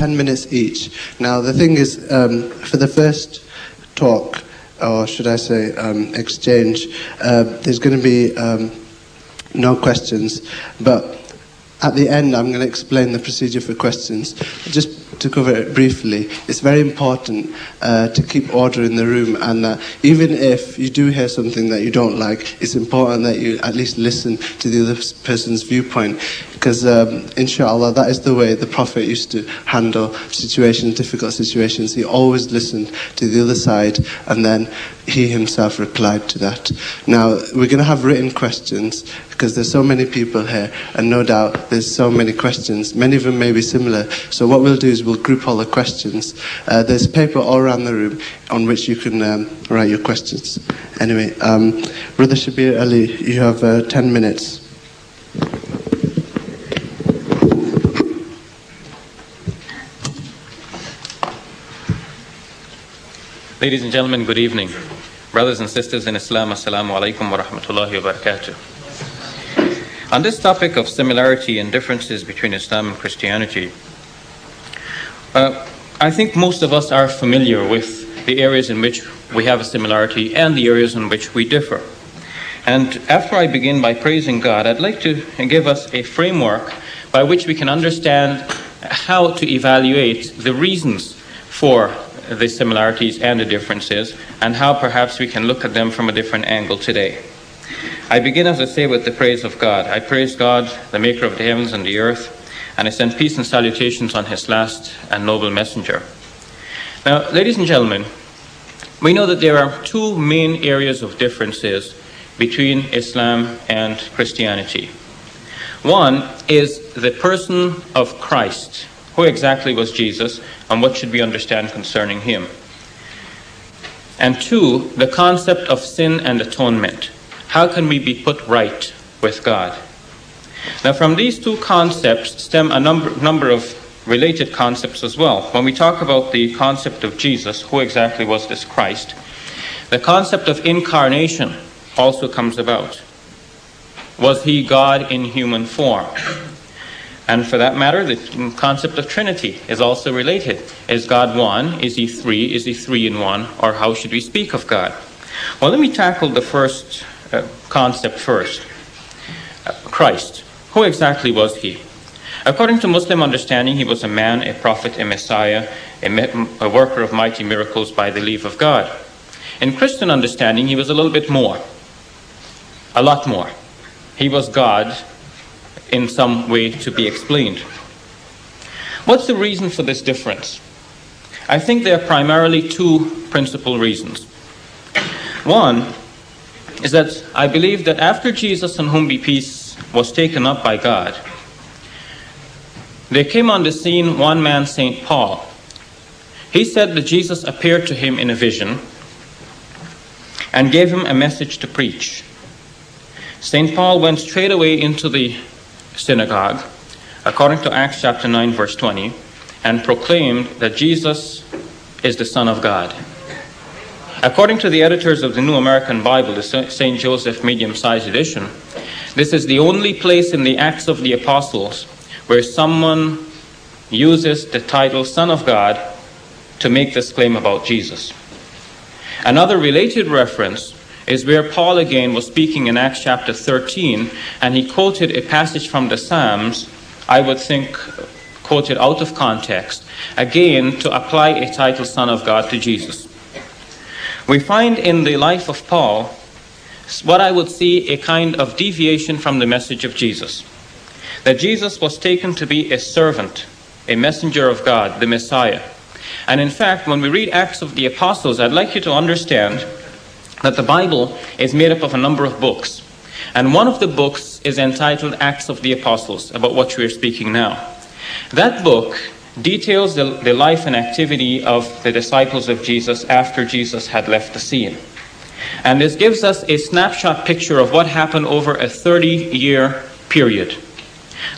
10 minutes each. Now, the thing is, um, for the first talk, or should I say um, exchange, uh, there's going to be um, no questions, but at the end, I'm going to explain the procedure for questions. Just to cover it briefly, it's very important uh, to keep order in the room, and that even if you do hear something that you don't like, it's important that you at least listen to the other person's viewpoint, because um, inshallah, that is the way the Prophet used to handle situations, difficult situations. He always listened to the other side, and then he himself replied to that. Now, we're going to have written questions because there's so many people here, and no doubt there's so many questions. Many of them may be similar. So what we'll do is we'll group all the questions. Uh, there's paper all around the room on which you can um, write your questions. Anyway, um, Brother Shabir Ally, you have uh, 10 minutes. Ladies and gentlemen, good evening. Brothers and sisters in Islam, Assalamu alaikum wa rahmatullahi wa barakatuh. On this topic of similarity and differences between Islam and Christianity, uh, I think most of us are familiar with the areas in which we have a similarity and the areas in which we differ. And after I begin by praising God, I'd like to give us a framework by which we can understand how to evaluate the reasons for the similarities and the differences, and how perhaps we can look at them from a different angle today. I begin, as I say, with the praise of God. I praise God, the maker of the heavens and the earth, and I send peace and salutations on his last and noble messenger. Now, ladies and gentlemen, we know that there are two main areas of differences between Islam and Christianity. One is the person of Christ. Who exactly was Jesus, and what should we understand concerning him? And two, the concept of sin and atonement. How can we be put right with God? Now, from these two concepts stem a number, number of related concepts as well. When we talk about the concept of Jesus, who exactly was this Christ? The concept of incarnation also comes about. Was he God in human form? And for that matter, the concept of Trinity is also related. Is God one? Is he three? Is he three in one? Or how should we speak of God? Well, let me tackle the first uh, concept first uh, Christ. Who exactly was he? According to Muslim understanding, he was a man, a prophet, a messiah, a, me- a worker of mighty miracles by the leave of God. In Christian understanding, he was a little bit more, a lot more. He was God in some way to be explained. What's the reason for this difference? I think there are primarily two principal reasons. One is that I believe that after Jesus, on whom be peace, was taken up by God, there came on the scene one man, St. Paul. He said that Jesus appeared to him in a vision and gave him a message to preach. St. Paul went straight away into the synagogue, according to Acts chapter 9, verse 20, and proclaimed that Jesus is the Son of God. According to the editors of the New American Bible, the St. Joseph medium sized edition, this is the only place in the Acts of the Apostles where someone uses the title Son of God to make this claim about Jesus. Another related reference is where Paul again was speaking in Acts chapter 13, and he quoted a passage from the Psalms, I would think quoted out of context, again to apply a title Son of God to Jesus. We find in the life of Paul what I would see a kind of deviation from the message of Jesus. That Jesus was taken to be a servant, a messenger of God, the Messiah. And in fact, when we read Acts of the Apostles, I'd like you to understand that the Bible is made up of a number of books. And one of the books is entitled Acts of the Apostles, about what we're speaking now. That book details the, the life and activity of the disciples of Jesus after Jesus had left the scene. And this gives us a snapshot picture of what happened over a 30 year period.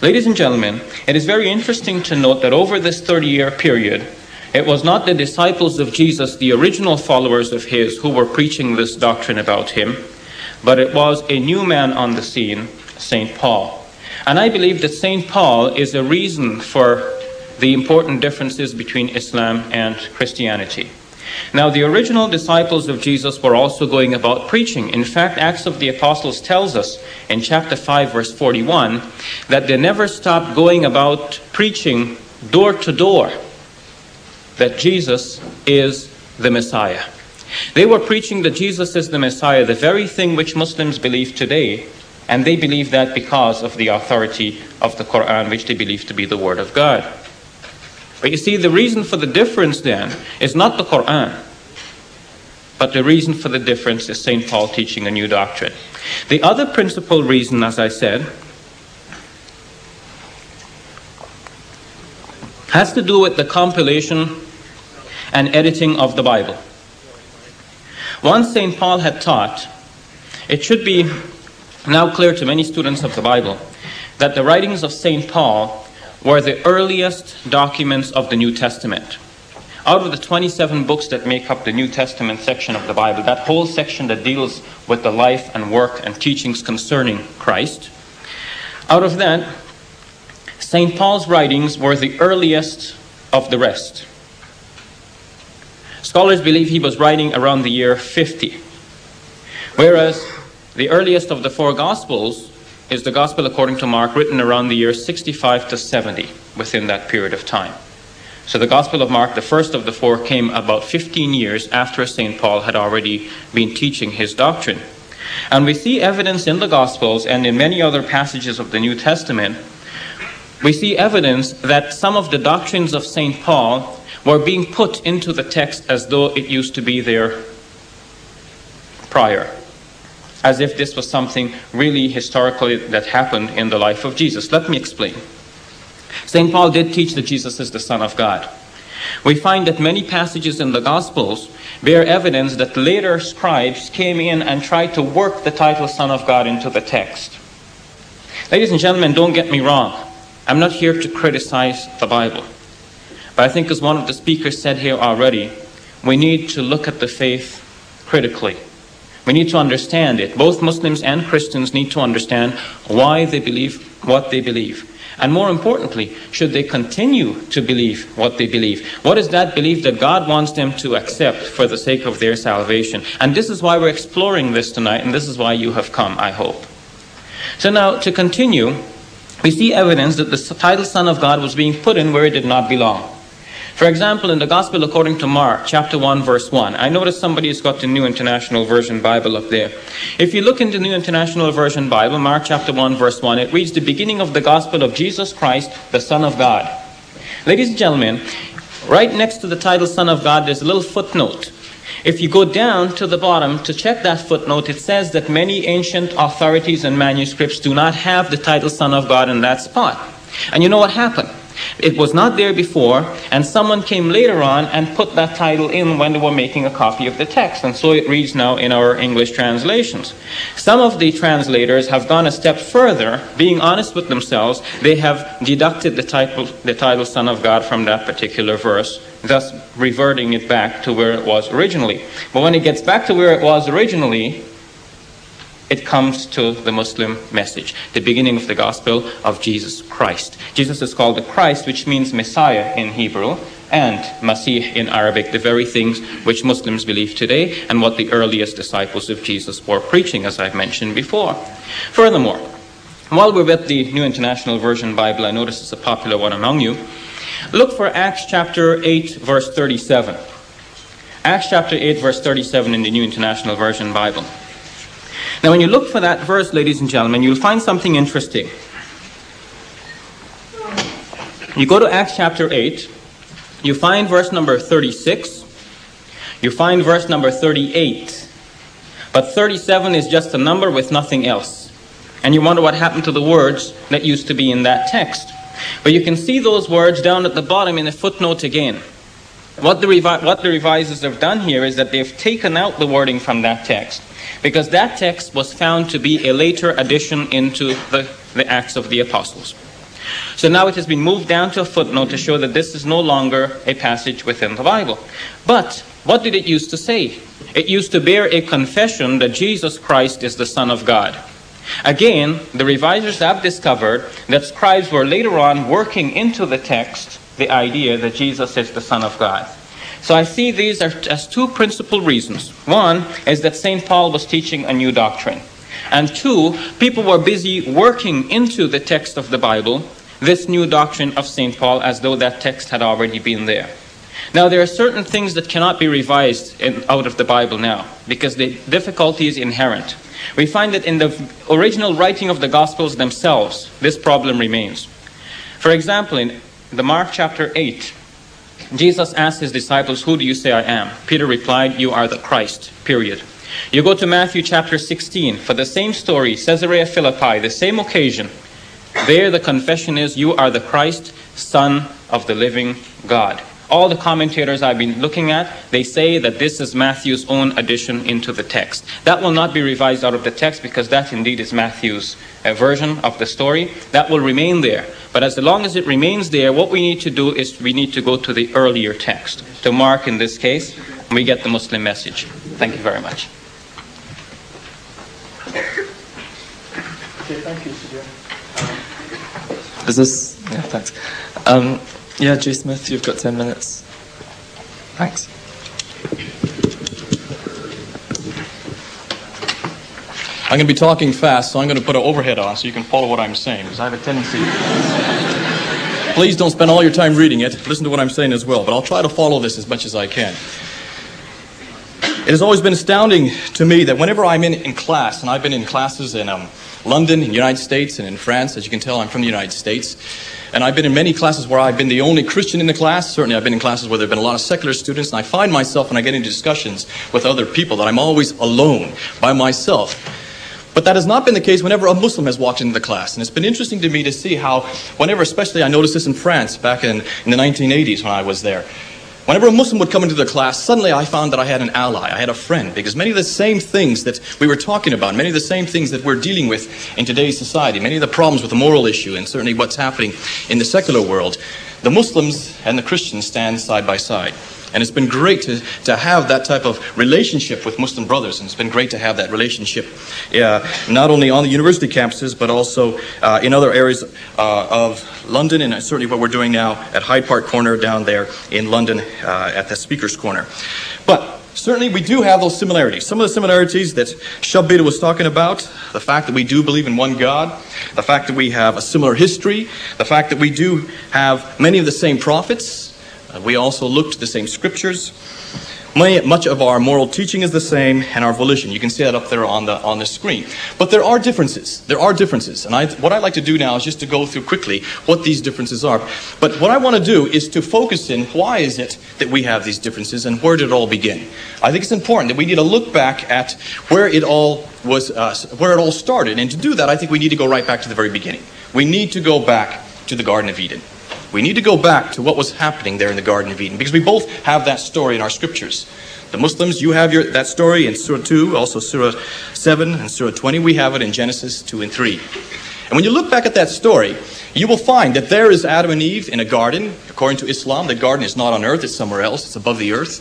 Ladies and gentlemen, it is very interesting to note that over this 30 year period, it was not the disciples of Jesus, the original followers of his, who were preaching this doctrine about him, but it was a new man on the scene, St. Paul. And I believe that St. Paul is a reason for the important differences between Islam and Christianity. Now, the original disciples of Jesus were also going about preaching. In fact, Acts of the Apostles tells us in chapter 5, verse 41, that they never stopped going about preaching door to door that Jesus is the Messiah. They were preaching that Jesus is the Messiah, the very thing which Muslims believe today, and they believe that because of the authority of the Quran, which they believe to be the Word of God. But you see, the reason for the difference then is not the Quran, but the reason for the difference is St. Paul teaching a new doctrine. The other principal reason, as I said, has to do with the compilation and editing of the Bible. Once St. Paul had taught, it should be now clear to many students of the Bible that the writings of St. Paul were the earliest documents of the New Testament. Out of the 27 books that make up the New Testament section of the Bible, that whole section that deals with the life and work and teachings concerning Christ, out of that, St. Paul's writings were the earliest of the rest. Scholars believe he was writing around the year 50, whereas the earliest of the four Gospels is the Gospel according to Mark, written around the year 65 to 70 within that period of time. So the Gospel of Mark, the first of the four, came about 15 years after St. Paul had already been teaching his doctrine. And we see evidence in the Gospels and in many other passages of the New Testament. We see evidence that some of the doctrines of St. Paul were being put into the text as though it used to be there prior as if this was something really historically that happened in the life of Jesus. Let me explain. St. Paul did teach that Jesus is the Son of God. We find that many passages in the Gospels bear evidence that later scribes came in and tried to work the title Son of God into the text. Ladies and gentlemen, don't get me wrong. I'm not here to criticize the Bible. But I think, as one of the speakers said here already, we need to look at the faith critically. We need to understand it. Both Muslims and Christians need to understand why they believe what they believe. And more importantly, should they continue to believe what they believe? What is that belief that God wants them to accept for the sake of their salvation? And this is why we're exploring this tonight, and this is why you have come, I hope. So now, to continue, we see evidence that the title Son of God was being put in where it did not belong. For example, in the Gospel according to Mark, chapter 1, verse 1, I notice somebody has got the New International Version Bible up there. If you look into the New International Version Bible, Mark chapter 1, verse 1, it reads the beginning of the Gospel of Jesus Christ, the Son of God. Ladies and gentlemen, right next to the title Son of God, there's a little footnote. If you go down to the bottom to check that footnote, it says that many ancient authorities and manuscripts do not have the title Son of God in that spot. And you know what happened? It was not there before, and someone came later on and put that title in when they were making a copy of the text, and so it reads now in our English translations. Some of the translators have gone a step further, being honest with themselves, they have deducted the title, the title Son of God from that particular verse, thus reverting it back to where it was originally. But when it gets back to where it was originally, it comes to the Muslim message, the beginning of the gospel of Jesus Christ. Jesus is called the Christ, which means Messiah in Hebrew, and Masih in Arabic, the very things which Muslims believe today and what the earliest disciples of Jesus were preaching, as I've mentioned before. Furthermore, while we're with the New International Version Bible, I notice it's a popular one among you. Look for Acts chapter 8, verse 37. Acts chapter 8, verse 37 in the New International Version Bible. Now, when you look for that verse, ladies and gentlemen, you'll find something interesting. You go to Acts chapter 8, you find verse number 36, you find verse number 38, but 37 is just a number with nothing else. And you wonder what happened to the words that used to be in that text. But you can see those words down at the bottom in the footnote again. What the, revi- what the revisers have done here is that they've taken out the wording from that text because that text was found to be a later addition into the, the Acts of the Apostles. So now it has been moved down to a footnote to show that this is no longer a passage within the Bible. But what did it used to say? It used to bear a confession that Jesus Christ is the Son of God. Again, the revisers have discovered that scribes were later on working into the text the idea that Jesus is the Son of God. So I see these as two principal reasons. One is that St. Paul was teaching a new doctrine. And two, people were busy working into the text of the Bible this new doctrine of St. Paul as though that text had already been there. Now, there are certain things that cannot be revised in, out of the Bible now because the difficulty is inherent. We find that in the original writing of the Gospels themselves, this problem remains. For example, in the Mark chapter 8, Jesus asked his disciples, Who do you say I am? Peter replied, You are the Christ, period. You go to Matthew chapter 16, for the same story, Caesarea Philippi, the same occasion. There the confession is, You are the Christ, Son of the living God all the commentators I've been looking at, they say that this is Matthew's own addition into the text. That will not be revised out of the text because that indeed is Matthew's uh, version of the story. That will remain there. But as long as it remains there, what we need to do is we need to go to the earlier text, to Mark in this case, and we get the Muslim message. Thank you very much. Okay, thank you, Is this? Yeah, thanks. Um, yeah, Jay Smith, you've got 10 minutes. Thanks. I'm going to be talking fast, so I'm going to put an overhead on so you can follow what I'm saying, because I have a tendency. Please don't spend all your time reading it. Listen to what I'm saying as well, but I'll try to follow this as much as I can. It has always been astounding to me that whenever I'm in, in class, and I've been in classes in um, London, in the United States, and in France, as you can tell, I'm from the United States, and I've been in many classes where I've been the only Christian in the class. Certainly, I've been in classes where there have been a lot of secular students. And I find myself, when I get into discussions with other people, that I'm always alone by myself. But that has not been the case whenever a Muslim has walked into the class. And it's been interesting to me to see how, whenever, especially I noticed this in France back in, in the 1980s when I was there, Whenever a Muslim would come into the class, suddenly I found that I had an ally, I had a friend, because many of the same things that we were talking about, many of the same things that we're dealing with in today's society, many of the problems with the moral issue, and certainly what's happening in the secular world, the Muslims and the Christians stand side by side. And it's been great to, to have that type of relationship with Muslim brothers. And it's been great to have that relationship uh, not only on the university campuses, but also uh, in other areas uh, of London, and certainly what we're doing now at Hyde Park Corner down there in London uh, at the Speaker's Corner. But certainly we do have those similarities. Some of the similarities that Shabita was talking about, the fact that we do believe in one God, the fact that we have a similar history, the fact that we do have many of the same prophets, we also look to the same scriptures. Much of our moral teaching is the same, and our volition. You can see that up there on the on the screen. But there are differences. There are differences, and I, what I'd like to do now is just to go through quickly what these differences are. But what I want to do is to focus in why is it that we have these differences, and where did it all begin? I think it's important that we need to look back at where it all was, uh, where it all started, and to do that, I think we need to go right back to the very beginning. We need to go back to the Garden of Eden. We need to go back to what was happening there in the Garden of Eden because we both have that story in our scriptures. The Muslims, you have your, that story in Surah 2, also Surah 7 and Surah 20. We have it in Genesis 2 and 3. And when you look back at that story, you will find that there is Adam and Eve in a garden. According to Islam, the garden is not on earth, it's somewhere else, it's above the earth.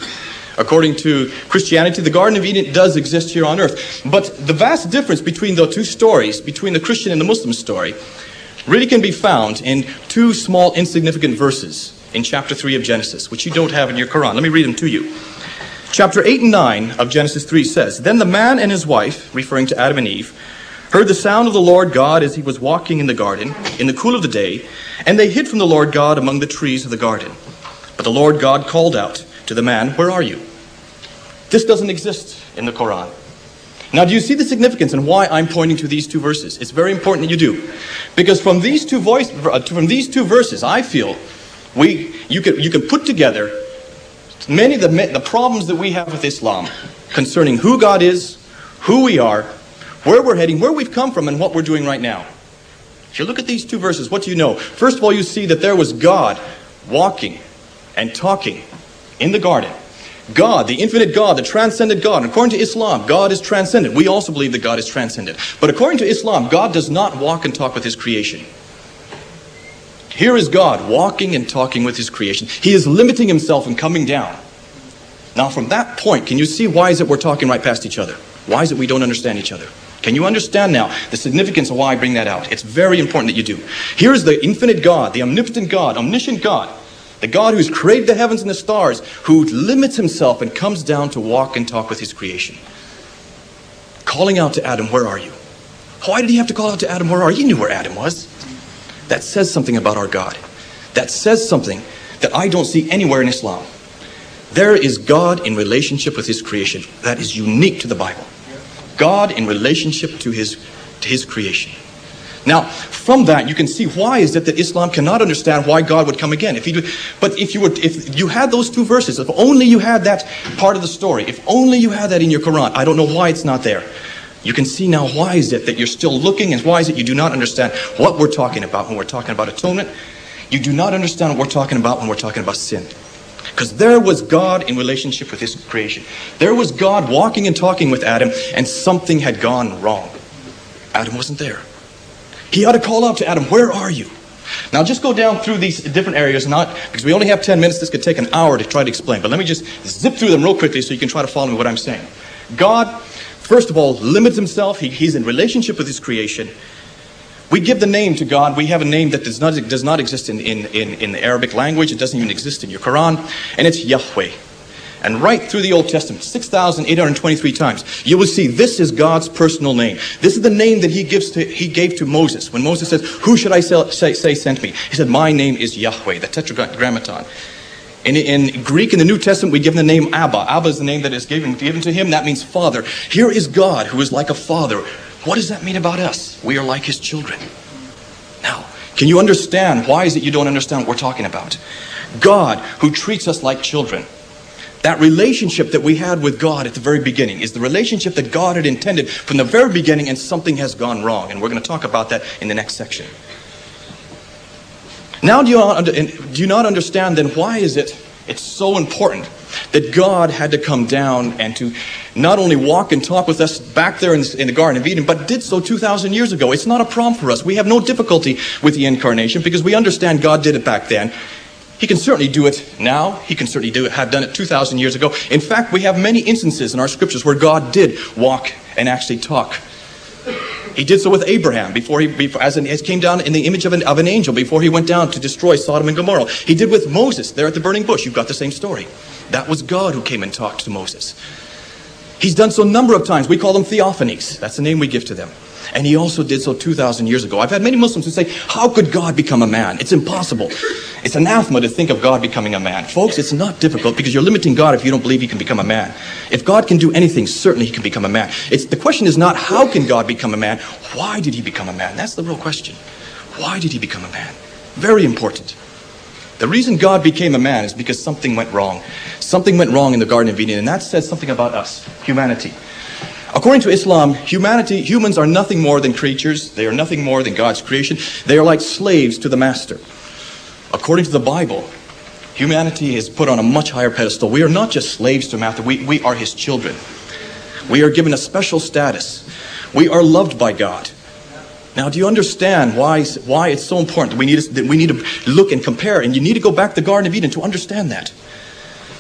According to Christianity, the Garden of Eden does exist here on earth. But the vast difference between the two stories, between the Christian and the Muslim story, really can be found in two small insignificant verses in chapter 3 of Genesis, which you don't have in your Quran. Let me read them to you. Chapter 8 and 9 of Genesis 3 says, Then the man and his wife, referring to Adam and Eve, heard the sound of the Lord God as he was walking in the garden in the cool of the day, and they hid from the Lord God among the trees of the garden. But the Lord God called out to the man, Where are you? This doesn't exist in the Quran. Now, do you see the significance and why I'm pointing to these two verses? It's very important that you do. Because from these two, voice, uh, from these two verses, I feel we, you, can, you can put together many of the, the problems that we have with Islam concerning who God is, who we are, where we're heading, where we've come from, and what we're doing right now. If you look at these two verses, what do you know? First of all, you see that there was God walking and talking in the garden. God, the infinite God, the transcendent God. According to Islam, God is transcendent. We also believe that God is transcendent. But according to Islam, God does not walk and talk with his creation. Here is God walking and talking with his creation. He is limiting himself and coming down. Now, from that point, can you see why is it we're talking right past each other? Why is it we don't understand each other? Can you understand now the significance of why I bring that out? It's very important that you do. Here's the infinite God, the omnipotent God, omniscient God, The God who's created the heavens and the stars, who limits himself and comes down to walk and talk with his creation. Calling out to Adam, Where are you? Why did he have to call out to Adam, Where are you? He knew where Adam was. That says something about our God. That says something that I don't see anywhere in Islam. There is God in relationship with his creation. That is unique to the Bible. God in relationship to his, to his creation. Now, from that, you can see why is it that Islam cannot understand why God would come again. If he, but if you were, if you had those two verses, if only you had that part of the story, if only you had that in your Quran, I don't know why it's not there. You can see now why is it that you're still looking, and why is it you do not understand what we're talking about when we're talking about atonement. You do not understand what we're talking about when we're talking about sin. Because there was God in relationship with his creation. There was God walking and talking with Adam, and something had gone wrong. Adam wasn't there. He ought to call out to Adam, Where are you? Now, just go down through these different areas, not because we only have 10 minutes. This could take an hour to try to explain, but let me just zip through them real quickly so you can try to follow me what I'm saying. God, first of all, limits himself. He, he's in relationship with his creation. We give the name to God. We have a name that does not, does not exist in, in, in, in the Arabic language. It doesn't even exist in your Quran, and it's Yahweh. And right through the Old Testament, 6,823 times, you will see this is God's personal name. This is the name that he, gives to, he gave to Moses. When Moses says, Who should I say, say sent me? He said, My name is Yahweh, the Tetragrammaton. In, in, Greek, in the New Testament, we give him the name Abba. Abba is the name that is given, given to him. That means father. Here is God, who is like a father. What does that mean about us? We are like his children. Now, can you understand why is it you don't understand what we're talking about? God, who treats us like children. That relationship that we had with God at the very beginning is the relationship that God had intended from the very beginning, and something has gone wrong. And we're going to talk about that in the next section. Now, do you, not, do you not understand then why is it it's so important that God had to come down and to not only walk and talk with us back there in, in the Garden of Eden, but did so 2,000 years ago. It's not a problem for us. We have no difficulty with the incarnation because we understand God did it back then. He can certainly do it now. He can certainly do it, have done it 2,000 years ago. In fact, we have many instances in our scriptures where God did walk and actually talk. He did so with Abraham before he, before, as, an, as came down in the image of an, of an angel before he went down to destroy Sodom and Gomorrah. He did with Moses there at the burning bush. You've got the same story. That was God who came and talked to Moses. He's done so a number of times. We call them theophanies. That's the name we give to them. And he also did so 2,000 years ago. I've had many Muslims who say, How could God become a man? It's impossible. It's anathema to think of God becoming a man. Folks, it's not difficult because you're limiting God if you don't believe he can become a man. If God can do anything, certainly he can become a man. It's, the question is not how can God become a man? Why did he become a man? That's the real question. Why did he become a man? Very important. The reason God became a man is because something went wrong. Something went wrong in the Garden of Eden, and that says something about us, humanity. According to Islam, humanity, humans are nothing more than creatures. They are nothing more than God's creation. They are like slaves to the master. According to the Bible, humanity is put on a much higher pedestal. We are not just slaves to master, we, we are his children. We are given a special status. We are loved by God. Now, do you understand why, why it's so important that we, need, that we need to look and compare? And you need to go back to the Garden of Eden to understand that.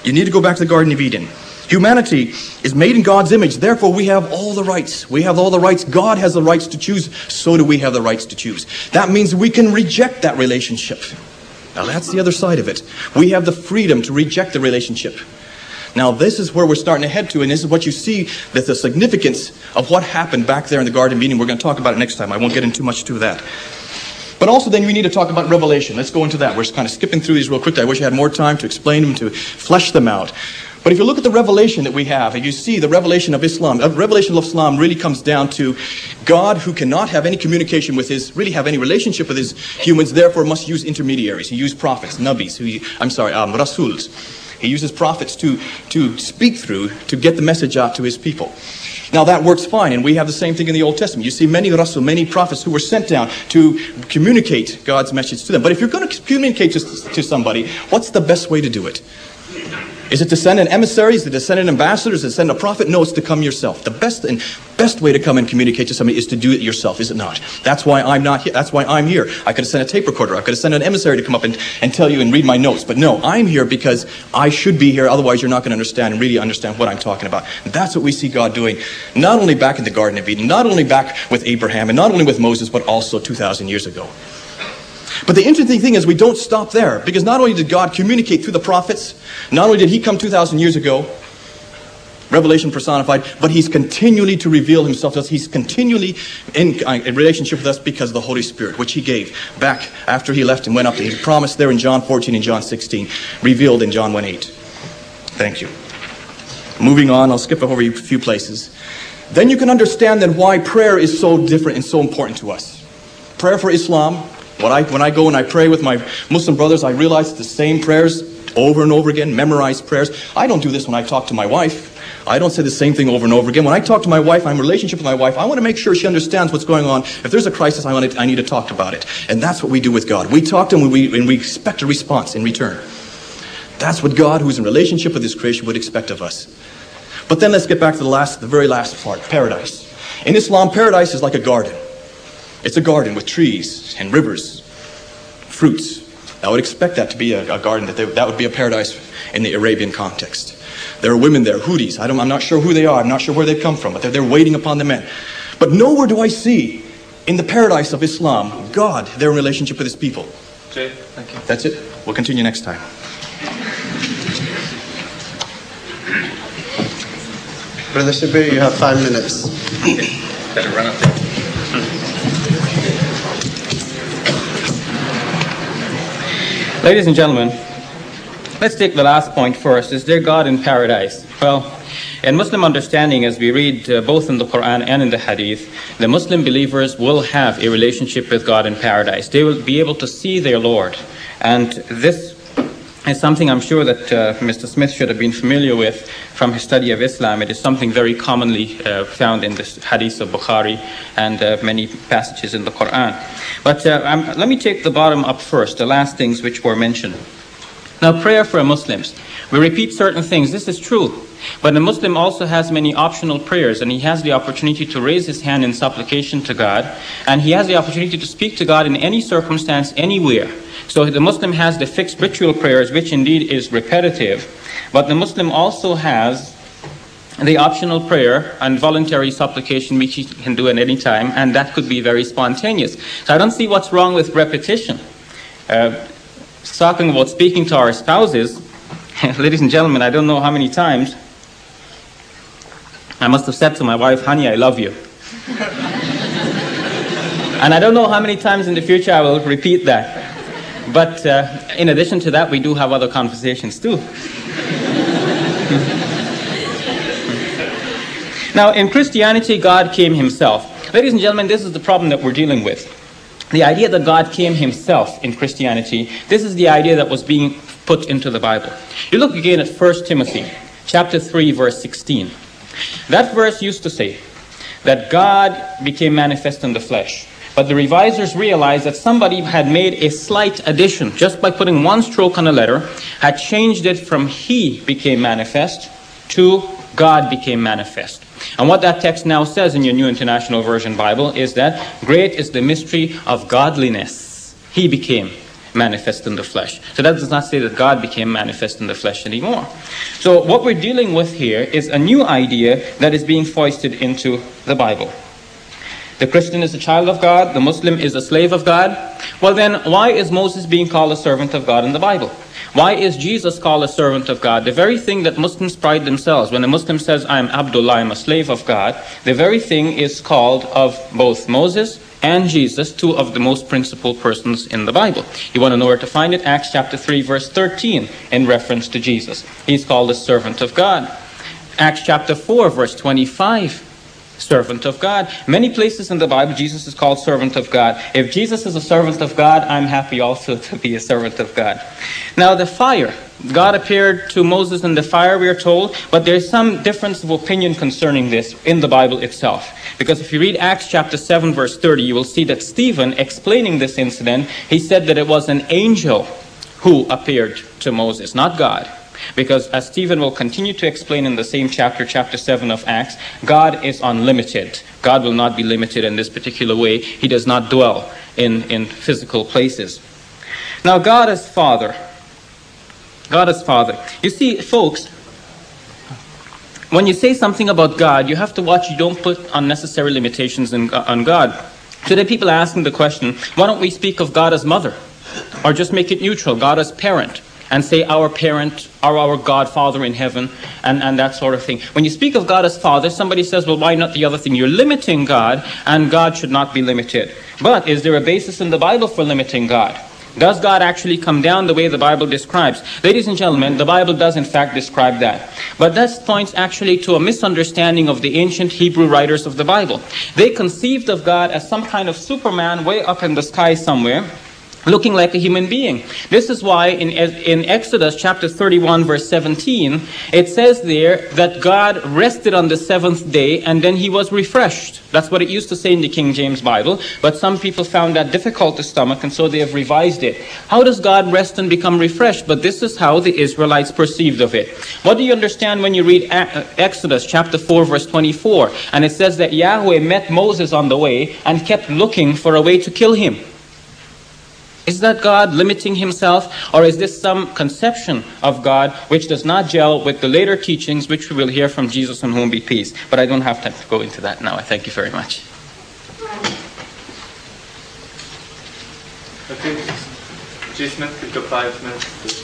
You need to go back to the Garden of Eden. Humanity is made in God's image, therefore we have all the rights. We have all the rights. God has the rights to choose, so do we have the rights to choose. That means we can reject that relationship. Now that's the other side of it. We have the freedom to reject the relationship. Now this is where we're starting to head to, and this is what you see that the significance of what happened back there in the Garden of Eden. We're going to talk about it next time. I won't get into much to that. But also then we need to talk about Revelation. Let's go into that. We're just kind of skipping through these real quickly. I wish I had more time to explain them, to flesh them out. But if you look at the revelation that we have, and you see the revelation of Islam, the revelation of Islam really comes down to God who cannot have any communication with his, really have any relationship with his humans, therefore must use intermediaries. He used prophets, nabis, who he, I'm sorry, um, rasuls. He uses prophets to, to speak through, to get the message out to his people. Now that works fine, and we have the same thing in the Old Testament. You see many rasul, many prophets who were sent down to communicate God's message to them. But if you're going to communicate to, to somebody, what's the best way to do it? Is it to send an emissary? Is it to send an ambassador? Is it to send a prophet? No, it's to come yourself. The best and best way to come and communicate to somebody is to do it yourself, is it not? That's why I'm not here. That's why I'm here. I could have sent a tape recorder. I could have sent an emissary to come up and, and tell you and read my notes. But no, I'm here because I should be here. Otherwise, you're not going to understand and really understand what I'm talking about. And that's what we see God doing, not only back in the Garden of Eden, not only back with Abraham, and not only with Moses, but also 2,000 years ago. But the interesting thing is we don't stop there because not only did God communicate through the prophets, not only did he come 2,000 years ago, revelation personified, but he's continually to reveal himself to us. He's continually in, uh, in relationship with us because of the Holy Spirit, which he gave back after he left and went up. He promised there in John 14 and John 16, revealed in John 1 8. Thank you. Moving on, I'll skip over a few places. Then you can understand then why prayer is so different and so important to us. Prayer for Islam, when I, when I go and I pray with my Muslim brothers, I realize it's the same prayers over and over again, memorized prayers. I don't do this when I talk to my wife. I don't say the same thing over and over again. When I talk to my wife, I'm in relationship with my wife. I want to make sure she understands what's going on. If there's a crisis, I, want to, I need to talk about it. And that's what we do with God. We talk to him and we, and we expect a response in return. That's what God, who's in relationship with his creation, would expect of us. But then let's get back to the last, the very last part, paradise. In Islam, paradise is like a garden. It's a garden with trees and rivers, fruits. I would expect that to be a, a garden, that, they, that would be a paradise in the Arabian context. There are women there, houris. I am not sure who they are. I'm not sure where they've come from, but they're, they're waiting upon the men. But nowhere do I see in the paradise of Islam God, their relationship with his people. Jay, thank you. That's it. We'll continue next time. Brother Shabir, you have five minutes. Better run up there. Ladies and gentlemen, let's take the last point first. Is there God in paradise? Well, in Muslim understanding, as we read uh, both in the Quran and in the Hadith, the Muslim believers will have a relationship with God in paradise. They will be able to see their Lord. And this is something I'm sure that uh, Mr. Smith should have been familiar with from his study of Islam. It is something very commonly uh, found in the Hadith of Bukhari and uh, many passages in the Quran. But uh, um, let me take the bottom up first, the last things which were mentioned. Now, prayer for Muslims. We repeat certain things. This is true. But a Muslim also has many optional prayers, and he has the opportunity to raise his hand in supplication to God, and he has the opportunity to speak to God in any circumstance, anywhere. So the Muslim has the fixed ritual prayers, which indeed is repetitive, but the Muslim also has the optional prayer and voluntary supplication, which he can do at any time, and that could be very spontaneous. So I don't see what's wrong with repetition. Uh, talking about speaking to our spouses, ladies and gentlemen, I don't know how many times I must have said to my wife, honey, I love you. and I don't know how many times in the future I will repeat that. But uh, in addition to that, we do have other conversations too. now, in Christianity, God came himself. Ladies and gentlemen, this is the problem that we're dealing with. The idea that God came himself in Christianity, this is the idea that was being put into the Bible. You look again at 1 Timothy chapter 3 verse 16. That verse used to say that God became manifest in the flesh. But the revisers realized that somebody had made a slight addition just by putting one stroke on a letter, had changed it from he became manifest to God became manifest. And what that text now says in your New International Version Bible is that great is the mystery of godliness. He became manifest in the flesh. So that does not say that God became manifest in the flesh anymore. So what we're dealing with here is a new idea that is being foisted into the Bible. The Christian is a child of God, the Muslim is a slave of God. Well, then, why is Moses being called a servant of God in the Bible? Why is Jesus called a servant of God? The very thing that Muslims pride themselves. When a Muslim says, I am Abdullah, I'm a slave of God, the very thing is called of both Moses and Jesus, two of the most principal persons in the Bible. You want to know where to find it? Acts chapter 3, verse 13, in reference to Jesus. He's called a servant of God. Acts chapter 4, verse 25 servant of God. Many places in the Bible, Jesus is called servant of God. If Jesus is a servant of God, I'm happy also to be a servant of God. Now, the fire. God appeared to Moses in the fire, we are told, but there's some difference of opinion concerning this in the Bible itself. Because if you read Acts chapter 7, verse 30, you will see that Stephen, explaining this incident, he said that it was an angel who appeared to Moses, not God. Because as Stephen will continue to explain in the same chapter, chapter 7 of Acts, God is unlimited. God will not be limited in this particular way. He does not dwell in, in physical places. Now, God is Father. God is Father. You see, folks, when you say something about God, you have to watch you don't put unnecessary limitations in, on God. Today, people are asking the question, why don't we speak of God as Mother? or just make it neutral, God as parent, and say our parent or our Godfather in heaven, and, and that sort of thing. When you speak of God as Father, somebody says, well, why not the other thing? You're limiting God, and God should not be limited. But is there a basis in the Bible for limiting God? Does God actually come down the way the Bible describes? Ladies and gentlemen, the Bible does in fact describe that. But that points actually to a misunderstanding of the ancient Hebrew writers of the Bible. They conceived of God as some kind of Superman way up in the sky somewhere looking like a human being. This is why in, in Exodus chapter 31 verse 17, it says there that God rested on the seventh day and then he was refreshed. That's what it used to say in the King James Bible, but some people found that difficult to stomach and so they have revised it. How does God rest and become refreshed? But this is how the Israelites perceived of it. What do you understand when you read uh, Exodus chapter 4 verse 24? And it says that Yahweh met Moses on the way and kept looking for a way to kill him. Is that God limiting himself, or is this some conception of God which does not gel with the later teachings which we will hear from Jesus on whom be peace? But I don't have time to go into that now. I thank you very much. Okay. Jay Smith, you've got five minutes.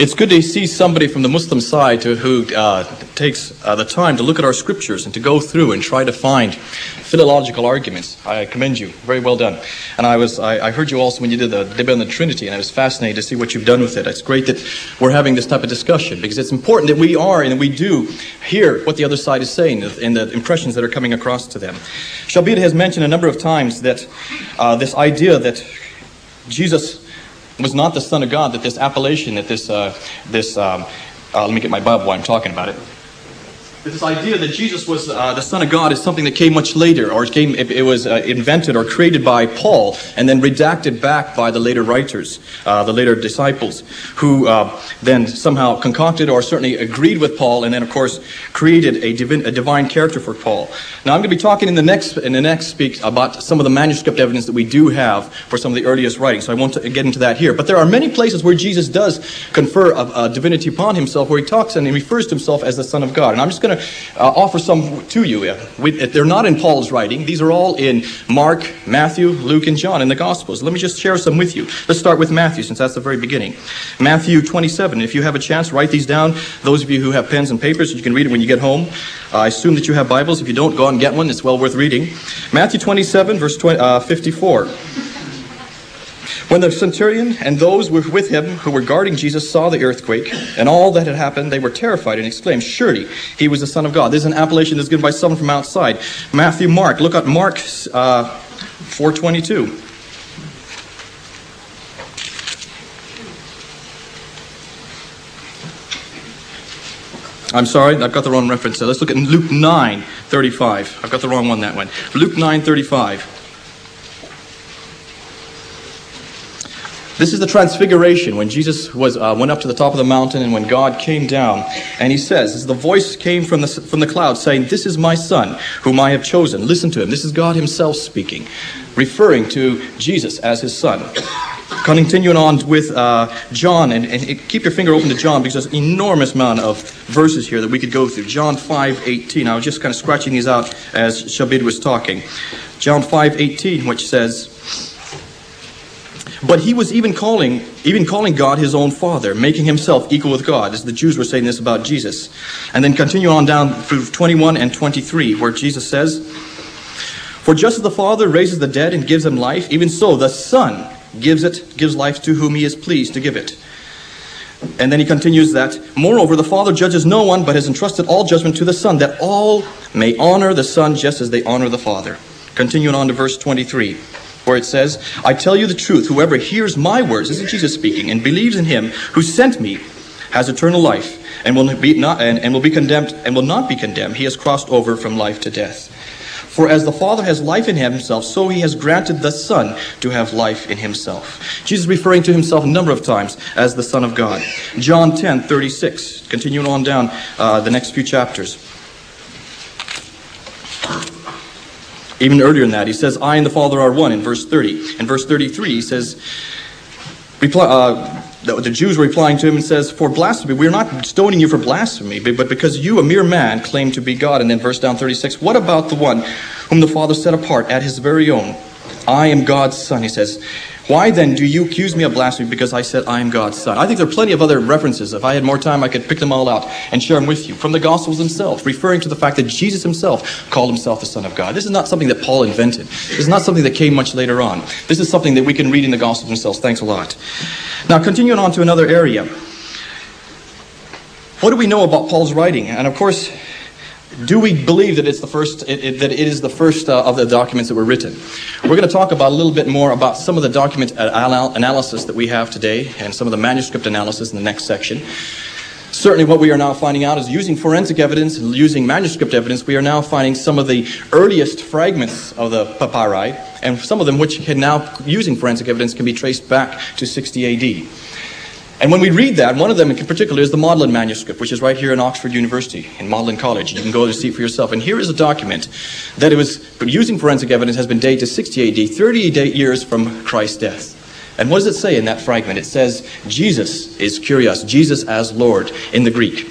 It's good to see somebody from the Muslim side to, who uh, takes uh, the time to look at our scriptures and to go through and try to find philological arguments. I commend you. Very well done. And I was I, I, heard you also when you did the debate on the Trinity, and I was fascinated to see what you've done with it. It's great that we're having this type of discussion because it's important that we are and we do hear what the other side is saying and the impressions that are coming across to them. Shabir has mentioned a number of times that uh, this idea that Jesus was not the Son of God, that this appellation, that this, uh, this um, uh, let me get my Bible while I'm talking about it this idea that Jesus was uh, the Son of God is something that came much later, or it, came, it, it was uh, invented or created by Paul and then redacted back by the later writers, uh, the later disciples, who uh, then somehow concocted or certainly agreed with Paul, and then of course created a, divin, a divine character for Paul. Now I'm going to be talking in the next in the next speak about some of the manuscript evidence that we do have for some of the earliest writings. So I won't get into that here, but there are many places where Jesus does confer a, a divinity upon himself, where he talks and he refers to himself as the Son of God, and I'm just going to uh, offer some to you. We, they're not in Paul's writing. These are all in Mark, Matthew, Luke, and John in the Gospels. Let me just share some with you. Let's start with Matthew, since that's the very beginning. Matthew 27. If you have a chance, write these down. Those of you who have pens and papers, you can read it when you get home. Uh, I assume that you have Bibles. If you don't, go and get one. It's well worth reading. Matthew 27, verse 20, uh, 54. When the centurion and those with him who were guarding Jesus saw the earthquake and all that had happened, they were terrified and exclaimed, Surely he was the Son of God. This is an appellation that's given by someone from outside. Matthew, Mark. Look at Mark uh, 422. I'm sorry, I've got the wrong reference. So let's look at Luke 9, 35. I've got the wrong one that one. Luke 9, This is the transfiguration when Jesus was, uh, went up to the top of the mountain and when God came down. And he says, as the voice came from the, from the cloud saying, This is my son whom I have chosen. Listen to him. This is God himself speaking, referring to Jesus as his son. Continuing on with uh, John, and, and, keep your finger open to John because there's an enormous amount of verses here that we could go through. John 5 18. I was just kind of scratching these out as Shabir was talking. John 5 18, which says, but he was even calling, even calling God his own father, making himself equal with God, as the Jews were saying this about Jesus. And then continue on down through 21 and 23, where Jesus says, For just as the Father raises the dead and gives them life, even so the Son gives it, gives life to whom he is pleased to give it. And then he continues that, Moreover, the Father judges no one, but has entrusted all judgment to the Son, that all may honor the Son just as they honor the Father. Continuing on to verse 23 where it says, I tell you the truth, whoever hears my words, this is Jesus speaking, and believes in him who sent me, has eternal life, and will be not and, and will be condemned and will not be condemned. He has crossed over from life to death. For as the Father has life in himself, so he has granted the Son to have life in himself. Jesus referring to himself a number of times as the Son of God. John 10, 36, continuing on down uh, the next few chapters. Even earlier than that, he says, I and the Father are one in verse 30. In verse 33, he says, reply, uh, the, Jews were replying to him and says, For blasphemy, we're not stoning you for blasphemy, but but because you, a mere man, claim to be God. And then verse down 36, what about the one whom the Father set apart at his very own? I am God's son, he says. Why then do you accuse me of blasphemy because I said I am God's son? I think there are plenty of other references. If I had more time, I could pick them all out and share them with you from the Gospels themselves, referring to the fact that Jesus himself called himself the Son of God. This is not something that Paul invented. This is not something that came much later on. This is something that we can read in the Gospels themselves. Thanks a lot. Now, continuing on to another area. What do we know about Paul's writing? And of course, do we believe that it's the first it, it, that it is the first uh, of the documents that were written? We're going to talk about a little bit more about some of the document analysis that we have today and some of the manuscript analysis in the next section. Certainly what we are now finding out is using forensic evidence and using manuscript evidence we are now finding some of the earliest fragments of the papyri and some of them which can now using forensic evidence can be traced back to 60 AD and when we read that, one of them in particular is the Magdalen manuscript, which is right here in Oxford University, in Magdalen College. You can go to see for yourself. And here is a document that it was using forensic evidence has been dated to 60 AD, 38 years from Christ's death. And what does it say in that fragment? It says, Jesus is Kyrios, Jesus as Lord in the Greek.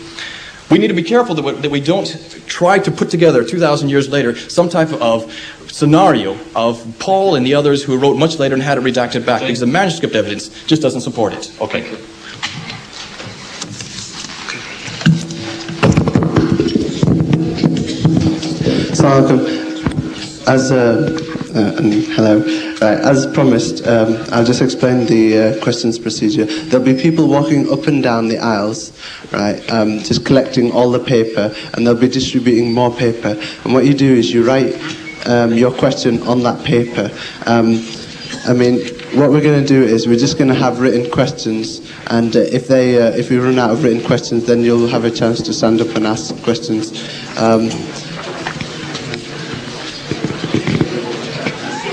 We need to be careful that we, that we don't try to put together 2,000 years later some type of scenario of Paul and the others who wrote much later and had it redacted back because the manuscript evidence just doesn't support it. Okay. Assalamualaikum. As uh, uh, and hello, right, as promised, um, I'll just explain the uh, questions procedure. There'll be people walking up and down the aisles, right, um, just collecting all the paper, and they'll be distributing more paper. And what you do is you write um, your question on that paper. Um, I mean, what we're going to do is we're just going to have written questions, and uh, if they uh, if we run out of written questions, then you'll have a chance to stand up and ask questions. Um,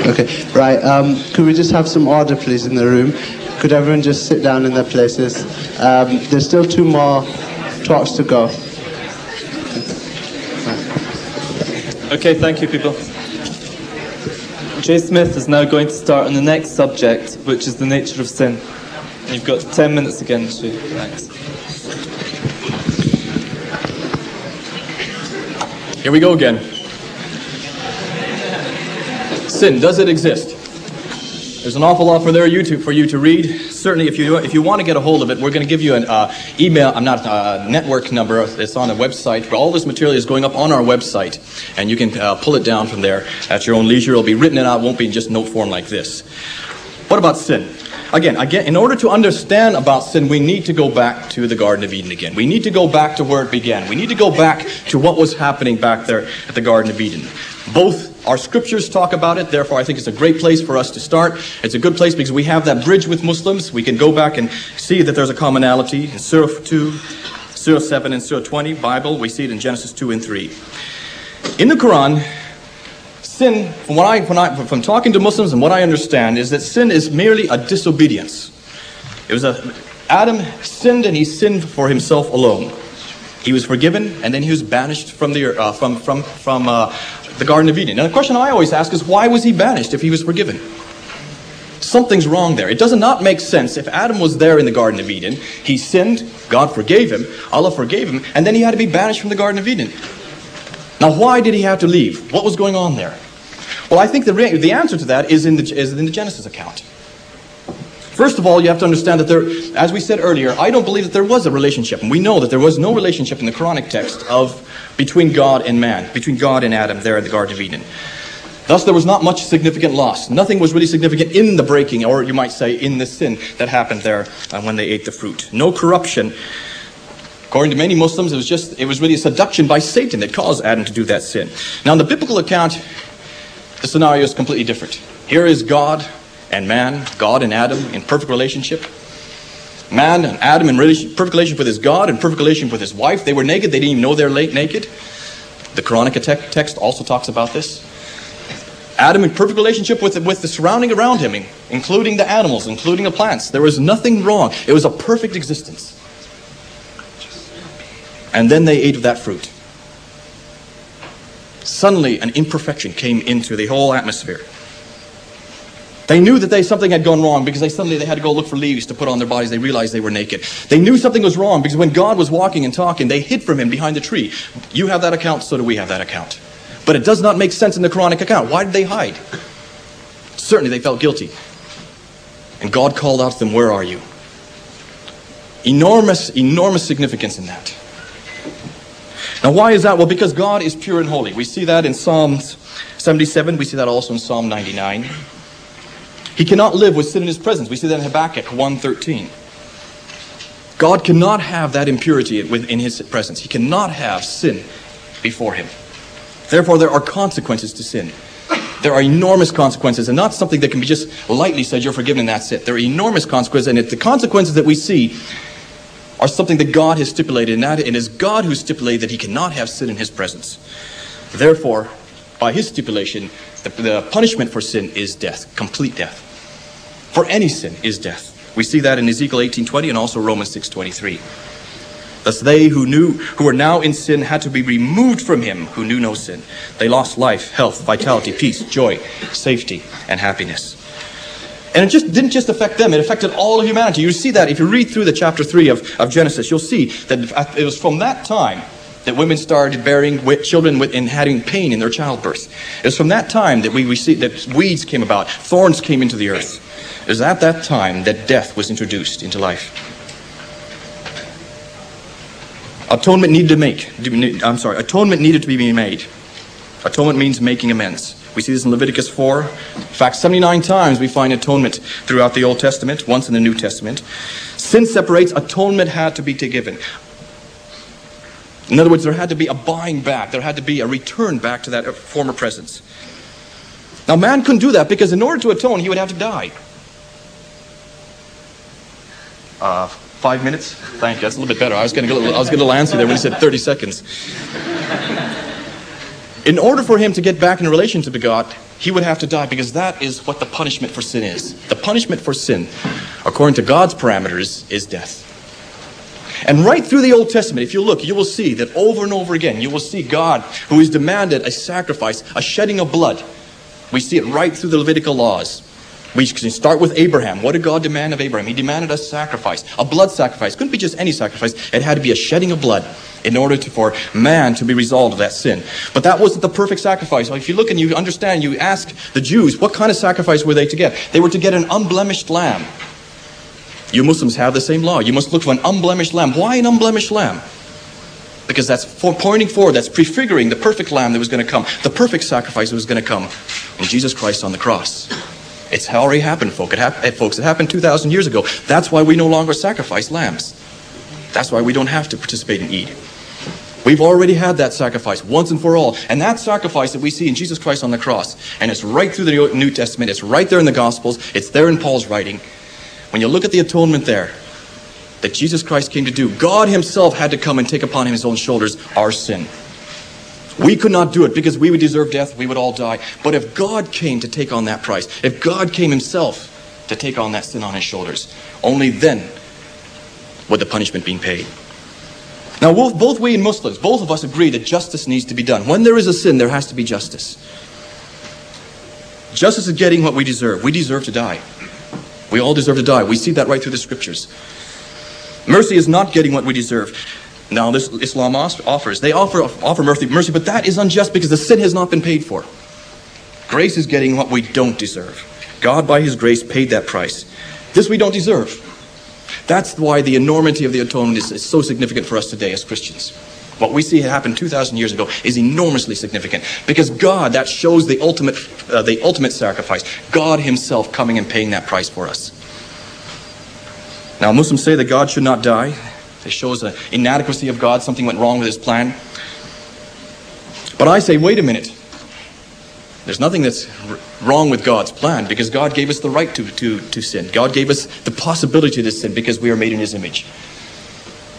Okay, right. Um, could we just have some order, please, in the room? Could everyone just sit down in their places? Um, there's still two more talks to go. Okay, thank you, people. Jay Smith is now going to start on the next subject, which is the nature of sin. You've got 10 minutes again, Jay. Thanks. Here we go again. Sin, does it exist? There's an awful lot for there YouTube for you to read. Certainly, if you if you want to get a hold of it, we're going to give you an uh, email. I'm not a uh, network number. It's on a website. All this material is going up on our website, and you can uh, pull it down from there at your own leisure. It'll be written out. Won't be in just note form like this. What about sin? Again, again, in order to understand about sin, we need to go back to the Garden of Eden again. We need to go back to where it began. We need to go back to what was happening back there at the Garden of Eden. Both our scriptures talk about it, therefore, I think it's a great place for us to start. It's a good place because we have that bridge with Muslims. We can go back and see that there's a commonality in Surah 2, Surah 7, and Surah 20, Bible. We see it in Genesis 2 and 3. In the Quran, sin, from, what I, when I, from talking to Muslims and what I understand, is that sin is merely a disobedience. It was a, Adam sinned and he sinned for himself alone. He was forgiven and then he was banished from the uh, from from from uh, the Garden of Eden. Now, the question I always ask is why was he banished if he was forgiven? Something's wrong there. It does not make sense. If Adam was there in the Garden of Eden, he sinned, God forgave him, Allah forgave him, and then he had to be banished from the Garden of Eden. Now, why did he have to leave? What was going on there? Well, I think the, the answer to that is in, the, is in the Genesis account. First of all, you have to understand that there, as we said earlier, I don't believe that there was a relationship. And we know that there was no relationship in the Quranic text of between God and man, between God and Adam there in the Garden of Eden. Thus, there was not much significant loss. Nothing was really significant in the breaking, or you might say in the sin that happened there uh, when they ate the fruit. No corruption. According to many Muslims, it was just it was really a seduction by Satan that caused Adam to do that sin. Now, in the biblical account, the scenario is completely different. Here is God and man, God and Adam in perfect relationship. Man and Adam in relation, perfect relationship with his God and perfect relationship with his wife. They were naked. They didn't even know they're naked. The Quranic text also talks about this. Adam in perfect relationship with, with the surrounding around him, including the animals, including the plants. There was nothing wrong. It was a perfect existence. And then they ate of that fruit. Suddenly, an imperfection came into the whole atmosphere. They knew that they, something had gone wrong because they suddenly they had to go look for leaves to put on their bodies. They realized they were naked. They knew something was wrong because when God was walking and talking, they hid from him behind the tree. You have that account, so do we have that account. But it does not make sense in the Quranic account. Why did they hide? Certainly they felt guilty. And God called out to them, Where are you? Enormous, enormous significance in that. Now, why is that? Well, because God is pure and holy. We see that in Psalms 77. We see that also in Psalm 99. He cannot live with sin in his presence. We see that in Habakkuk 1.13. God cannot have that impurity in his presence. He cannot have sin before him. Therefore, there are consequences to sin. There are enormous consequences, and not something that can be just lightly said, you're forgiven and that's it. There are enormous consequences, and the consequences that we see are something that God has stipulated, and that it is God who stipulated that he cannot have sin in his presence. Therefore, by his stipulation, the, the punishment for sin is death, complete death. For any sin is death. We see that in Ezekiel 18:20 and also Romans 6:23. Thus they who knew who were now in sin had to be removed from him who knew no sin. They lost life, health, vitality, peace, joy, safety, and happiness. And it just didn't just affect them, it affected all of humanity. You see that if you read through the chapter 3 of, of Genesis, you'll see that it was from that time that women started bearing children with, and having pain in their childbirth. It was from that time that we, we see that weeds came about, thorns came into the earth. It was at that time that death was introduced into life. Atonement needed to make. I'm sorry. Atonement needed to be made. Atonement means making amends. We see this in Leviticus 4. In fact, 79 times we find atonement throughout the Old Testament, once in the New Testament. Sin separates, atonement had to be given. In other words, there had to be a buying back, there had to be a return back to that former presence. Now, man couldn't do that because in order to atone, he would have to die. Uh, five minutes? Thank you. That's a little bit better. I was getting a little, I was getting a little antsy there when he said 30 seconds. In order for him to get back in relation to God, he would have to die because that is what the punishment for sin is. The punishment for sin, according to God's parameters, is death. And right through the Old Testament, if you look, you will see that over and over again, you will see God who has demanded a sacrifice, a shedding of blood. We see it right through the Levitical laws. We can start with Abraham. What did God demand of Abraham? He demanded a sacrifice, a blood sacrifice. Couldn't be just any sacrifice. It had to be a shedding of blood in order to, for man to be resolved of that sin. But that wasn't the perfect sacrifice. If you look and you understand, you ask the Jews, what kind of sacrifice were they to get? They were to get an unblemished lamb. You Muslims have the same law. You must look for an unblemished lamb. Why an unblemished lamb? Because that's for pointing forward, that's prefiguring the perfect lamb that was going to come, the perfect sacrifice that was going to come in Jesus Christ on the cross. It's already happened, folk. It hap- eh, folks. It happened 2,000 years ago. That's why we no longer sacrifice lambs. That's why we don't have to participate in Eid. We've already had that sacrifice once and for all. And that sacrifice that we see in Jesus Christ on the cross, and it's right through the New Testament, it's right there in the Gospels, it's there in Paul's writing. When you look at the atonement there, that Jesus Christ came to do, God Himself had to come and take upon him His own shoulders our sin. We could not do it because we would deserve death, we would all die. But if God came to take on that price, if God came Himself to take on that sin on His shoulders, only then would the punishment be paid. Now, both, we and Muslims, both of us agree that justice needs to be done. When there is a sin, there has to be justice. Justice is getting what we deserve. We deserve to die. We all deserve to die. We see that right through the scriptures. Mercy is not getting what we deserve. Now, this Islam offers. They offer, offer mercy, mercy, but that is unjust because the sin has not been paid for. Grace is getting what we don't deserve. God, by His grace, paid that price. This we don't deserve. That's why the enormity of the atonement is, is so significant for us today as Christians. What we see happen 2,000 years ago is enormously significant because God, that shows the ultimate, uh, the ultimate sacrifice. God Himself coming and paying that price for us. Now, Muslims say that God should not die. It shows the inadequacy of God, something went wrong with His plan. But I say, wait a minute. There's nothing that's wrong with God's plan because God gave us the right to, to, to sin. God gave us the possibility to sin because we are made in His image.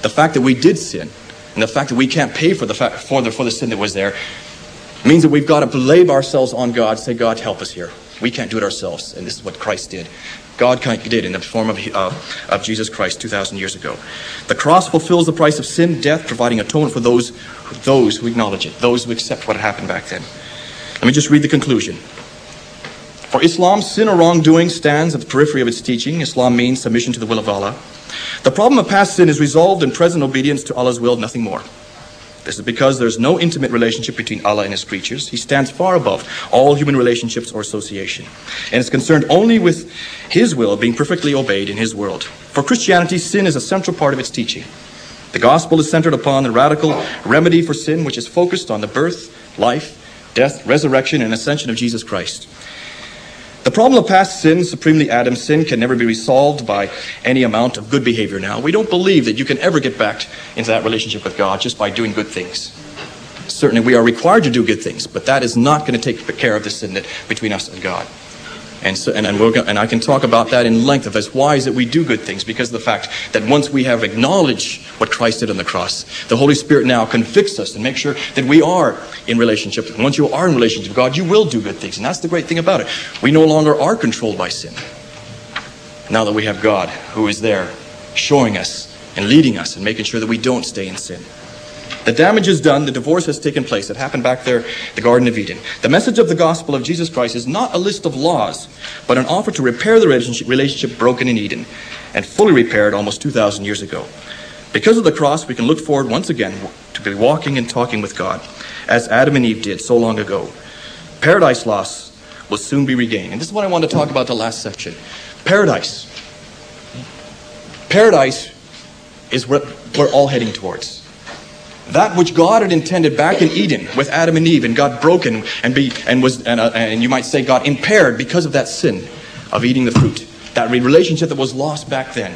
The fact that we did sin and the fact that we can't pay for the, fa- for the, for the sin that was there means that we've got to blame ourselves on God, say, God, help us here. We can't do it ourselves. And this is what Christ did. God did in the form of, uh, of Jesus Christ 2,000 years ago. The cross fulfills the price of sin, death, providing atonement for those, those who acknowledge it, those who accept what happened back then. Let me just read the conclusion. For Islam, sin or wrongdoing stands at the periphery of its teaching. Islam means submission to the will of Allah. The problem of past sin is resolved in present obedience to Allah's will, nothing more. This is because there's no intimate relationship between Allah and His creatures. He stands far above all human relationships or association, and is concerned only with His will being perfectly obeyed in His world. For Christianity, sin is a central part of its teaching. The gospel is centered upon the radical remedy for sin, which is focused on the birth, life, death, resurrection, and ascension of Jesus Christ. The problem of past sin, supremely Adam's sin, can never be resolved by any amount of good behavior now. We don't believe that you can ever get back into that relationship with God just by doing good things. Certainly, we are required to do good things, but that is not going to take care of the sin that, between us and God. And, so, and, and, we're and I can talk about that in length of as why is it we do good things because of the fact that once we have acknowledged what Christ did on the cross, the Holy Spirit now convicts us and makes sure that we are in relationship. And once you are in relationship with God, you will do good things. And that's the great thing about it. We no longer are controlled by sin. Now that we have God who is there showing us and leading us and making sure that we don't stay in sin. The damage is done. The divorce has taken place. It happened back there, the Garden of Eden. The message of the gospel of Jesus Christ is not a list of laws, but an offer to repair the relationship, broken in Eden and fully repaired almost 2,000 years ago. Because of the cross, we can look forward once again to be walking and talking with God, as Adam and Eve did so long ago. Paradise lost will soon be regained. And this is what I want to talk about the last section. Paradise. Paradise is what we're all heading towards. That which God had intended back in Eden with Adam and Eve and got broken and be and was and, uh, and you might say got impaired because of that sin of eating the fruit. That relationship that was lost back then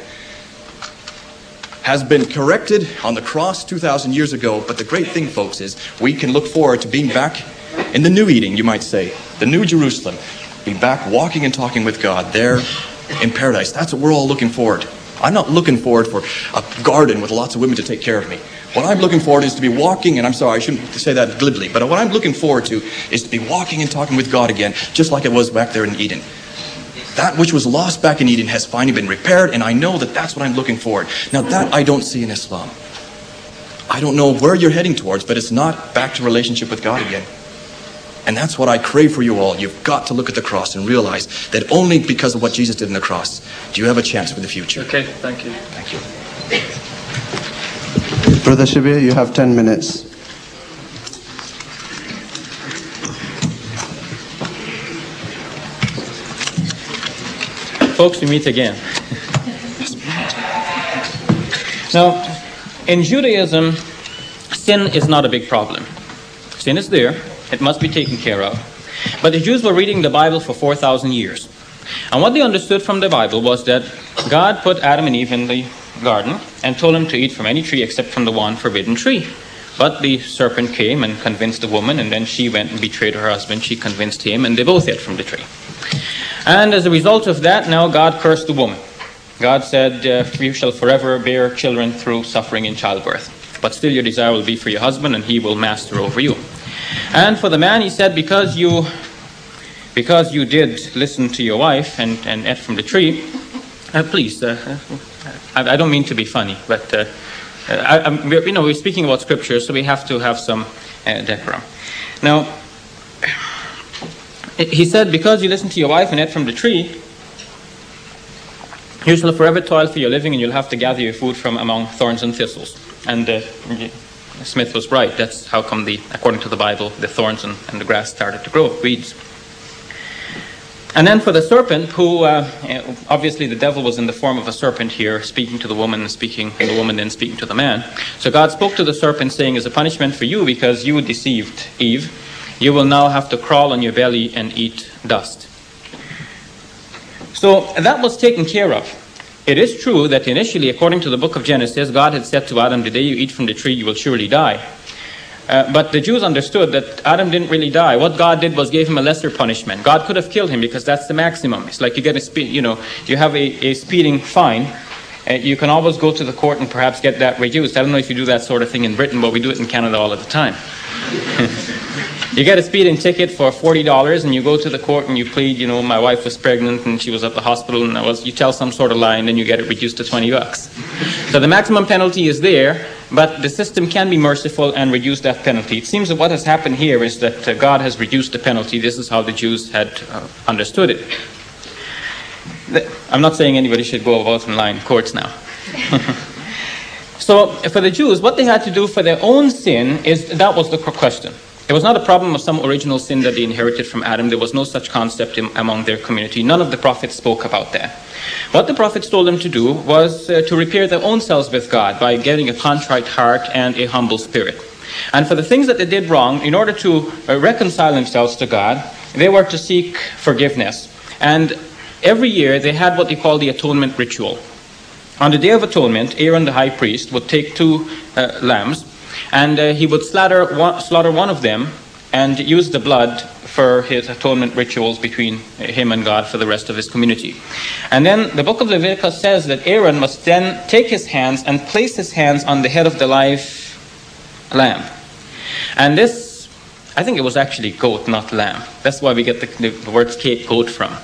has been corrected on the cross 2,000 years ago. But the great thing, folks, is we can look forward to being back in the new Eden, you might say, the new Jerusalem, be back walking and talking with God there in paradise. That's what we're all looking forward. I'm not looking forward for a garden with lots of women to take care of me. What I'm looking forward is to be walking, and I'm sorry, I shouldn't say that glibly, but what I'm looking forward to is to be walking and talking with God again, just like it was back there in Eden. That which was lost back in Eden has finally been repaired, and I know that that's what I'm looking forward. Now, that I don't see in Islam. I don't know where you're heading towards, but it's not back to relationship with God again. And that's what I crave for you all. You've got to look at the cross and realize that only because of what Jesus did in the cross do you have a chance for the future. Okay, thank you. Thank you. Brother Shabir, you have 10 minutes. Folks, we meet again. now, in Judaism, sin is not a big problem. Sin is there, it must be taken care of. But the Jews were reading the Bible for 4,000 years. And what they understood from the Bible was that God put Adam and Eve in the garden and told him to eat from any tree except from the one forbidden tree. But the serpent came and convinced the woman, and then she went and betrayed her husband. She convinced him, and they both ate from the tree. And as a result of that, now God cursed the woman. God said, uh, You shall forever bear children through suffering in childbirth. But still, your desire will be for your husband, and he will master over you. And for the man, he said, Because you because you did listen to your wife and, and ate from the tree, uh, please, uh, I, I, don't mean to be funny, but uh, I, you know, we're speaking about scripture, so we have to have some uh, decorum. Now, he said, because you listened to your wife and ate from the tree, you shall forever toil for your living, and you'll have to gather your food from among thorns and thistles. And uh, Smith was right. That's how come the, according to the Bible, the thorns and, and the grass started to grow, weeds. And then for the serpent, who uh, obviously the devil was in the form of a serpent here, speaking to the woman, and speaking, and the woman then speaking to the man. So God spoke to the serpent, saying, "As a punishment for you, because you deceived Eve, you will now have to crawl on your belly and eat dust." So that was taken care of. It is true that initially, according to the book of Genesis, God had said to Adam, "The day you eat from the tree, you will surely die." Uh, but the Jews understood that Adam didn't really die. What God did was gave him a lesser punishment. God could have killed him because that's the maximum. It's like you get a speed, you know, you have a, a speeding fine. Uh, you can always go to the court and perhaps get that reduced. I don't know if you do that sort of thing in Britain, but we do it in Canada all of the time. you get a speeding ticket for forty dollars, and you go to the court and you plead. You know, my wife was pregnant and she was at the hospital, and I was. You tell some sort of lie, and then you get it reduced to twenty bucks. So the maximum penalty is there, but the system can be merciful and reduce that penalty. It seems that what has happened here is that uh, God has reduced the penalty. This is how the Jews had uh, understood it. The- I'm not saying anybody should go about in line courts now. so, for the Jews, what they had to do for their own sin is that was the question. It was not a problem of some original sin that they inherited from Adam. There was no such concept in, among their community. None of the prophets spoke about that. What the prophets told them to do was uh, to repair their own selves with God by getting a contrite heart and a humble spirit. And for the things that they did wrong, in order to uh, reconcile themselves to God, they were to seek forgiveness. And every year they had what they call the atonement ritual. On the Day of Atonement, Aaron the high priest would take two uh, lambs and uh, he would slaughter one, slaughter one of them and use the blood for his atonement rituals between him and God for the rest of his community. And then the book of Leviticus says that Aaron must then take his hands and place his hands on the head of the live lamb. And this, I think it was actually goat, not lamb. That's why we get the, the word scapegoat from.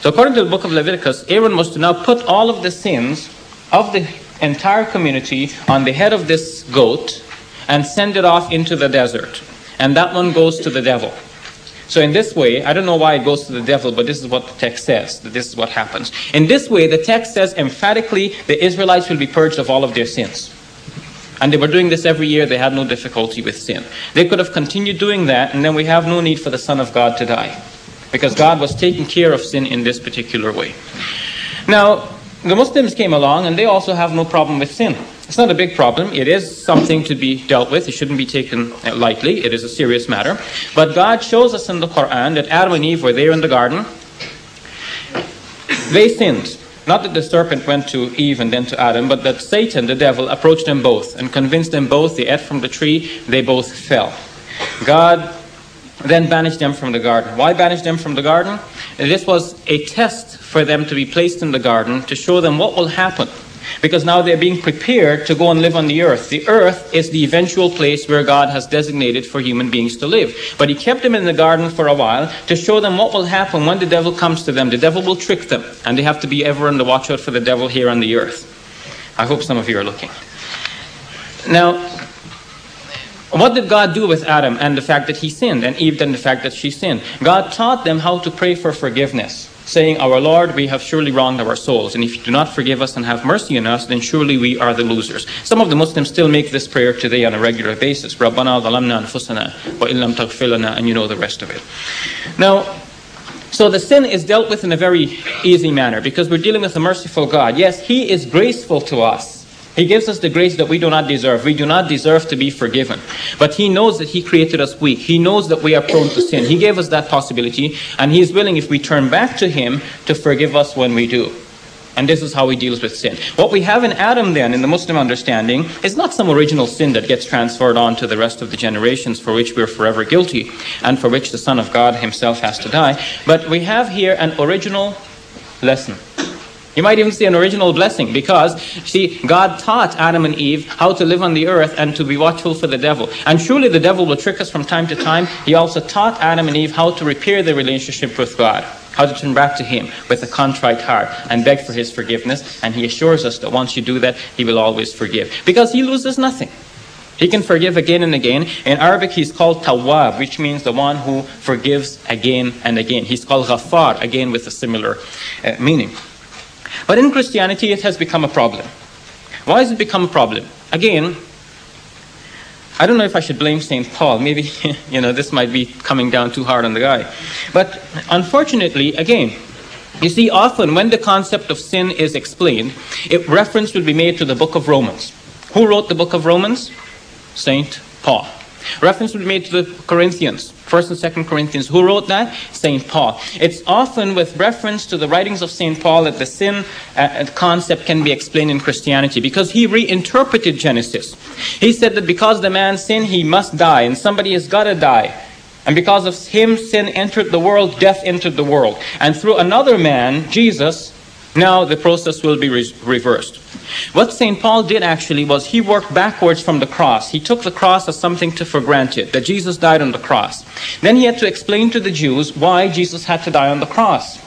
So according to the book of Leviticus, Aaron to now put all of the sins of the entire community on the head of this goat and send it off into the desert. And that one goes to the devil. So in this way, I don't know why it goes to the devil, but this is what the text says, that this is what happens. In this way, the text says emphatically the Israelites will be purged of all of their sins. And they were doing this every year, they had no difficulty with sin. They could have continued doing that, and then we have no need for the Son of God to die. Because God was taking care of sin in this particular way. Now, the Muslims came along and they also have no problem with sin. It's not a big problem. It is something to be dealt with. It shouldn't be taken lightly. It is a serious matter. But God shows us in the Quran that Adam and Eve were there in the garden. They sinned. Not that the serpent went to Eve and then to Adam, but that Satan, the devil, approached them both and convinced them both. They ate from the tree. They both fell. God then banished them from the garden. Why banish them from the garden? This was a test for them to be placed in the garden to show them what will happen. Because now they're being prepared to go and live on the earth. The earth is the eventual place where God has designated for human beings to live. But He kept them in the garden for a while to show them what will happen when the devil comes to them. The devil will trick them, and they have to be ever on the watch out for the devil here on the earth. I hope some of you are looking. Now, what did God do with Adam and the fact that he sinned, and Eve and the fact that she sinned? God taught them how to pray for forgiveness, saying, Our Lord, we have surely wronged our souls, and if you do not forgive us and have mercy on us, then surely we are the losers. Some of the Muslims still make this prayer today on a regular basis. Rabbana zalamna anfusana wa illam taghfir lana, and you know the rest of it. Now, so the sin is dealt with in a very easy manner because we're dealing with a merciful God. Yes, He is graceful to us. He gives us the grace that we do not deserve. We do not deserve to be forgiven. But He knows that He created us weak. He knows that we are prone to sin. He gave us that possibility, and He is willing, if we turn back to Him, to forgive us when we do. And this is how He deals with sin. What we have in Adam, then, in the Muslim understanding, is not some original sin that gets transferred on to the rest of the generations for which we're forever guilty and for which the Son of God Himself has to die. But we have here an original lesson. You might even see an original blessing because, see, God taught Adam and Eve how to live on the earth and to be watchful for the devil. And surely the devil will trick us from time to time. He also taught Adam and Eve how to repair their relationship with God, how to turn back to Him with a contrite heart and beg for His forgiveness. And He assures us that once you do that, He will always forgive because He loses nothing. He can forgive again and again. In Arabic, he's called Tawwab, which means the one who forgives again and again. He's called Ghaffar, again with a similar uh, meaning. But in Christianity, it has become a problem. Why has it become a problem? Again, I don't know if I should blame St. Paul. Maybe, you know, this might be coming down too hard on the guy. But unfortunately, again, you see, often when the concept of sin is explained, it, reference will be made to the book of Romans. Who wrote the book of Romans? St. Paul. Reference will be made to the Corinthians, 1st and 2nd Corinthians. Who wrote that? St. Paul. It's often with reference to the writings of St. Paul that the sin uh, concept can be explained in Christianity because he reinterpreted Genesis. He said that because the man sinned, he must die, and somebody has got to die. And because of him, sin entered the world, death entered the world. And through another man, Jesus, now the process will be re- reversed. What St. Paul did actually was he worked backwards from the cross. He took the cross as something to for granted, that Jesus died on the cross. Then he had to explain to the Jews why Jesus had to die on the cross.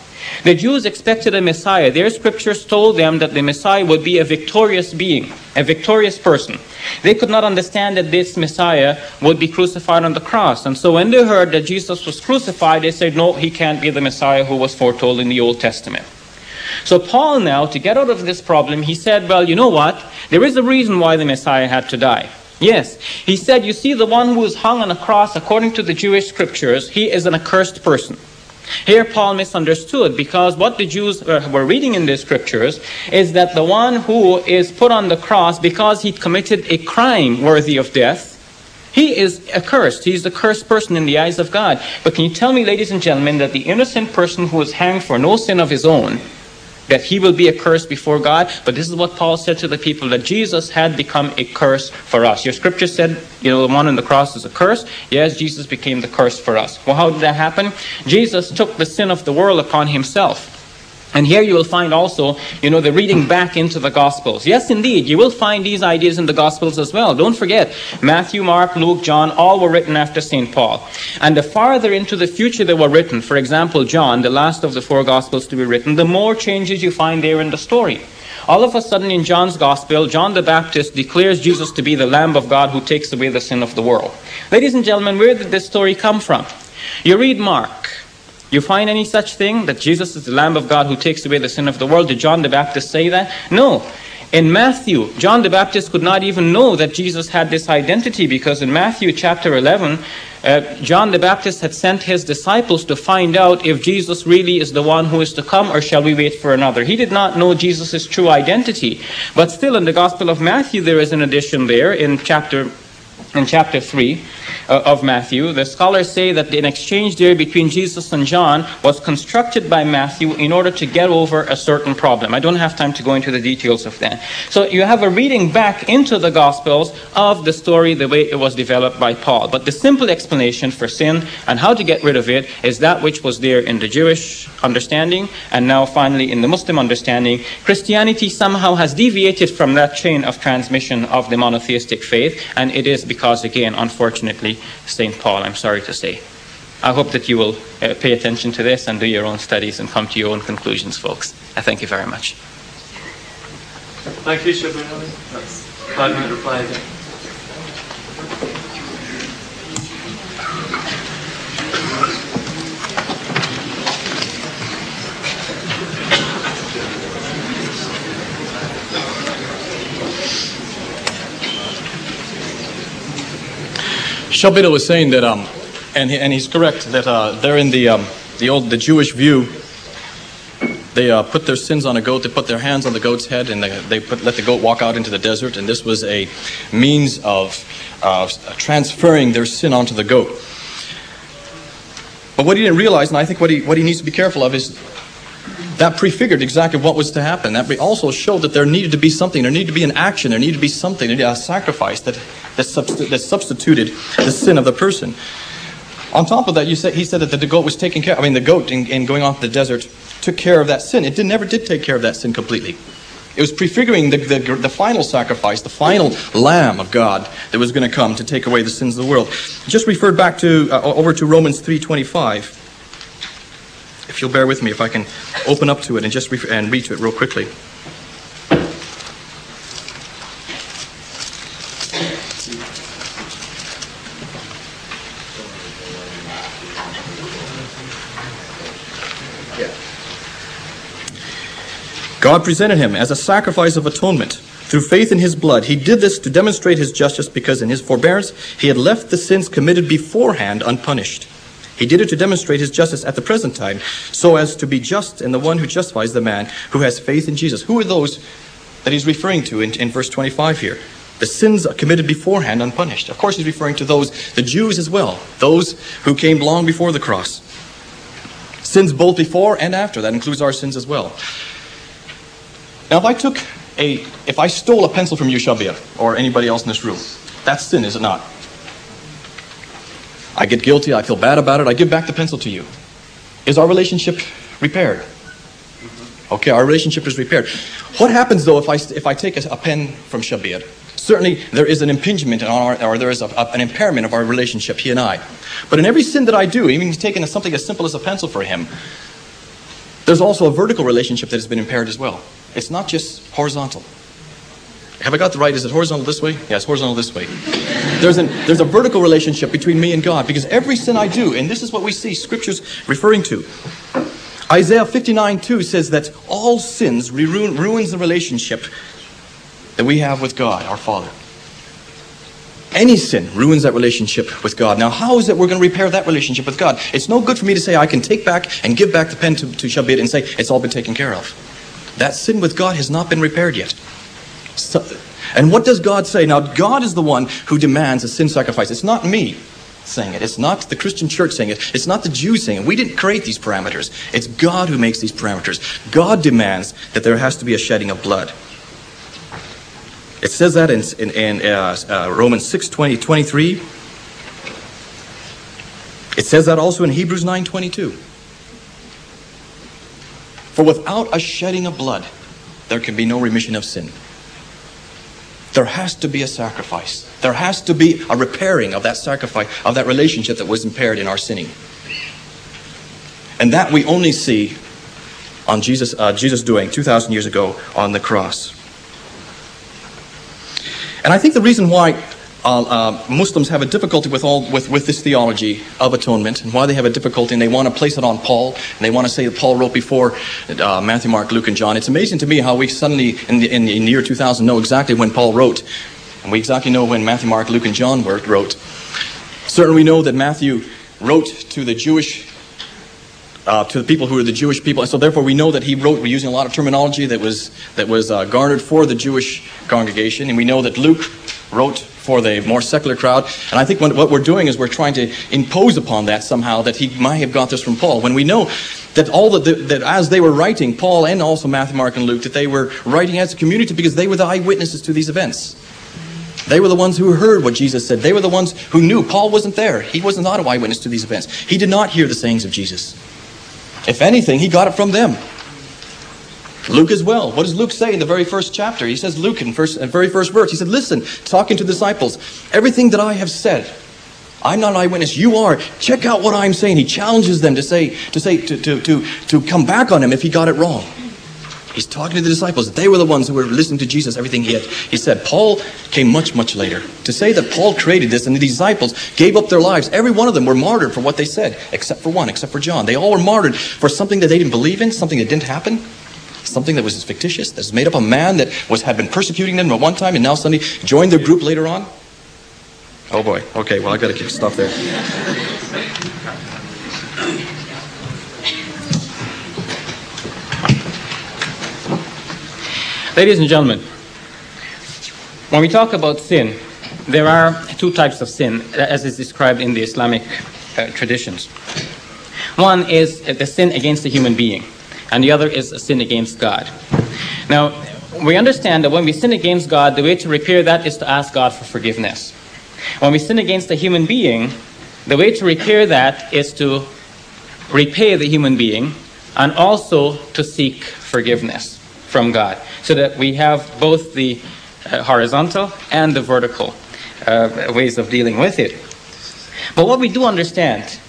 The Jews expected a Messiah. Their scriptures told them that the Messiah would be a victorious being, a victorious person. They could not understand that this Messiah would be crucified on the cross. And so when they heard that Jesus was crucified, they said, no, he can't be the Messiah who was foretold in the Old Testament. So Paul now, to get out of this problem, he said, well, you know what? There is a reason why the Messiah had to die. Yes, he said, you see, the one who is hung on a cross, according to the Jewish scriptures, he is an accursed person. Here, Paul misunderstood because what the Jews uh, were reading in the scriptures is that the one who is put on the cross because he committed a crime worthy of death, he is accursed. He's the cursed person in the eyes of God. But can you tell me, ladies and gentlemen, that the innocent person who was hanged for no sin of his own that he will be a curse before God. But this is what Paul said to the people that Jesus had become a curse for us. Your scripture said, you know, the one on the cross is a curse. Yes, Jesus became the curse for us. Well, how did that happen? Jesus took the sin of the world upon himself. And here you will find also, you know, the reading back into the Gospels. Yes, indeed, you will find these ideas in the Gospels as well. Don't forget, Matthew, Mark, Luke, John, all were written after St. Paul. And the farther into the future they were written, for example, John, the last of the four Gospels to be written, the more changes you find there in the story. All of a sudden in John's Gospel, John the Baptist declares Jesus to be the Lamb of God who takes away the sin of the world. Ladies and gentlemen, where did this story come from? You read Mark. You find any such thing that Jesus is the Lamb of God who takes away the sin of the world? Did John the Baptist say that? No. In Matthew, John the Baptist could not even know that Jesus had this identity because in Matthew chapter 11, uh, John the Baptist had sent his disciples to find out if Jesus really is the one who is to come or shall we wait for another. He did not know Jesus' true identity. But still, in the Gospel of Matthew, there is an addition there in chapter, in chapter 3 uh, of Matthew, the scholars say that an exchange there between Jesus and John was constructed by Matthew in order to get over a certain problem. I don't have time to go into the details of that. So you have a reading back into the Gospels of the story the way it was developed by Paul. But the simple explanation for sin and how to get rid of it is that which was there in the Jewish understanding and now finally in the Muslim understanding. Christianity somehow has deviated from that chain of transmission of the monotheistic faith, and it is because, again, unfortunately, St. Paul, I'm sorry to say. I hope that you will uh, pay attention to this and do your own studies and come to your own conclusions, folks. I thank you very much. Thank you, Shabir. Five minute reply again. Shabir was saying that, um, and, he, and he's correct, that uh, they're in the, um, the old, the Jewish view. They uh, put their sins on a goat, they put their hands on the goat's head, and they, they put, let the goat walk out into the desert, and this was a means of uh, transferring their sin onto the goat. But what he didn't realize, and I think what he, what he needs to be careful of, is that prefigured exactly what was to happen. That also showed that there needed to be something, there needed to be an action, there needed to be something, a sacrifice that that, subst- that substituted the sin of the person. On top of that, you said, he said that the goat was taking care. I mean, the goat in, in going off the desert took care of that sin. It did, never did take care of that sin completely. It was prefiguring the, the, the, final sacrifice, the final Lamb of God that was going to come to take away the sins of the world. Just referred back to uh, over to Romans 3:25. If you'll bear with me, if I can open up to it and just and read to it real quickly. God presented him as a sacrifice of atonement through faith in his blood. He did this to demonstrate his justice because in his forbearance he had left the sins committed beforehand unpunished. He did it to demonstrate his justice at the present time, so as to be just in the one who justifies the man who has faith in Jesus. Who are those that he's referring to in, in verse 25 here? The sins committed beforehand unpunished. Of course, he's referring to those, the Jews as well, those who came long before the cross. Sins both before and after. That includes our sins as well. Now, if I took a, if I stole a pencil from you, Shabir, or anybody else in this room, that's sin, is it not? I get guilty, I feel bad about it, I give back the pencil to you. Is our relationship repaired? Okay, our relationship is repaired. What happens though if I, if I take a, a pen from Shabir? Certainly there is an impingement on our, or there is a, a, an impairment of our relationship, he and I. But in every sin that I do, even taking something as simple as a pencil for him, There's also a vertical relationship that has been impaired as well. It's not just horizontal. Have I got the right? Is it horizontal this way? Yes, horizontal this way. There's, an, there's a vertical relationship between me and God because every sin I do, and this is what we see scriptures referring to. Isaiah 59 2 says that all sins ruin, ruins the relationship that we have with God, our Father. Any sin ruins that relationship with God. Now, how is it we're going to repair that relationship with God? It's no good for me to say I can take back and give back the pen to, to Shabir and say it's all been taken care of. That sin with God has not been repaired yet. So, and what does God say? Now, God is the one who demands a sin sacrifice. It's not me saying it. It's not the Christian church saying it. It's not the Jews saying it. We didn't create these parameters. It's God who makes these parameters. God demands that there has to be a shedding of blood. It says that in, in, in uh, uh, Romans 6 20, 23. It says that also in Hebrews 9 22. For without a shedding of blood, there can be no remission of sin. There has to be a sacrifice. There has to be a repairing of that sacrifice, of that relationship that was impaired in our sinning. And that we only see on Jesus, uh, Jesus doing 2,000 years ago on the cross. And I think the reason why uh, uh, Muslims have a difficulty with, all, with, with this theology of atonement and why they have a difficulty and they want to place it on Paul and they want to say that Paul wrote before uh, Matthew, Mark, Luke, and John. It's amazing to me how we suddenly, in the, in the, year 2000, know exactly when Paul wrote. And we exactly know when Matthew, Mark, Luke, and John wrote. Certainly we know that Matthew wrote to the Jewish uh, to the people who are the Jewish people. And so therefore we know that he wrote we're using a lot of terminology that was, that was uh, garnered for the Jewish congregation. And we know that Luke wrote for the more secular crowd. And I think what, what we're doing is we're trying to impose upon that somehow that he might have got this from Paul. When we know that all the, that as they were writing, Paul and also Matthew, Mark, and Luke, that they were writing as a community because they were the eyewitnesses to these events. They were the ones who heard what Jesus said. They were the ones who knew. Paul wasn't there. He was not an eyewitness to these events. He did not hear the sayings of Jesus. If anything, he got it from them. Luke as well. What does Luke say in the very first chapter? He says, Luke in first, uh, very first verse, he said, Listen, talking to disciples, everything that I have said, I'm not an eyewitness, you are. Check out what I'm saying. He challenges them to say, to say, to, to, to, to come back on him if he got it wrong. He's talking to the disciples. They were the ones who were listening to Jesus, everything he had. He said, Paul came much, much later. To say that Paul created this and the disciples gave up their lives, every one of them were martyred for what they said, except for one, except for John. They all were martyred for something that they didn't believe in, something that didn't happen, something that was fictitious, that's made up a man that was had been persecuting them at one time and now suddenly joined their group later on. Oh boy. Okay, well I gotta keep stuff there. Ladies and gentlemen, when we talk about sin, there are two types of sin, as is described in the Islamic uh, traditions. One is the sin against the human being, and the other is a sin against God. Now, we understand that when we sin against God, the way to repair that is to ask God for forgiveness. When we sin against a human being, the way to repair that is to repay the human being and also to seek forgiveness from God so that we have both the uh, horizontal and the vertical uh, ways of dealing with it. But what we do understand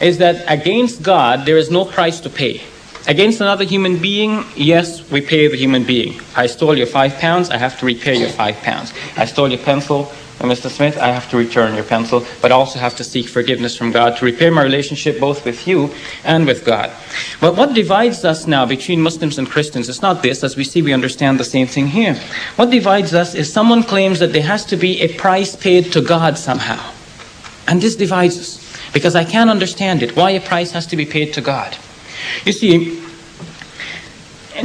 is that against God, there is no price to pay. Against another human being, yes, we pay the human being. I stole your five pounds, I have to repay your five pounds. I stole your pencil, Mr. Smith, I have to return your pencil, but also have to seek forgiveness from God to repair my relationship both with you and with God. But what divides us now between Muslims and Christians is not this, as we see, we understand the same thing here. What divides us is someone claims that there has to be a price paid to God somehow. And this divides us because I can't understand it, why a price has to be paid to God. You see,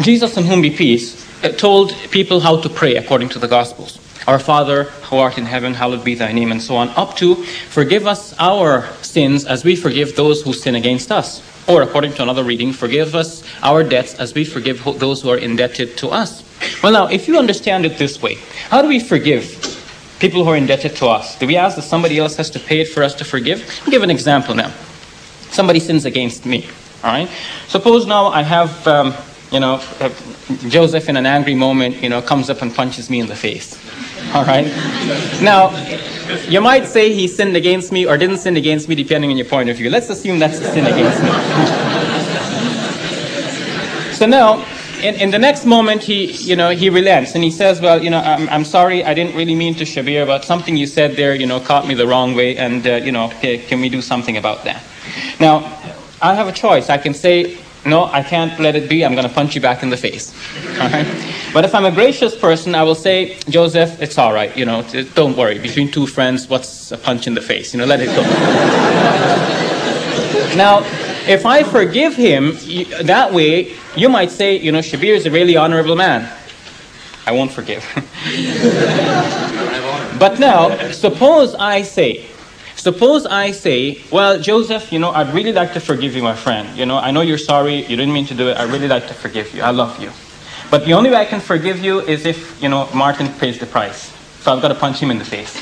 Jesus, in whom be peace, uh, told people how to pray according to the Gospels. Our Father who art in heaven, hallowed be thy name, and so on, up to forgive us our sins as we forgive those who sin against us. Or, according to another reading, forgive us our debts as we forgive those who are indebted to us. Well, now, if you understand it this way, how do we forgive people who are indebted to us? Do we ask that somebody else has to pay it for us to forgive? I'll give an example now. Somebody sins against me, all right? Suppose now I have, um, you know, Joseph in an angry moment, you know, comes up and punches me in the face. All right? Now, you might say he sinned against me or didn't sin against me, depending on your point of view. Let's assume that's a sin against me. So now, in, in the next moment, he, you know, he relents and he says, well, you know, I'm, I'm sorry, I didn't really mean to Shabir, but something you said there, you know, caught me the wrong way, and, uh, you know, can we do something about that? Now, I have a choice. I can say, no, I can't let it be. I'm going to punch you back in the face. All right? But if I'm a gracious person, I will say, Joseph, it's all right. You know, don't worry. Between two friends, what's a punch in the face? You know, let it go. now, if I forgive him that way, you might say, you know, Shabir is a really honorable man. I won't forgive. but now, suppose I say, Suppose I say, well, Joseph, you know, I'd really like to forgive you, my friend. You know, I know you're sorry. You didn't mean to do it. I really like to forgive you. I love you. But the only way I can forgive you is if, you know, Martin pays the price. So I've got to punch him in the face.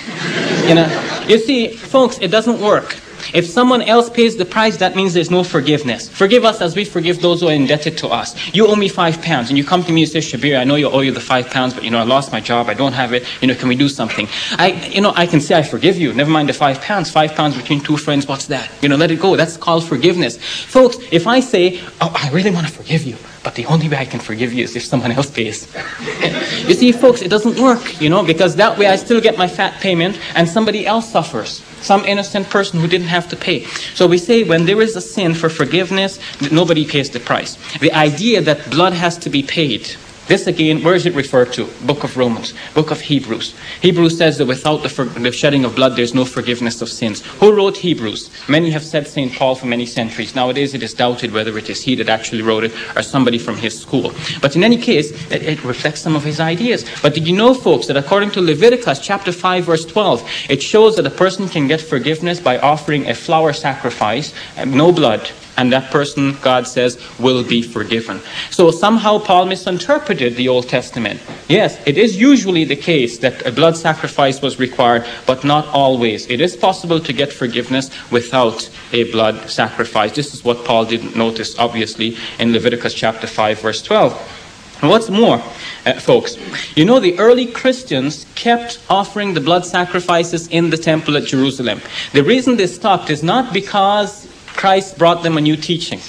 you know, you see, folks, it doesn't work. If someone else pays the price, that means there's no forgiveness. Forgive us as we forgive those who are indebted to us. You owe me five pounds, and you come to me and say, Shabir, I know you owe you the five pounds, but you know, I lost my job, I don't have it, you know, can we do something? I, you know, I can say I forgive you, never mind the five pounds. Five pounds between two friends, what's that? You know, let it go. That's called forgiveness. Folks, if I say, oh, I really want to forgive you, but the only way I can forgive you is if someone else pays. you see, folks, it doesn't work, you know, because that way I still get my fat payment and somebody else suffers. Some innocent person who didn't have to pay. So we say when there is a sin for forgiveness, nobody pays the price. The idea that blood has to be paid this again, where is it referred to? Book of Romans, book of Hebrews. Hebrews says that without the, for- the, shedding of blood, there's no forgiveness of sins. Who wrote Hebrews? Many have said St. Paul for many centuries. Nowadays, it is doubted whether it is he that actually wrote it or somebody from his school. But in any case, it, it reflects some of his ideas. But did you know, folks, that according to Leviticus chapter 5, verse 12, it shows that a person can get forgiveness by offering a flower sacrifice, uh, no blood, and that person, God says, will be forgiven. So somehow Paul misinterpreted the Old Testament. Yes, it is usually the case that a blood sacrifice was required, but not always. It is possible to get forgiveness without a blood sacrifice. This is what Paul didn't notice, obviously, in Leviticus chapter 5, verse 12. And what's more, uh, folks, you know the early Christians kept offering the blood sacrifices in the temple at Jerusalem. The reason they stopped is not because Christ brought them a new teaching.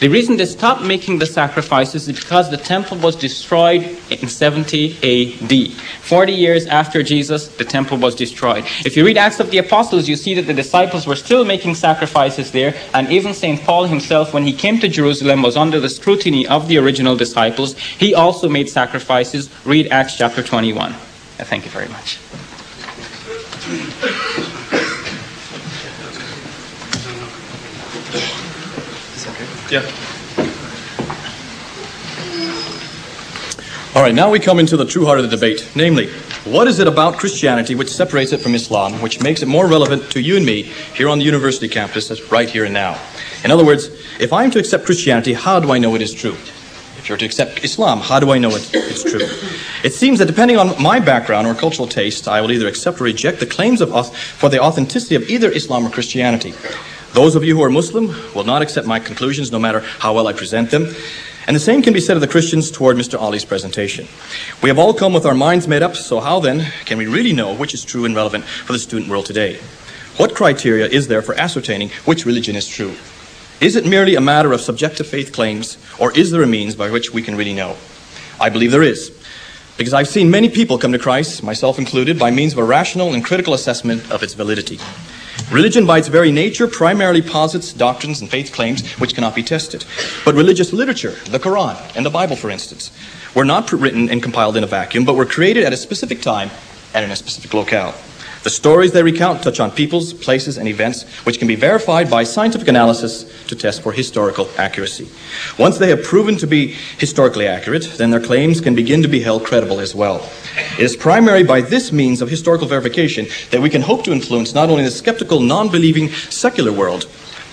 The reason they stopped making the sacrifices is because the temple was destroyed in 70 AD. 40 years after Jesus, the temple was destroyed. If you read Acts of the Apostles, you see that the disciples were still making sacrifices there, and even St. Paul himself, when he came to Jerusalem, was under the scrutiny of the original disciples. He also made sacrifices. Read Acts chapter 21. Thank you very much. Yeah. All right, now we come into the true heart of the debate. Namely, what is it about Christianity which separates it from Islam, which makes it more relevant to you and me here on the university campus, right here and now? In other words, if I'm to accept Christianity, how do I know it is true? If you're to accept Islam, how do I know it, it's true? It seems that depending on my background or cultural taste, I will either accept or reject the claims of us for the authenticity of either Islam or Christianity. Those of you who are Muslim will not accept my conclusions no matter how well I present them. And the same can be said of the Christians toward Mr. Ally's presentation. We have all come with our minds made up, so how then can we really know which is true and relevant for the student world today? What criteria is there for ascertaining which religion is true? Is it merely a matter of subjective faith claims, or is there a means by which we can really know? I believe there is. Because I've seen many people come to Christ, myself included, by means of a rational and critical assessment of its validity. Religion, by its very nature, primarily posits doctrines and faith claims which cannot be tested. But religious literature, the Quran and the Bible, for instance, were not written and compiled in a vacuum, but were created at a specific time and in a specific locale. The stories they recount touch on peoples, places, and events which can be verified by scientific analysis to test for historical accuracy. Once they have proven to be historically accurate, then their claims can begin to be held credible as well. It is primarily by this means of historical verification that we can hope to influence not only the skeptical, non believing secular world,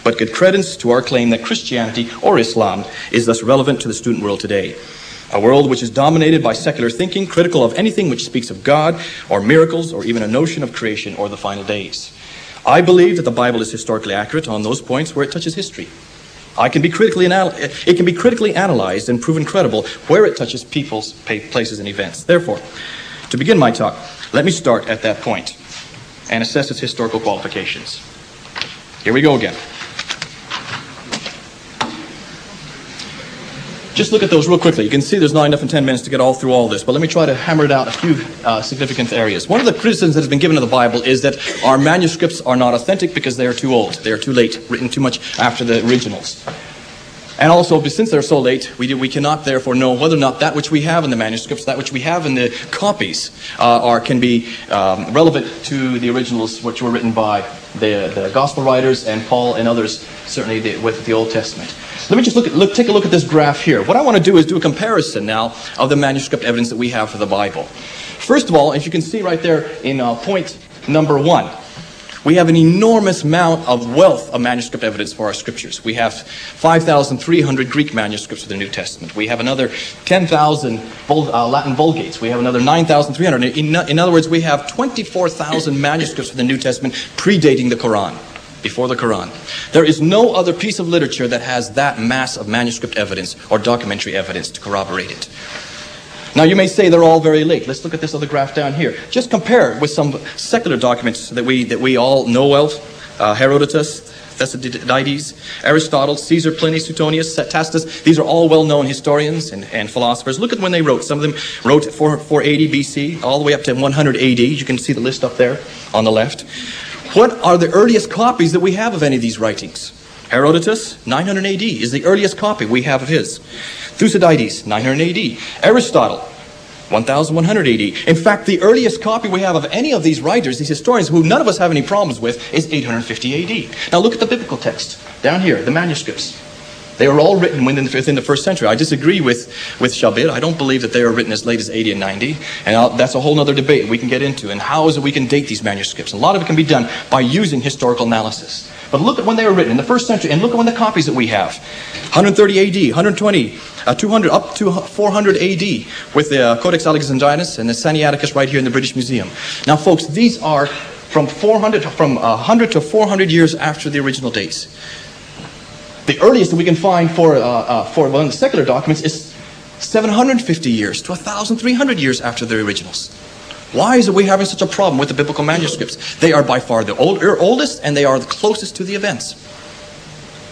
but give credence to our claim that Christianity or Islam is thus relevant to the student world today. A world which is dominated by secular thinking, critical of anything which speaks of God or miracles or even a notion of creation or the final days. I believe that the Bible is historically accurate on those points where it touches history. I can be critically anal- it can be critically analyzed and proven credible where it touches people's places and events. Therefore, to begin my talk, let me start at that point and assess its historical qualifications. Here we go again. Just look at those real quickly. You can see there's not enough in 10 minutes to get all through all this, but let me try to hammer it out a few uh, significant areas. One of the criticisms that has been given of the Bible is that our manuscripts are not authentic because they are too old. They are too late, written too much after the originals. And also, since they're so late, we, do, we cannot therefore know whether or not that which we have in the manuscripts, that which we have in the copies, uh, are, can be um, relevant to the originals which were written by the, the gospel writers and Paul and others, certainly the, with the Old Testament. Let me just look at, look, take a look at this graph here. What I want to do is do a comparison now of the manuscript evidence that we have for the Bible. First of all, as you can see right there in uh, point number one, we have an enormous amount of wealth of manuscript evidence for our scriptures. We have 5,300 Greek manuscripts of the New Testament. We have another 10,000 uh, Latin Vulgates. We have another 9,300. In, in other words, we have 24,000 manuscripts of the New Testament predating the Quran before the Quran. There is no other piece of literature that has that mass of manuscript evidence or documentary evidence to corroborate it. Now, you may say they're all very late. Let's look at this other graph down here. Just compare it with some secular documents that we, that we all know of uh, Herodotus, Thucydides, Aristotle, Caesar, Pliny, Suetonius, Tacitus. These are all well known historians and, and, philosophers. Look at when they wrote. Some of them wrote 4, 480 BC, all the way up to 100 AD. You can see the list up there on the left. What are the earliest copies that we have of any of these writings? Herodotus, 900 AD, is the earliest copy we have of his. Thucydides, 900 AD. Aristotle, 1100 AD. In fact, the earliest copy we have of any of these writers, these historians, who none of us have any problems with, is 850 AD. Now look at the biblical text down here, the manuscripts. They were all written within, the first century. I disagree with, with Shabir. I don't believe that they were written as late as 80 and 90. And I'll, that's a whole other debate we can get into. And how is it we can date these manuscripts? A lot of it can be done by using historical analysis. But look at when they were written in the first century, and look at when the copies that we have 130 AD, 120, uh, 200, up to 400 AD, with the uh, Codex Alexandrinus and the Sinaiticus right here in the British Museum. Now, folks, these are from 400 from 100 to 400 years after the original dates. The earliest that we can find for, uh, uh, for one of the secular documents is 750 years to 1,300 years after the originals. Why is it we having such a problem with the biblical manuscripts? They are by far the old, oldest and they are the closest to the events.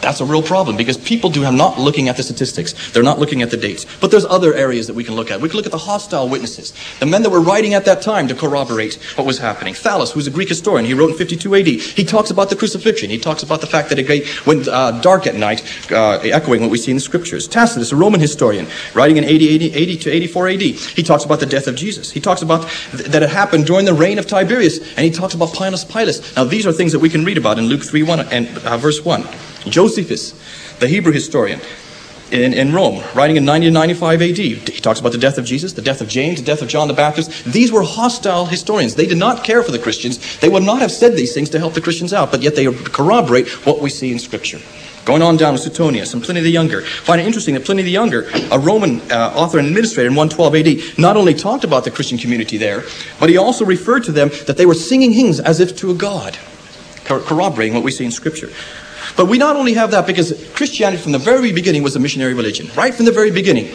That's a real problem because people do have not looking at the statistics. They're not looking at the dates. But there's other areas that we can look at. We can look at the hostile witnesses, the men that were writing at that time to corroborate what was happening. Thallus, who's a Greek historian, he wrote in 52 AD. He talks about the crucifixion. He talks about the fact that it went uh, dark at night, uh, echoing what we see in the scriptures. Tacitus, a Roman historian, writing in 80, 80, 80 to 84 AD, he talks about the death of Jesus. He talks about th- that it happened during the reign of Tiberius, and he talks about Pontius Pilate. Now, these are things that we can read about in Luke 3 1 and uh, verse 1. Josephus, the Hebrew historian, in, in Rome, writing in 90 95 AD. He talks about the death of Jesus, the death of James, the death of John the Baptist. These were hostile historians. They did not care for the Christians. They would not have said these things to help the Christians out, but yet they corroborate what we see in Scripture. Going on down to Suetonius and Pliny the Younger. Find it interesting that Pliny the Younger, a Roman uh, author and administrator in 112 AD, not only talked about the Christian community there, but he also referred to them that they were singing hymns as if to a god, corroborating what we see in Scripture. But we not only have that because Christianity from the very beginning was a missionary religion, right from the very beginning.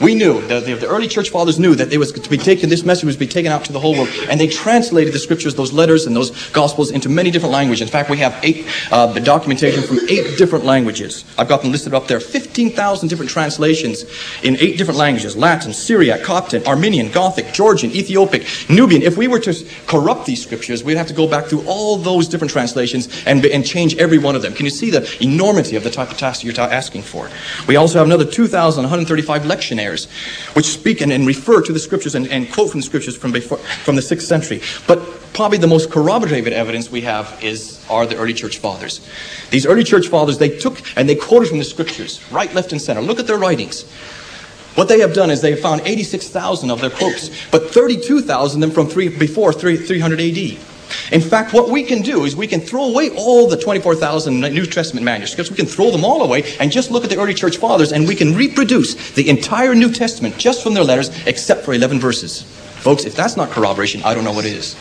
We knew, the, the, the, early church fathers knew that it was to be taken, this message was to be taken out to the whole world. And they translated the scriptures, those letters and those gospels into many different languages. In fact, we have eight, uh, the documentation from eight different languages. I've got them listed up there. 15,000 different translations in eight different languages. Latin, Syriac, Coptic, Armenian, Gothic, Georgian, Ethiopic, Nubian. If we were to corrupt these scriptures, we'd have to go back through all those different translations and, and change every one of them. Can you see the enormity of the type of task you're asking for? We also have another 2,135 lectionaries which speak and, and refer to the scriptures and, and, quote from the scriptures from, before, from the 6th century. But probably the most corroborative evidence we have is are the early church fathers. These early church fathers, they took and they quoted from the scriptures, right, left, and center. Look at their writings. What they have done is they have found 86,000 of their quotes, but 32,000 of them from three, before 300 AD. In fact, what we can do is we can throw away all the 24,000 New Testament manuscripts. We can throw them all away and just look at the early church fathers and we can reproduce the entire New Testament just from their letters except for 11 verses. Folks, if that's not corroboration, I don't know what is.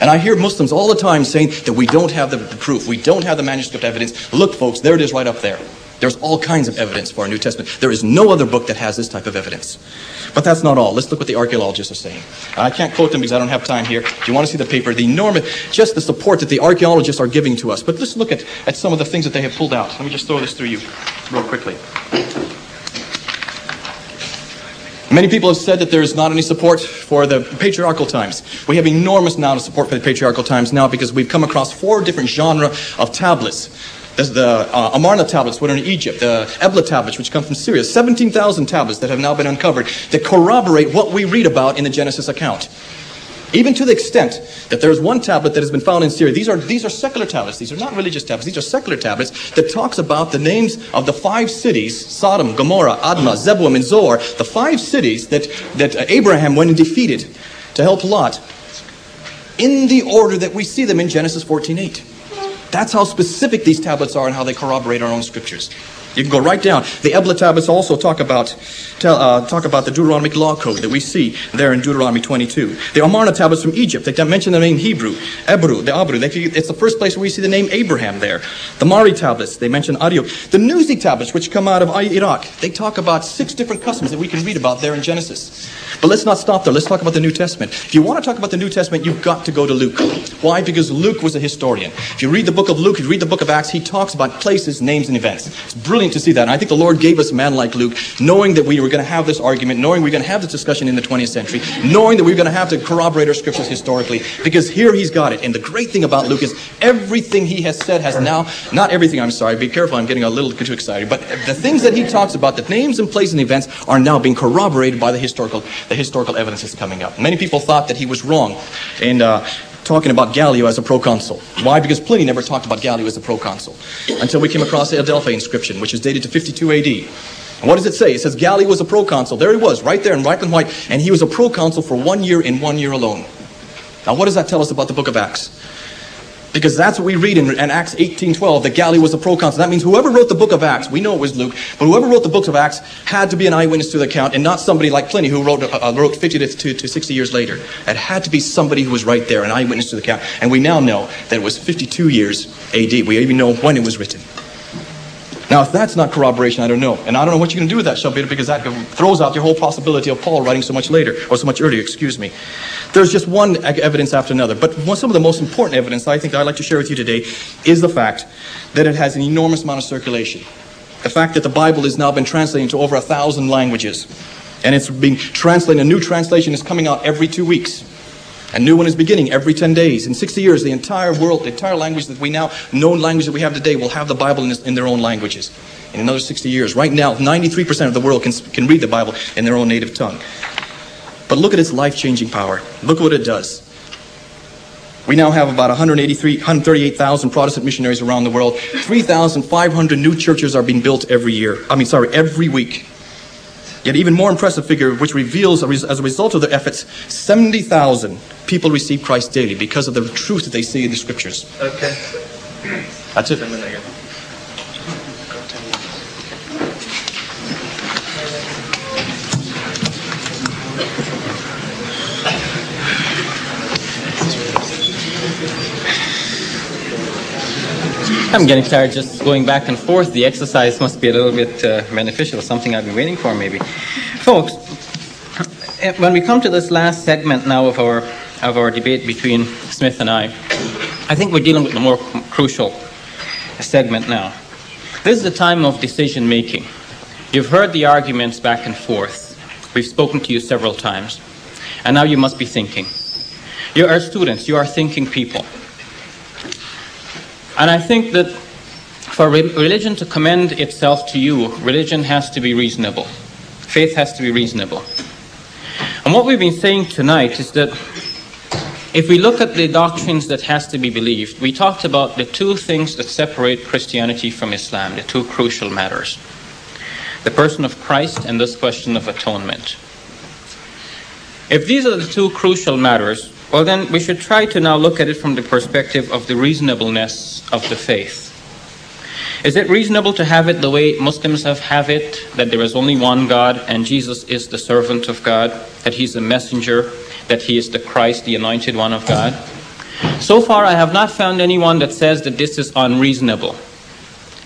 And I hear Muslims all the time saying that we don't have the, the proof, we don't have the manuscript evidence. Look, folks, there it is right up there. There's all kinds of evidence for our New Testament. There is no other book that has this type of evidence. But that's not all. Let's look what the archaeologists are saying. I can't quote them because I don't have time here. If you want to see the paper, the enormous, just the support that the archaeologists are giving to us. But let's look at, at some of the things that they have pulled out. Let me just throw this through you real quickly. Many people have said that there is not any support for the patriarchal times. We have enormous amount of support for the patriarchal times now because we've come across four different genre of tablets. There's the uh, Amarna tablets, which are in Egypt, the Ebla tablets, which come from Syria. 17,000 tablets that have now been uncovered that corroborate what we read about in the Genesis account. Even to the extent that there's one tablet that has been found in Syria. These are, these are secular tablets. These are not religious tablets. These are secular tablets that talks about the names of the five cities, Sodom, Gomorrah, Admah, Zeboim, and Zoar, the five cities that, that Abraham went and defeated to help Lot in the order that we see them in Genesis 14.8. That's how specific these tablets are and how they corroborate our own scriptures. You can go right down. The Ebla tablets also talk about tell, uh, talk about the Deuteronomic law code that we see there in Deuteronomy 22. The Amarna tablets from Egypt, they mention the name Hebrew, Ebru, the Abru. They, it's the first place where we see the name Abraham there. The Mari tablets, they mention Adio. The Nuzi tablets, which come out of Iraq, they talk about six different customs that we can read about there in Genesis. But let's not stop there. Let's talk about the New Testament. If you want to talk about the New Testament, you've got to go to Luke. Why? Because Luke was a historian. If you read the book of Luke, if you read the book of Acts, he talks about places, names, and events. It's brilliant to see that. And I think the Lord gave us a man like Luke, knowing that we were going to have this argument, knowing we are going to have this discussion in the 20th century, knowing that we are going to have to corroborate our scriptures historically, because here he's got it. And the great thing about Luke is everything he has said has now, not everything, I'm sorry, be careful, I'm getting a little too excited, but the things that he talks about, the names and places and events, are now being corroborated by the historical, the historical evidence is coming up. Many people thought that he was wrong And, uh, talking about Gallio as a proconsul. Why? Because Pliny never talked about Gallio as a proconsul until we came across the Adelphi inscription, which is dated to 52 AD. And what does it say? It says Gallio was a proconsul. There he was, right there in black and white, and he was a proconsul for one year in one year alone. Now, what does that tell us about the book of Acts? Because that's what we read in, in Acts 18.12, that Gallio was the proconsul. That means whoever wrote the book of Acts, we know it was Luke, but whoever wrote the books of Acts had to be an eyewitness to the account and not somebody like Pliny who wrote, uh, wrote 50 to, to, to 60 years later. It had to be somebody who was right there, an eyewitness to the account. And we now know that it was 52 years AD. We even know when it was written. Now, if that's not corroboration, I don't know. And I don't know what you're going to do with that, Shelbita, because that throws out your whole possibility of Paul writing so much later, or so much earlier, excuse me. There's just one evidence after another. But some of the most important evidence I think I'd like to share with you today is the fact that it has an enormous amount of circulation. The fact that the Bible has now been translated into over a thousand languages. And it's being translated, a new translation is coming out every two weeks. A new one is beginning every 10 days. In 60 years, the entire world, the entire language that we now, known language that we have today, will have the Bible in, in their own languages. In another 60 years. Right now, 93% of the world can, can read the Bible in their own native tongue. But look at its life changing power. Look what it does. We now have about 138,000 Protestant missionaries around the world. 3,500 new churches are being built every year. I mean, sorry, every week. Yet, even more impressive figure, which reveals, as a result of their efforts, 70,000 people receive Christ daily because of the truth that they see in the scriptures. Okay. That's it. I'm getting tired just going back and forth. The exercise must be a little bit uh, beneficial, something I've been waiting for, maybe. Folks, eh, when we come to this last segment now of our, of our debate between Smith and I, I think we're dealing with the more crucial segment now. This is a time of decision making. You've heard the arguments back and forth. We've spoken to you several times. And now you must be thinking. You are students, you are thinking people. And I think that for religion to commend itself to you, religion has to be reasonable. Faith has to be reasonable. And what we've been saying tonight is that if we look at the doctrines that has to be believed, we talked about the two things that separate Christianity from Islam, the two crucial matters. The person of Christ and this question of atonement. If these are the two crucial matters, well, then we should try to now look at it from the perspective of the reasonableness of the faith. Is it reasonable to have it the way Muslims have, have it, that there is only one God and Jesus is the servant of God, that he's the messenger, that he is the Christ, the anointed one of God? So far, I have not found anyone that says that this is unreasonable.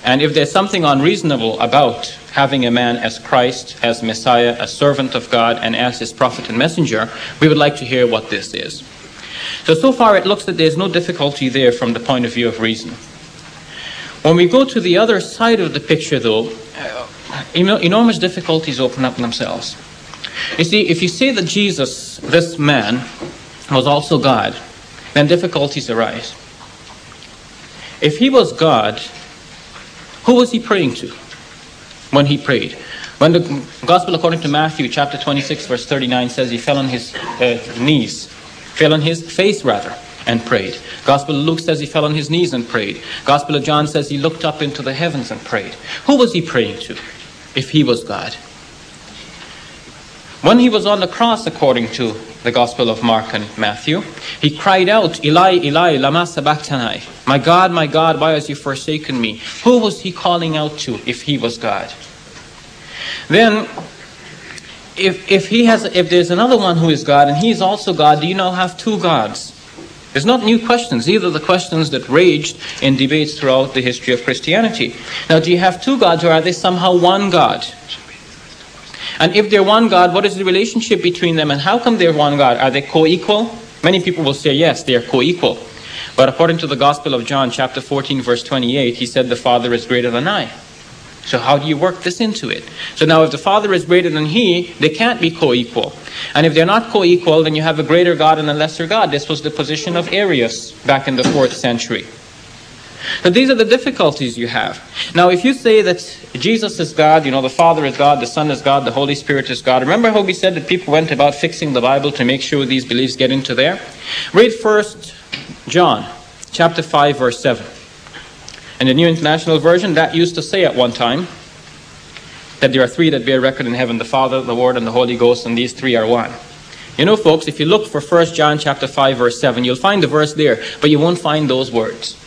And if there's something unreasonable about having a man as Christ, as Messiah, as servant of God, and as his prophet and messenger, we would like to hear what this is. So, so far it looks that there's no difficulty there from the point of view of reason. When we go to the other side of the picture, though, uh, enormous difficulties open up themselves. You see, if you say that Jesus, this man, was also God, then difficulties arise. If he was God, who was he praying to when he prayed? When the Gospel according to Matthew chapter 26 verse 39 says he fell on his uh, knees, fell on his face rather, and prayed. Gospel of Luke says he fell on his knees and prayed. Gospel of John says he looked up into the heavens and prayed. Who was he praying to if he was God? When he was on the cross, according to the Gospel of Mark and Matthew, he cried out, Eli, Eli, lama sabachthani. My God, my God, why has you forsaken me? Who was he calling out to if he was God? Then, if, if, he has, if there's another one who is God and he is also God, do you now have two gods? There's not new questions. These are the questions that raged in debates throughout the history of Christianity. Now, do you have two gods or are they somehow one God? And if they're one God, what is the relationship between them and how come they're one God? Are they co equal? Many people will say yes, they are co equal. But according to the Gospel of John, chapter 14, verse 28, he said, The Father is greater than I. So how do you work this into it? So now if the Father is greater than He, they can't be co-equal. And if they're not co-equal, then you have a greater God and a lesser God. This was the position of Arius back in the 4th century. So these are the difficulties you have. Now if you say that Jesus is God, you know, the Father is God, the Son is God, the Holy Spirit is God. Remember how we said that people went about fixing the Bible to make sure these beliefs get into there? Read first John chapter 5 verse 7. In the New International Version, that used to say at one time that there are three that bear record in heaven the Father, the Word, and the Holy Ghost, and these three are one. You know, folks, if you look for 1 John chapter 5, verse 7, you'll find the verse there, but you won't find those words.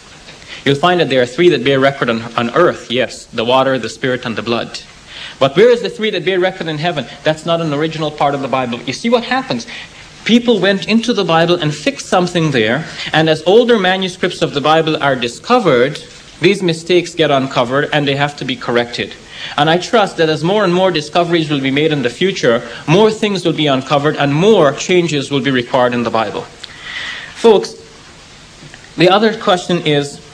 You'll find that there are three that bear record on, on earth, yes, the water, the spirit, and the blood. But where is the three that bear record in heaven? That's not an original part of the Bible. You see what happens? People went into the Bible and fixed something there, and as older manuscripts of the Bible are discovered, these mistakes get uncovered and they have to be corrected. And I trust that as more and more discoveries will be made in the future, more things will be uncovered and more changes will be required in the Bible. Folks, the other question is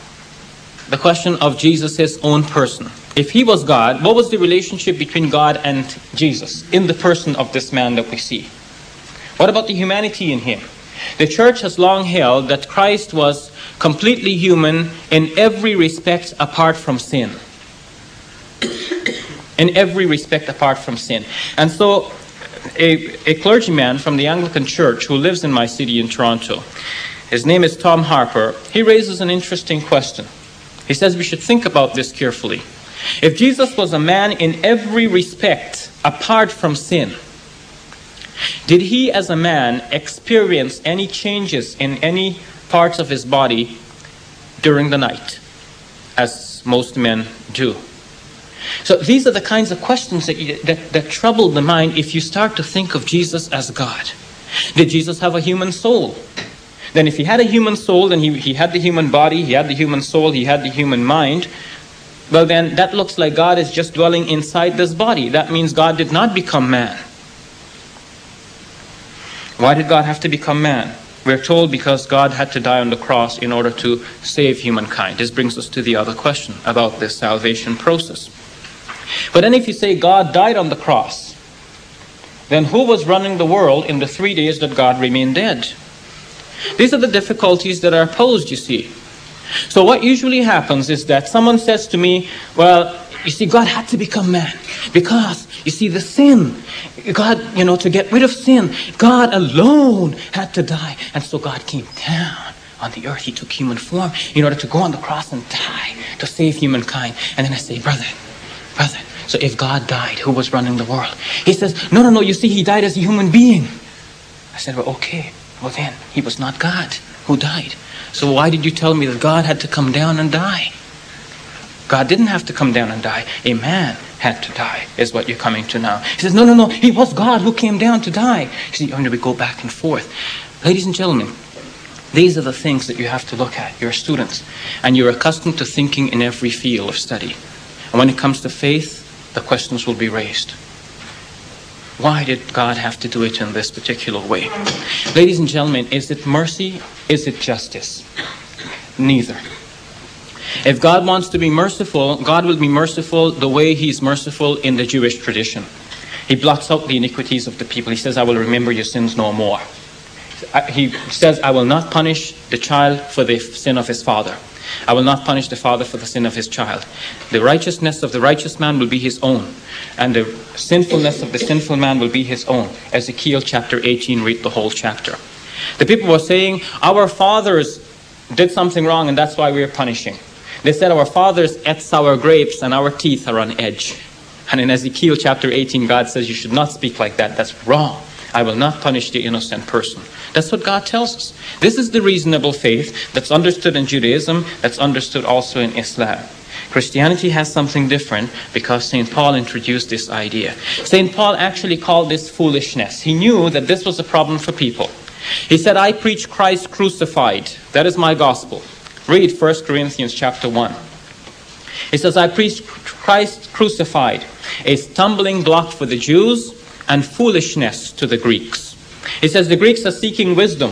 the question of Jesus' own person. If he was God, what was the relationship between God and Jesus in the person of this man that we see? What about the humanity in him? The church has long held that Christ was completely human in every respect apart from sin. In every respect apart from sin. And so, a, a clergyman from the Anglican Church who lives in my city in Toronto, his name is Tom Harper, he raises an interesting question. He says we should think about this carefully. If Jesus was a man in every respect apart from sin, did he, as a man, experience any changes in any parts of his body during the night, as most men do? So these are the kinds of questions that, that, that trouble the mind if you start to think of Jesus as God. Did Jesus have a human soul? Then, if he had a human soul, then he, he had the human body, he had the human soul, he had the human mind. Well, then that looks like God is just dwelling inside this body. That means God did not become man. Why did God have to become man? We're told because God had to die on the cross in order to save humankind. This brings us to the other question about this salvation process. But then, if you say God died on the cross, then who was running the world in the three days that God remained dead? These are the difficulties that are posed, you see. So, what usually happens is that someone says to me, Well, you see, God had to become man because, you see, the sin, God, you know, to get rid of sin, God alone had to die. And so God came down on the earth. He took human form in order to go on the cross and die to save humankind. And then I say, Brother, brother, so if God died, who was running the world? He says, No, no, no, you see, he died as a human being. I said, Well, okay. Well, then, he was not God who died. So why did you tell me that God had to come down and die? God didn't have to come down and die. A man had to die, is what you're coming to now. He says, no, no, no, he was God who came down to die. You see, only we go back and forth. Ladies and gentlemen, these are the things that you have to look at. You're students, and you're accustomed to thinking in every field of study. And when it comes to faith, the questions will be raised. Why did God have to do it in this particular way? Ladies and gentlemen, is it mercy? Is it justice? Neither. If God wants to be merciful, God will be merciful the way He's merciful in the Jewish tradition. He blots out the iniquities of the people. He says, I will remember your sins no more. He says, I will not punish the child for the sin of his father. I will not punish the father for the sin of his child. The righteousness of the righteous man will be his own, and the sinfulness of the sinful man will be his own. Ezekiel chapter 18, read the whole chapter. The people were saying, Our fathers did something wrong, and that's why we are punishing. They said, Our fathers ate sour grapes, and our teeth are on edge. And in Ezekiel chapter 18, God says, You should not speak like that. That's wrong. I will not punish the innocent person. That's what God tells us. This is the reasonable faith that's understood in Judaism, that's understood also in Islam. Christianity has something different because St. Paul introduced this idea. St. Paul actually called this foolishness. He knew that this was a problem for people. He said, I preach Christ crucified. That is my gospel. Read 1 Corinthians chapter 1. He says, I preach Christ crucified, a stumbling block for the Jews and foolishness to the Greeks. He says, The Greeks are seeking wisdom,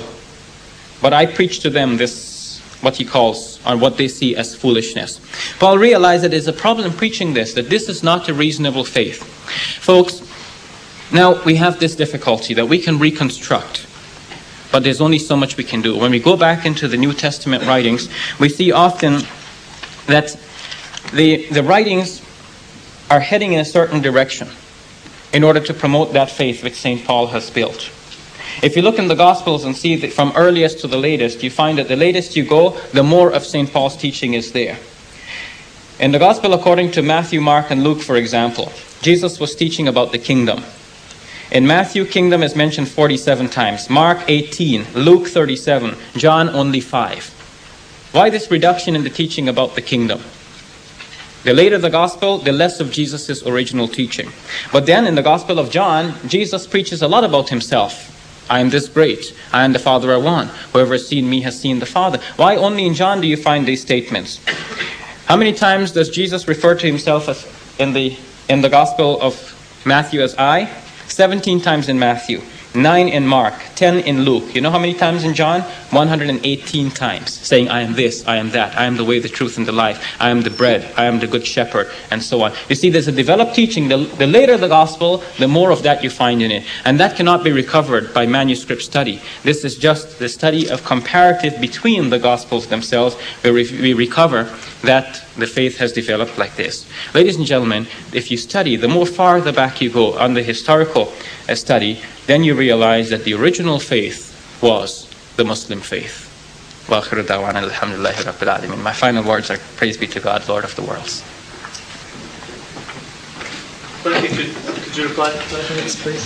but I preach to them this, what he calls, or what they see as foolishness. Paul realized that there's a problem preaching this, that this is not a reasonable faith. Folks, now we have this difficulty that we can reconstruct but there's only so much we can do. When we go back into the New Testament writings, we see often that the, the writings are heading in a certain direction in order to promote that faith which St. Paul has built. If you look in the Gospels and see that from earliest to the latest, you find that the latest you go, the more of St. Paul's teaching is there. In the Gospel according to Matthew, Mark, and Luke, for example, Jesus was teaching about the kingdom. In Matthew, kingdom is mentioned 47 times, Mark 18, Luke 37, John only 5. Why this reduction in the teaching about the kingdom? The later the gospel, the less of Jesus' original teaching. But then in the Gospel of John, Jesus preaches a lot about himself. I am this great. I am the Father are one. Whoever has seen me has seen the Father. Why only in John do you find these statements? How many times does Jesus refer to himself as in the in the Gospel of Matthew as I? 17 times in Matthew. 9 in Mark, 10 in Luke. You know how many times in John? 118 times, saying, I am this, I am that, I am the way, the truth, and the life, I am the bread, I am the good shepherd, and so on. You see, there's a developed teaching. The, the later the gospel, the more of that you find in it. And that cannot be recovered by manuscript study. This is just the study of comparative between the gospels themselves, where we recover that the faith has developed like this. Ladies and gentlemen, if you study, the more farther back you go on the historical uh, study, then you realize that the original faith was the Muslim faith. My final words are praise be to God, Lord of the worlds. Could, could you reply to minutes, please?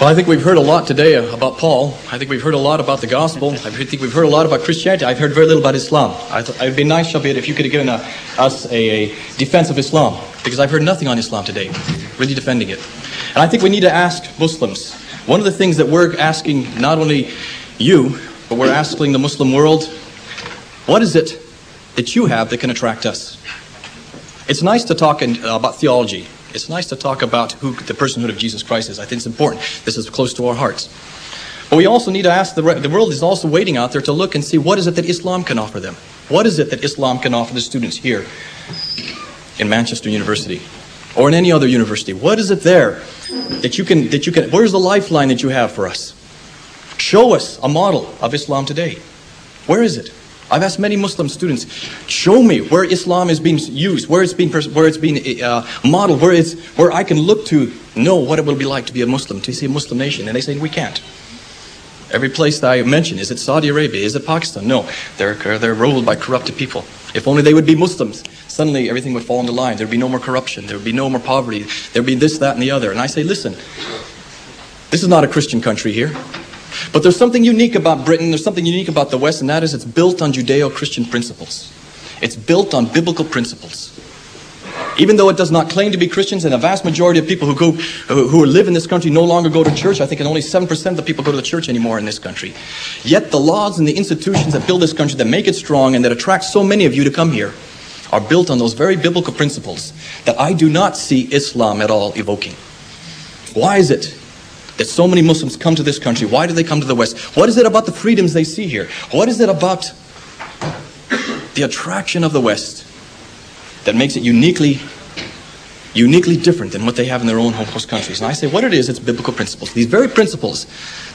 Well, I think we've heard a lot today about Paul. I think we've heard a lot about the gospel. I think we've heard a lot about Christianity. I've heard very little about Islam. I th- it'd be nice, Shabir, if you could have given a, us a, a defense of Islam, because I've heard nothing on Islam today, really defending it. And I think we need to ask Muslims. One of the things that we're asking not only you, but we're asking the Muslim world, what is it that you have that can attract us? It's nice to talk in, uh, about theology. It's nice to talk about who the personhood of Jesus Christ is. I think it's important. This is close to our hearts. But we also need to ask the, the world is also waiting out there to look and see what is it that Islam can offer them. What is it that Islam can offer the students here in Manchester University or in any other university? What is it there that you can that you can? Where's the lifeline that you have for us? Show us a model of Islam today. Where is it? I've asked many Muslim students, show me where Islam is being used, where it's being, where it's being uh, modeled, where, it's, where I can look to know what it will be like to be a Muslim, to see a Muslim nation. And they say, we can't. Every place that I mention, is it Saudi Arabia? Is it Pakistan? No, they're, they're ruled by corrupted people. If only they would be Muslims, suddenly everything would fall into line. There'd be no more corruption. There would be no more poverty. There'd be this, that, and the other. And I say, listen, this is not a Christian country here. But there's something unique about Britain, there's something unique about the West, and that is it's built on Judeo Christian principles. It's built on biblical principles. Even though it does not claim to be Christians, and a vast majority of people who go, who live in this country no longer go to church. I think only 7% of the people go to the church anymore in this country. Yet the laws and the institutions that build this country, that make it strong, and that attract so many of you to come here, are built on those very biblical principles that I do not see Islam at all evoking. Why is it that so many Muslims come to this country? Why do they come to the West? What is it about the freedoms they see here? What is it about the attraction of the West that makes it uniquely uniquely different than what they have in their own home host countries. And I say what it is, it's biblical principles. These very principles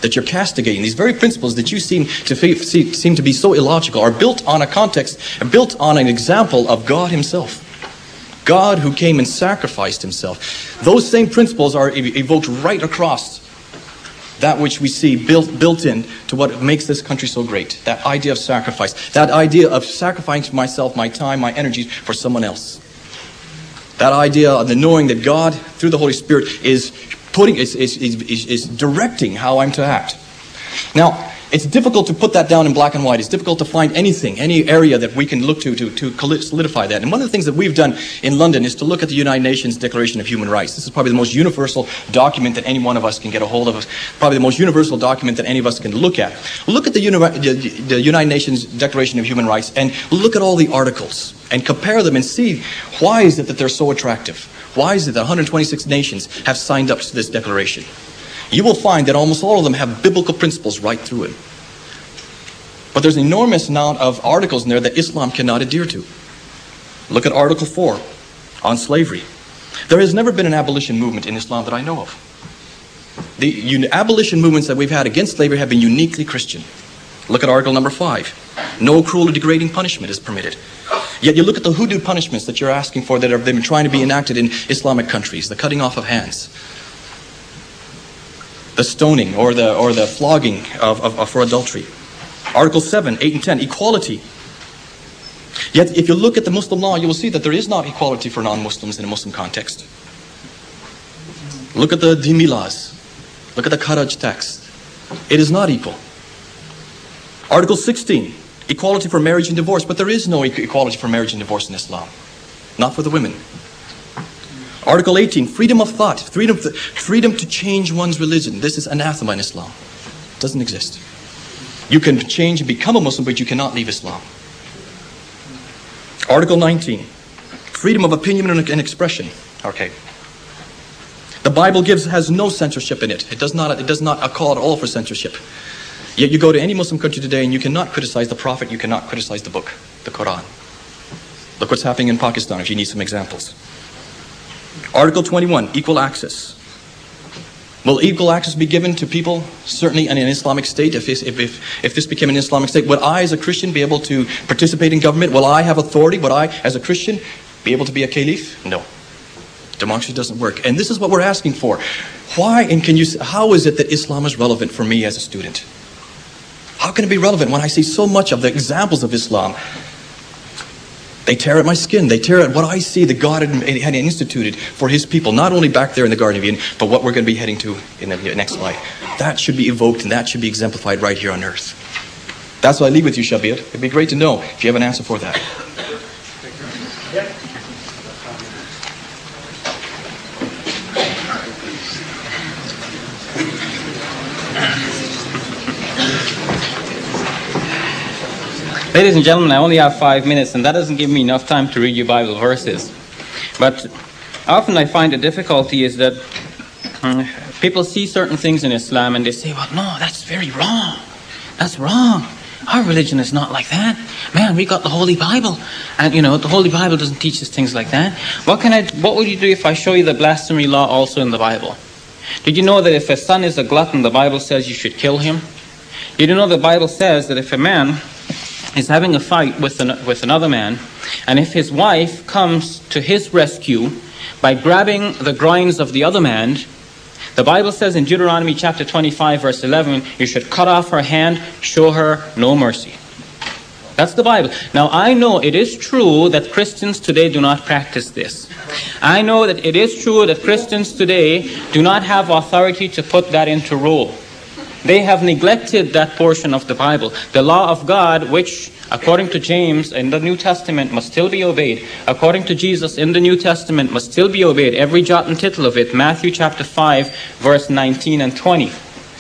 that you're castigating, these very principles that you seem to see, seem to be so illogical, are built on a context, built on an example of God Himself. God who came and sacrificed Himself. Those same principles are evoked right across that which we see built, built in to what makes this country so great. That idea of sacrifice. That idea of sacrificing myself, my time, my energies for someone else. That idea of the knowing that God, through the Holy Spirit, is putting, is, is, is, is directing how I'm to act. Now, it's difficult to put that down in black and white. It's difficult to find anything, any area that we can look to, to to solidify that. And one of the things that we've done in London is to look at the United Nations Declaration of Human Rights. This is probably the most universal document that any one of us can get a hold of. Probably the most universal document that any of us can look at. Look at the, Uni- the United Nations Declaration of Human Rights and look at all the articles and compare them and see why is it that they're so attractive? Why is it that 126 nations have signed up to this declaration? You will find that almost all of them have biblical principles right through it. But there's an enormous amount of articles in there that Islam cannot adhere to. Look at Article 4 on slavery. There has never been an abolition movement in Islam that I know of. The abolition movements that we've had against slavery have been uniquely Christian. Look at Article number 5. No cruel or degrading punishment is permitted. Yet you look at the hudud punishments that you're asking for that have been trying to be enacted in Islamic countries, the cutting off of hands, the stoning or the, or the flogging of, of, of for adultery. Article 7, 8, and 10, equality. Yet, if you look at the Muslim law, you will see that there is not equality for non Muslims in a Muslim context. Look at the dhimmi laws. Look at the Karaj text. It is not equal. Article 16, equality for marriage and divorce, but there is no equality for marriage and divorce in Islam. Not for the women. Article 18, freedom of thought, freedom, freedom to change one's religion. This is anathema in Islam. It doesn't exist. You can change and become a Muslim, but you cannot leave Islam. Article 19, freedom of opinion and expression. Okay. The Bible gives has no censorship in it. It does not it does not call at all for censorship. Yet you go to any Muslim country today and you cannot criticize the Prophet, you cannot criticize the book, the Quran. Look what's happening in Pakistan if you need some examples. Article 21, equal access. Will equal access be given to people, certainly in an Islamic state? If, if, if, if this became an Islamic state, would I, as a Christian, be able to participate in government? Will I have authority? Would I, as a Christian, be able to be a caliph? No. Democracy doesn't work. And this is what we're asking for. Why and can you, how is it that Islam is relevant for me as a student? How can it be relevant when I see so much of the examples of Islam they tear at my skin. They tear at what I see that God had instituted for his people, not only back there in the Garden of Eden, but what we're going to be heading to in the next life. That should be evoked and that should be exemplified right here on earth. That's what I leave with you, Shabir. It'd be great to know if you have an answer for that. Ladies and gentlemen, I only have five minutes, and that doesn't give me enough time to read you Bible verses. But often I find the difficulty is that um, people see certain things in Islam and they say, well, no, that's very wrong. That's wrong. Our religion is not like that. Man, we got the Holy Bible. And, you know, the Holy Bible doesn't teach us things like that. What, can I, what would you do if I show you the blasphemy law also in the Bible? Did you know that if a son is a glutton, the Bible says you should kill him? Did you know the Bible says that if a man is having a fight with, an, with another man, and if his wife comes to his rescue by grabbing the groins of the other man, the Bible says in Deuteronomy chapter 25, verse 11, you should cut off her hand, show her no mercy. That's the Bible. Now, I know it is true that Christians today do not practice this. I know that it is true that Christians today do not have authority to put that into rule. They have neglected that portion of the Bible. The law of God, which according to James in the New Testament must still be obeyed. According to Jesus in the New Testament must still be obeyed. Every jot and tittle of it. Matthew chapter 5 verse 19 and 20.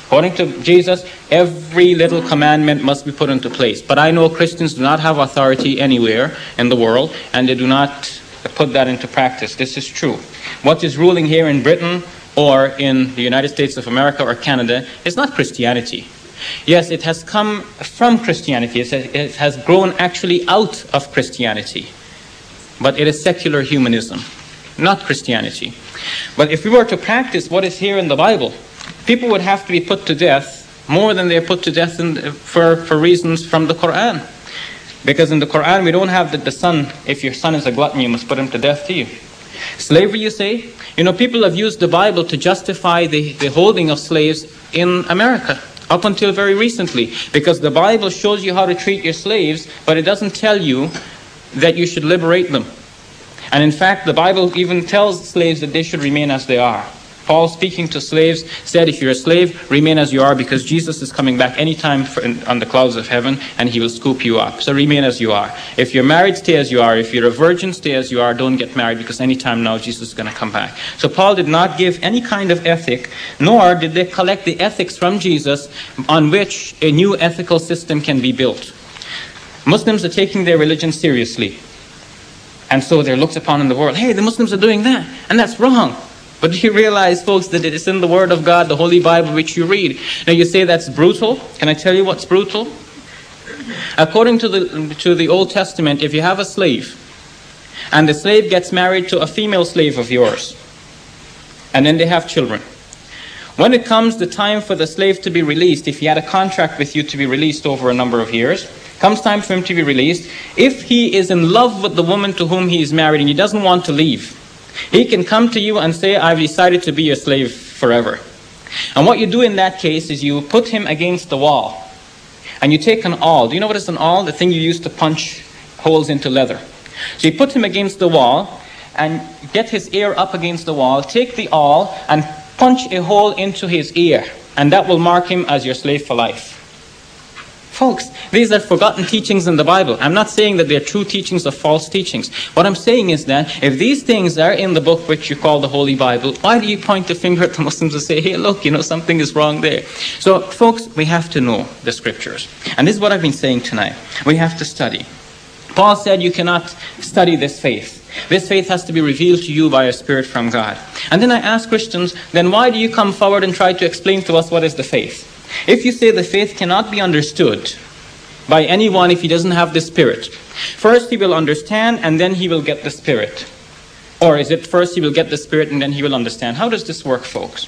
According to Jesus, every little commandment must be put into place. But I know Christians do not have authority anywhere in the world, and they do not put that into practice. This is true. What is ruling here in Britain or in the United States of America or Canada is not Christianity. Yes, it has come from Christianity, it has grown actually out of Christianity. but it is secular humanism, not Christianity. But if we were to practice what is here in the Bible, people would have to be put to death more than they're put to death in, for, for reasons from the Quran. Because in the Quran, we don't have that the son, if your son is a glutton, you must put him to death to you. Slavery, you say? You know, people have used the Bible to justify the, the holding of slaves in America up until very recently. Because the Bible shows you how to treat your slaves, but it doesn't tell you that you should liberate them. And in fact, the Bible even tells slaves that they should remain as they are. Paul, speaking to slaves, said, If you're a slave, remain as you are because Jesus is coming back anytime for, on the clouds of heaven and he will scoop you up. So remain as you are. If you're married, stay as you are. If you're a virgin, stay as you are. Don't get married because anytime now Jesus is going to come back. So Paul did not give any kind of ethic, nor did they collect the ethics from Jesus on which a new ethical system can be built. Muslims are taking their religion seriously. And so they're looked upon in the world. Hey, the Muslims are doing that. And that's wrong. But you realize, folks, that it is in the Word of God, the Holy Bible, which you read? Now you say that's brutal. Can I tell you what's brutal? According to the, to the Old Testament, if you have a slave, and the slave gets married to a female slave of yours, and then they have children, when it comes the time for the slave to be released, if he had a contract with you to be released over a number of years, comes time for him to be released, if he is in love with the woman to whom he is married and he doesn't want to leave, he can come to you and say, I've decided to be your slave forever. And what you do in that case is you put him against the wall. And you take an awl. Do you know what is an awl? The thing you use to punch holes into leather. So you put him against the wall and get his ear up against the wall, take the awl and punch a hole into his ear. And that will mark him as your slave for life. Folks, these are forgotten teachings in the Bible. I'm not saying that they're true teachings or false teachings. What I'm saying is that if these things are in the book which you call the Holy Bible, why do you point the finger at the Muslims and say, hey, look, you know, something is wrong there? So, folks, we have to know the scriptures. And this is what I've been saying tonight. We have to study. Paul said you cannot study this faith. This faith has to be revealed to you by a spirit from God. And then I ask Christians, then why do you come forward and try to explain to us what is the faith? If you say the faith cannot be understood by anyone if he doesn't have the Spirit, first he will understand and then he will get the Spirit. Or is it first he will get the Spirit and then he will understand? How does this work, folks?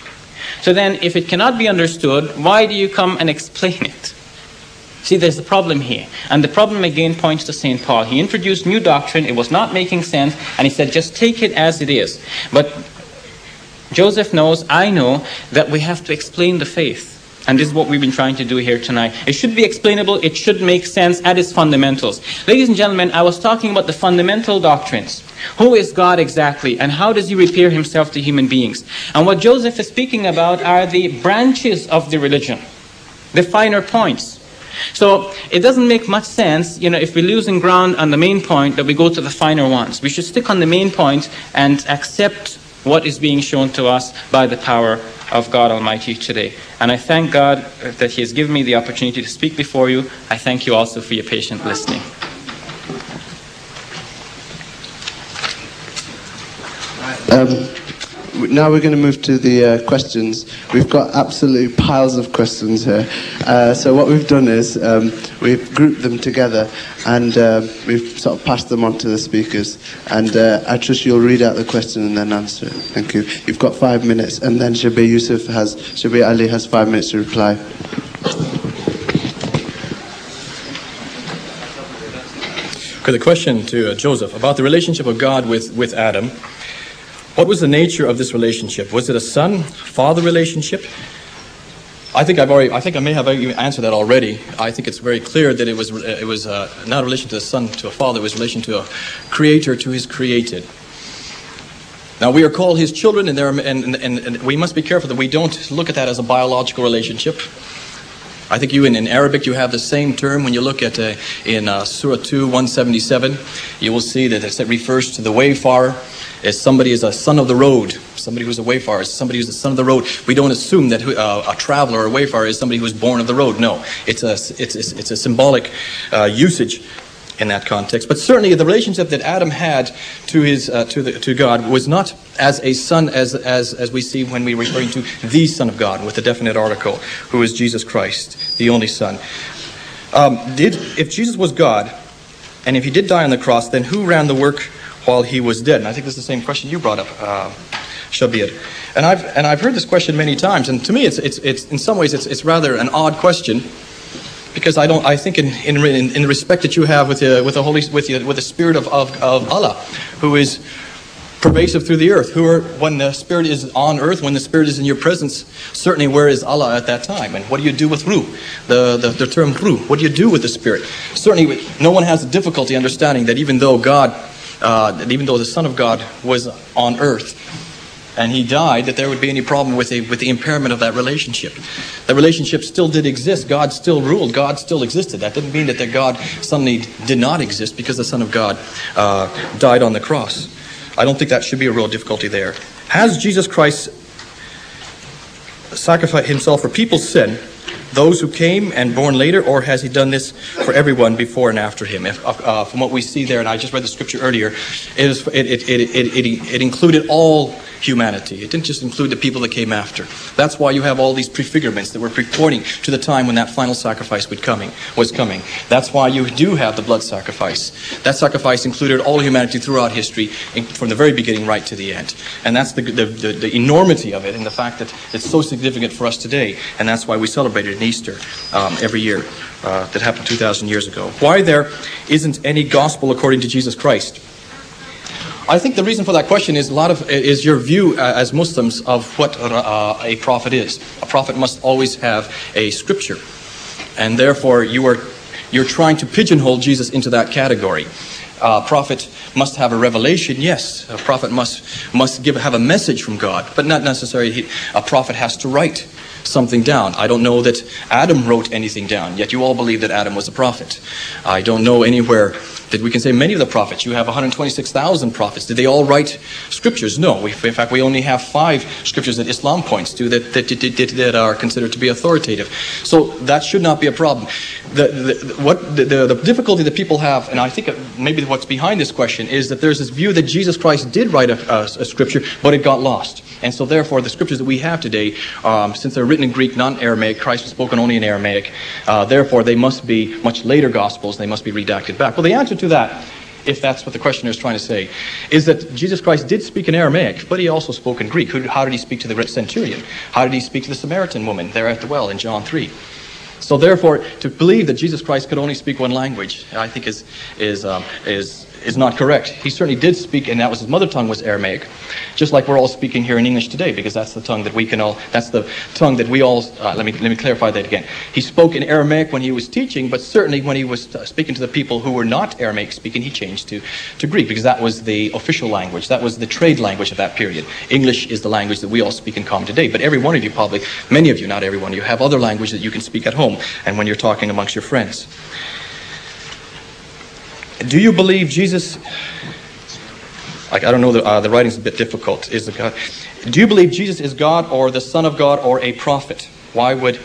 So then, if it cannot be understood, why do you come and explain it? See, there's a problem here. And the problem again points to St. Paul. He introduced new doctrine, it was not making sense, and he said, just take it as it is. But Joseph knows, I know, that we have to explain the faith. And this is what we've been trying to do here tonight. It should be explainable, it should make sense at its fundamentals. Ladies and gentlemen, I was talking about the fundamental doctrines. Who is God exactly, and how does he repair himself to human beings? And what Joseph is speaking about are the branches of the religion, the finer points. So it doesn't make much sense, you know, if we're losing ground on the main point, that we go to the finer ones. We should stick on the main point and accept what is being shown to us by the power of God Almighty today. And I thank God that He has given me the opportunity to speak before you. I thank you also for your patient listening. Um, now we're going to move to the uh, questions. We've got absolute piles of questions here. Uh, so what we've done is um, we've grouped them together and uh, we've sort of passed them on to the speakers. And uh, I trust you'll read out the question and then answer it. Thank you. You've got five minutes, and then Shabir Yusuf has Shabir Ally has five minutes to reply. Okay, the question to uh, Joseph about the relationship of God with, with Adam. What was the nature of this relationship? Was it a son father relationship? I think I've already. I think I may have answered that already. I think it's very clear that it was. It was uh, not a relation to a son to a father. It was a relation to a creator to his created. Now we are called his children, and, there are, and, and, and we must be careful that we don't look at that as a biological relationship. I think you in, in Arabic you have the same term when you look at uh, in uh, Surah 2 177. You will see that it refers to the wayfarer as somebody is a son of the road, somebody who's a wayfarer, somebody who's a son of the road. We don't assume that uh, a traveler or a wayfarer is somebody who's born of the road. No, it's a, it's, it's a symbolic uh, usage in that context. But certainly the relationship that Adam had to, his, uh, to, the, to God was not as a son as, as, as we see when we're referring to the Son of God with a definite article, who is Jesus Christ, the only Son. Um, did, if Jesus was God, and if he did die on the cross, then who ran the work while he was dead? And I think this is the same question you brought up, uh, Shabir. And I've, and I've heard this question many times, and to me, it's, it's, it's, in some ways, it's, it's rather an odd question because I don't. I think in in, in, the respect that you have with the with the holy with the, with the spirit of, of, of Allah, who is pervasive through the earth. Who are when the spirit is on earth, when the spirit is in your presence, certainly where is Allah at that time? And what do you do with ruh? The, the, the term ruh. What do you do with the spirit? Certainly, no one has a difficulty understanding that even though God, uh, that even though the Son of God was on earth, and he died, that there would be any problem with the, with the impairment of that relationship. The relationship still did exist. God still ruled. God still existed. That didn't mean that the God suddenly did not exist because the Son of God uh, died on the cross. I don't think that should be a real difficulty there. Has Jesus Christ sacrificed himself for people's sin, those who came and born later, or has he done this for everyone before and after him? If, uh, from what we see there, and I just read the scripture earlier, it, is, it, it, it, it, it included all humanity. It didn't just include the people that came after. That's why you have all these prefigurements that were pointing to the time when that final sacrifice would coming, was coming. That's why you do have the blood sacrifice. That sacrifice included all humanity throughout history, from the very beginning right to the end. And that's the, the, the, the enormity of it and the fact that it's so significant for us today. And that's why we celebrate it Easter um, every year. Uh, that happened 2,000 years ago. Why there isn't any gospel according to Jesus Christ? I think the reason for that question is a lot of is your view uh, as Muslims of what uh, a prophet is. A prophet must always have a scripture, and therefore you are you're trying to pigeonhole Jesus into that category. A prophet must have a revelation, yes. A prophet must must give have a message from God, but not necessarily a prophet has to write something down. I don't know that Adam wrote anything down, yet you all believe that Adam was a prophet. I don't know anywhere that we can say many of the prophets. You have 126,000 prophets. Did they all write scriptures? No. We, in fact, we only have five scriptures that Islam points to that, that, that, that are considered to be authoritative. So that should not be a problem. The, the, what, the, the, difficulty that people have, and I think maybe what's behind this question, is that there's this view that Jesus Christ did write a, a, a scripture, but it got lost. And so, therefore, the scriptures that we have today, um, since they're written in Greek, not in Aramaic, Christ was spoken only in Aramaic, uh, therefore, they must be much later gospels, and they must be redacted back. Well, the answer to that, if that's what the questioner is trying to say, is that Jesus Christ did speak in Aramaic, but he also spoke in Greek. Who how did he speak to the centurion? How did he speak to the Samaritan woman there at the well in John 3? So, therefore, to believe that Jesus Christ could only speak one language, I think is, is, um, is is not correct. He certainly did speak, and that was his mother tongue was Aramaic, just like we're all speaking here in English today, because that's the tongue that we can all. That's the tongue that we all. Uh, let me let me clarify that again. He spoke in Aramaic when he was teaching, but certainly when he was uh, speaking to the people who were not Aramaic speaking, he changed to to Greek because that was the official language. That was the trade language of that period. English is the language that we all speak in common today. But every one of you, probably many of you, not every one of you, have other language that you can speak at home and when you're talking amongst your friends. Do you believe Jesus? Like I don't know, the, uh, the writing's a bit difficult. Is the God? Do you believe Jesus is God or the Son of God or a prophet? Why would?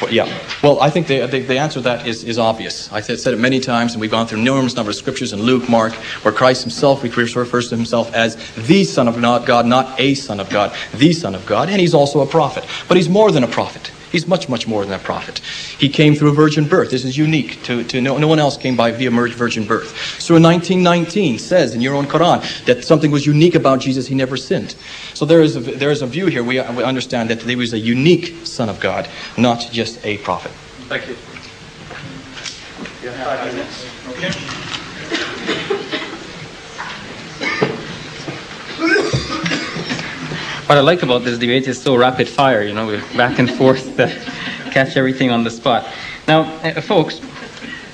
Well, yeah. Well, I think the, the, the, answer to that is, is obvious. I said it many times, and we've gone through numerous number of scriptures in Luke, Mark, where Christ himself refers to himself as the Son of God, not a Son of God, the Son of God, and he's also a prophet. But he's more than a prophet. He's much, much more than a prophet. He came through a virgin birth. This is unique. To, to no, no one else came by via virgin birth. Surah 1919 says in your own Quran that something was unique about Jesus. He never sinned. So there is a, there is a view here. We, we understand that he was a unique Son of God, not just a prophet. Thank you. You have five minutes. Okay. What I like about this debate is so rapid fire, you know, we're back and forth to catch everything on the spot. Now, uh, folks,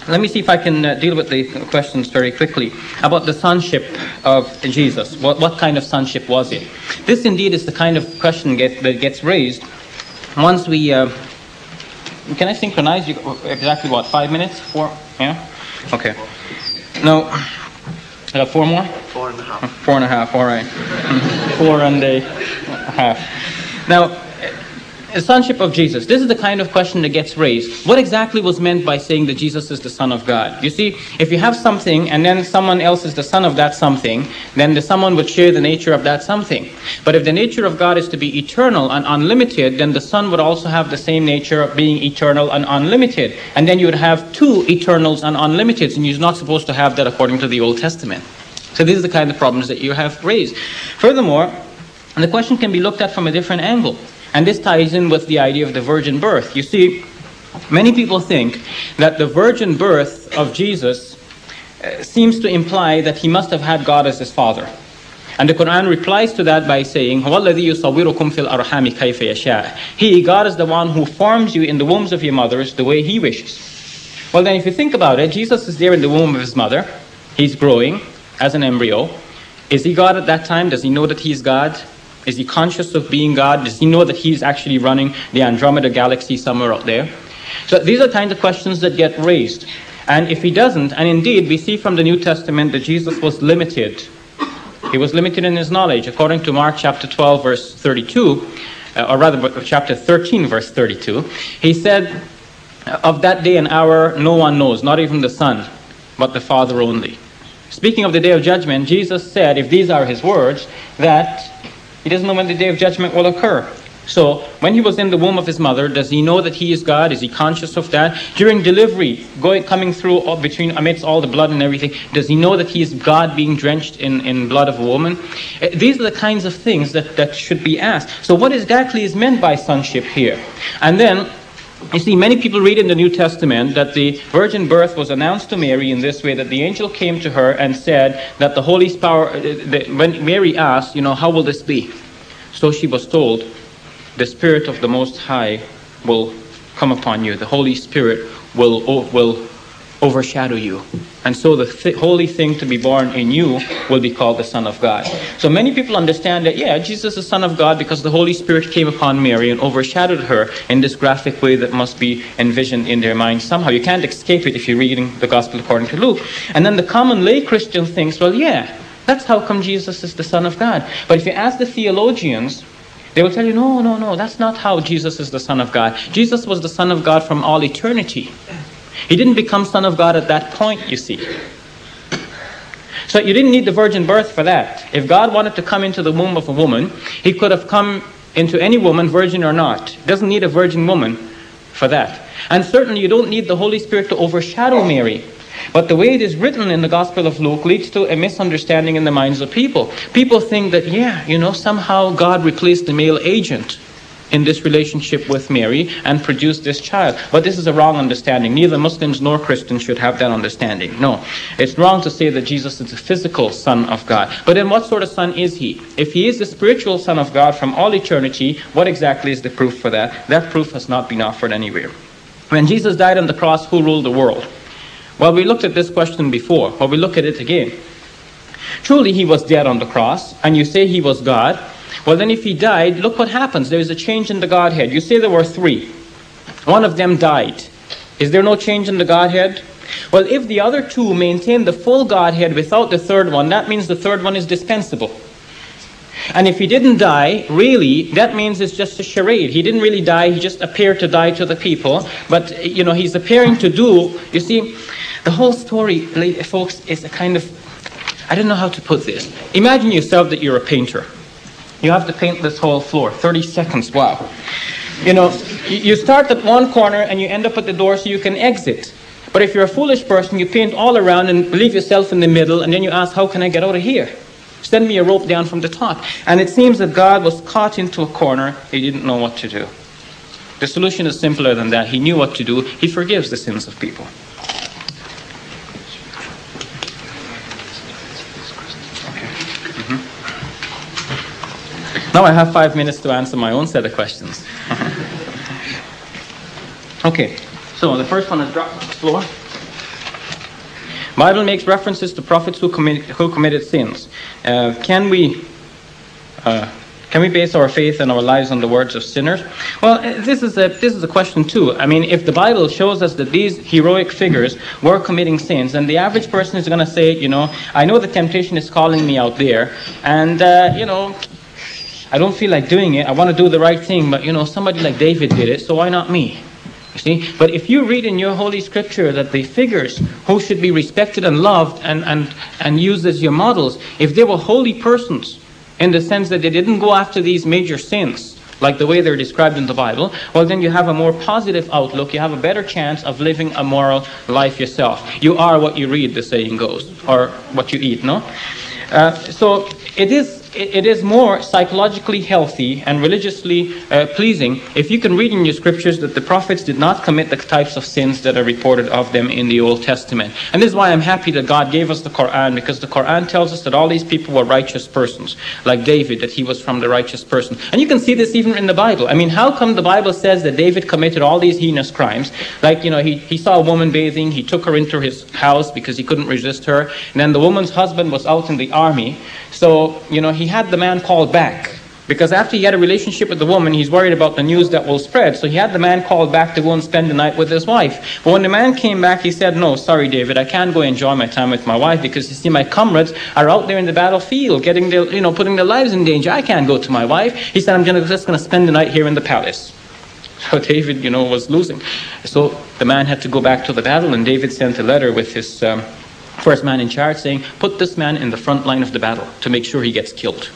let me see if I can uh, deal with the questions very quickly about the sonship of Jesus. What, what kind of sonship was it? This indeed is the kind of question get, that gets raised once we. Uh, can I synchronize you exactly what, five minutes? Four? Yeah? Okay. No. Got four more? Four and a half. Four and a half, all right. four and a Now, the sonship of Jesus. This is the kind of question that gets raised. What exactly was meant by saying that Jesus is the Son of God? You see, if you have something and then someone else is the son of that something, then the someone would share the nature of that something. But if the nature of God is to be eternal and unlimited, then the Son would also have the same nature of being eternal and unlimited. And then you would have two eternals and unlimiteds, and you're not supposed to have that according to the Old Testament. So these are the kind of problems that you have raised. Furthermore, the question can be looked at from a different angle. And this ties in with the idea of the virgin birth. You see, many people think that the virgin birth of Jesus uh, seems to imply that he must have had God as his father. And the Quran replies to that by saying, He, God, is the one who forms you in the wombs of your mothers the way He wishes. Well, then, if you think about it, Jesus is there in the womb of His mother. He's growing as an embryo. Is He God at that time? Does He know that He's God? Is He conscious of being God? Does He know that He's actually running the Andromeda galaxy somewhere out there? So these are kinds of questions that get raised. And if He doesn't, and indeed we see from the New Testament that Jesus was limited he was limited in his knowledge. According to Mark chapter 12, verse 32, uh, or rather, chapter 13, verse 32, he said, Of that day and hour no one knows, not even the Son, but the Father only. Speaking of the day of judgment, Jesus said, if these are his words, that he doesn't know when the day of judgment will occur. So, when he was in the womb of his mother, does he know that he is God? Is he conscious of that? During delivery, going, coming through all, between amidst all the blood and everything, does he know that he is God being drenched in, in blood of a woman? Uh, these are the kinds of things that, that should be asked. So, what exactly is meant by sonship here? And then, you see, many people read in the New Testament that the virgin birth was announced to Mary in this way that the angel came to her and said that the Holy Spirit, uh, when Mary asked, you know, how will this be? So she was told, the Spirit of the Most High will come upon you. The Holy Spirit will, will overshadow you. And so the th- holy thing to be born in you will be called the Son of God. So many people understand that, yeah, Jesus is the Son of God because the Holy Spirit came upon Mary and overshadowed her in this graphic way that must be envisioned in their minds somehow. You can't escape it if you're reading the Gospel according to Luke. And then the common lay Christian thinks, well, yeah, that's how come Jesus is the Son of God. But if you ask the theologians, they will tell you, no, no, no, that's not how Jesus is the Son of God. Jesus was the Son of God from all eternity. He didn't become Son of God at that point, you see. So you didn't need the virgin birth for that. If God wanted to come into the womb of a woman, he could have come into any woman, virgin or not. He doesn't need a virgin woman for that. And certainly you don't need the Holy Spirit to overshadow Mary but the way it is written in the Gospel of Luke leads to a misunderstanding in the minds of people. People think that, yeah, you know, somehow God replaced the male agent in this relationship with Mary and produce this child. But this is a wrong understanding. Neither Muslims nor Christians should have that understanding. No. It's wrong to say that Jesus is the physical Son of God. But then what sort of Son is he? If he is the spiritual Son of God from all eternity, what exactly is the proof for that? That proof has not been offered anywhere. When Jesus died on the cross, who ruled the world? Well, we looked at this question before, but we look at it again. Truly, he was dead on the cross, and you say he was God. Well, then, if he died, look what happens. There is a change in the Godhead. You say there were three. One of them died. Is there no change in the Godhead? Well, if the other two maintain the full Godhead without the third one, that means the third one is dispensable. And if he didn't die, really, that means it's just a charade. He didn't really die, he just appeared to die to the people. But, you know, he's appearing to do, you see, the whole story, folks, is a kind of, I don't know how to put this. Imagine yourself that you're a painter. You have to paint this whole floor, 30 seconds, wow. You know, you start at one corner and you end up at the door so you can exit. But if you're a foolish person, you paint all around and leave yourself in the middle, and then you ask, how can I get out of here? Send me a rope down from the top. And it seems that God was caught into a corner. He didn't know what to do. The solution is simpler than that. He knew what to do. He forgives the sins of people. Now I have five minutes to answer my own set of questions. okay, so the first one is dropped on the floor. Bible makes references to prophets who, commit, who committed sins. Uh, can we uh, can we base our faith and our lives on the words of sinners? Well, uh, this is a this is a question too. I mean, if the Bible shows us that these heroic figures were committing sins, then the average person is going to say, you know, I know the temptation is calling me out there, and uh, you know, I don't feel like doing it. I want to do the right thing, but you know, somebody like David did it, so why not me? You see? But if you read in your Holy Scripture that the figures who should be respected and loved and, and, and used as your models, if they were holy persons, in the sense that they didn't go after these major sins, like the way they're described in the Bible, well, then you have a more positive outlook. You have a better chance of living a moral life yourself. You are what you read, the saying goes, or what you eat, no? Uh, so it is it is more psychologically healthy and religiously uh, pleasing if you can read in your scriptures that the prophets did not commit the types of sins that are reported of them in the Old Testament. And this is why I'm happy that God gave us the Quran because the Quran tells us that all these people were righteous persons, like David, that he was from the righteous person. And you can see this even in the Bible. I mean, how come the Bible says that David committed all these heinous crimes? Like, you know, he, he saw a woman bathing, he took her into his house because he couldn't resist her, and then the woman's husband was out in the army. So, you know, he had the man called back. Because after he had a relationship with the woman, he's worried about the news that will spread. So he had the man called back to go and spend the night with his wife. But when the man came back, he said, No, sorry, David, I can't go enjoy my time with my wife because you see, my comrades are out there in the battlefield, getting their, you know, putting their lives in danger. I can't go to my wife. He said, I'm just going to spend the night here in the palace. So David, you know, was losing. So the man had to go back to the battle, and David sent a letter with his. Um, first man in charge saying, put this man in the front line of the battle to make sure he gets killed.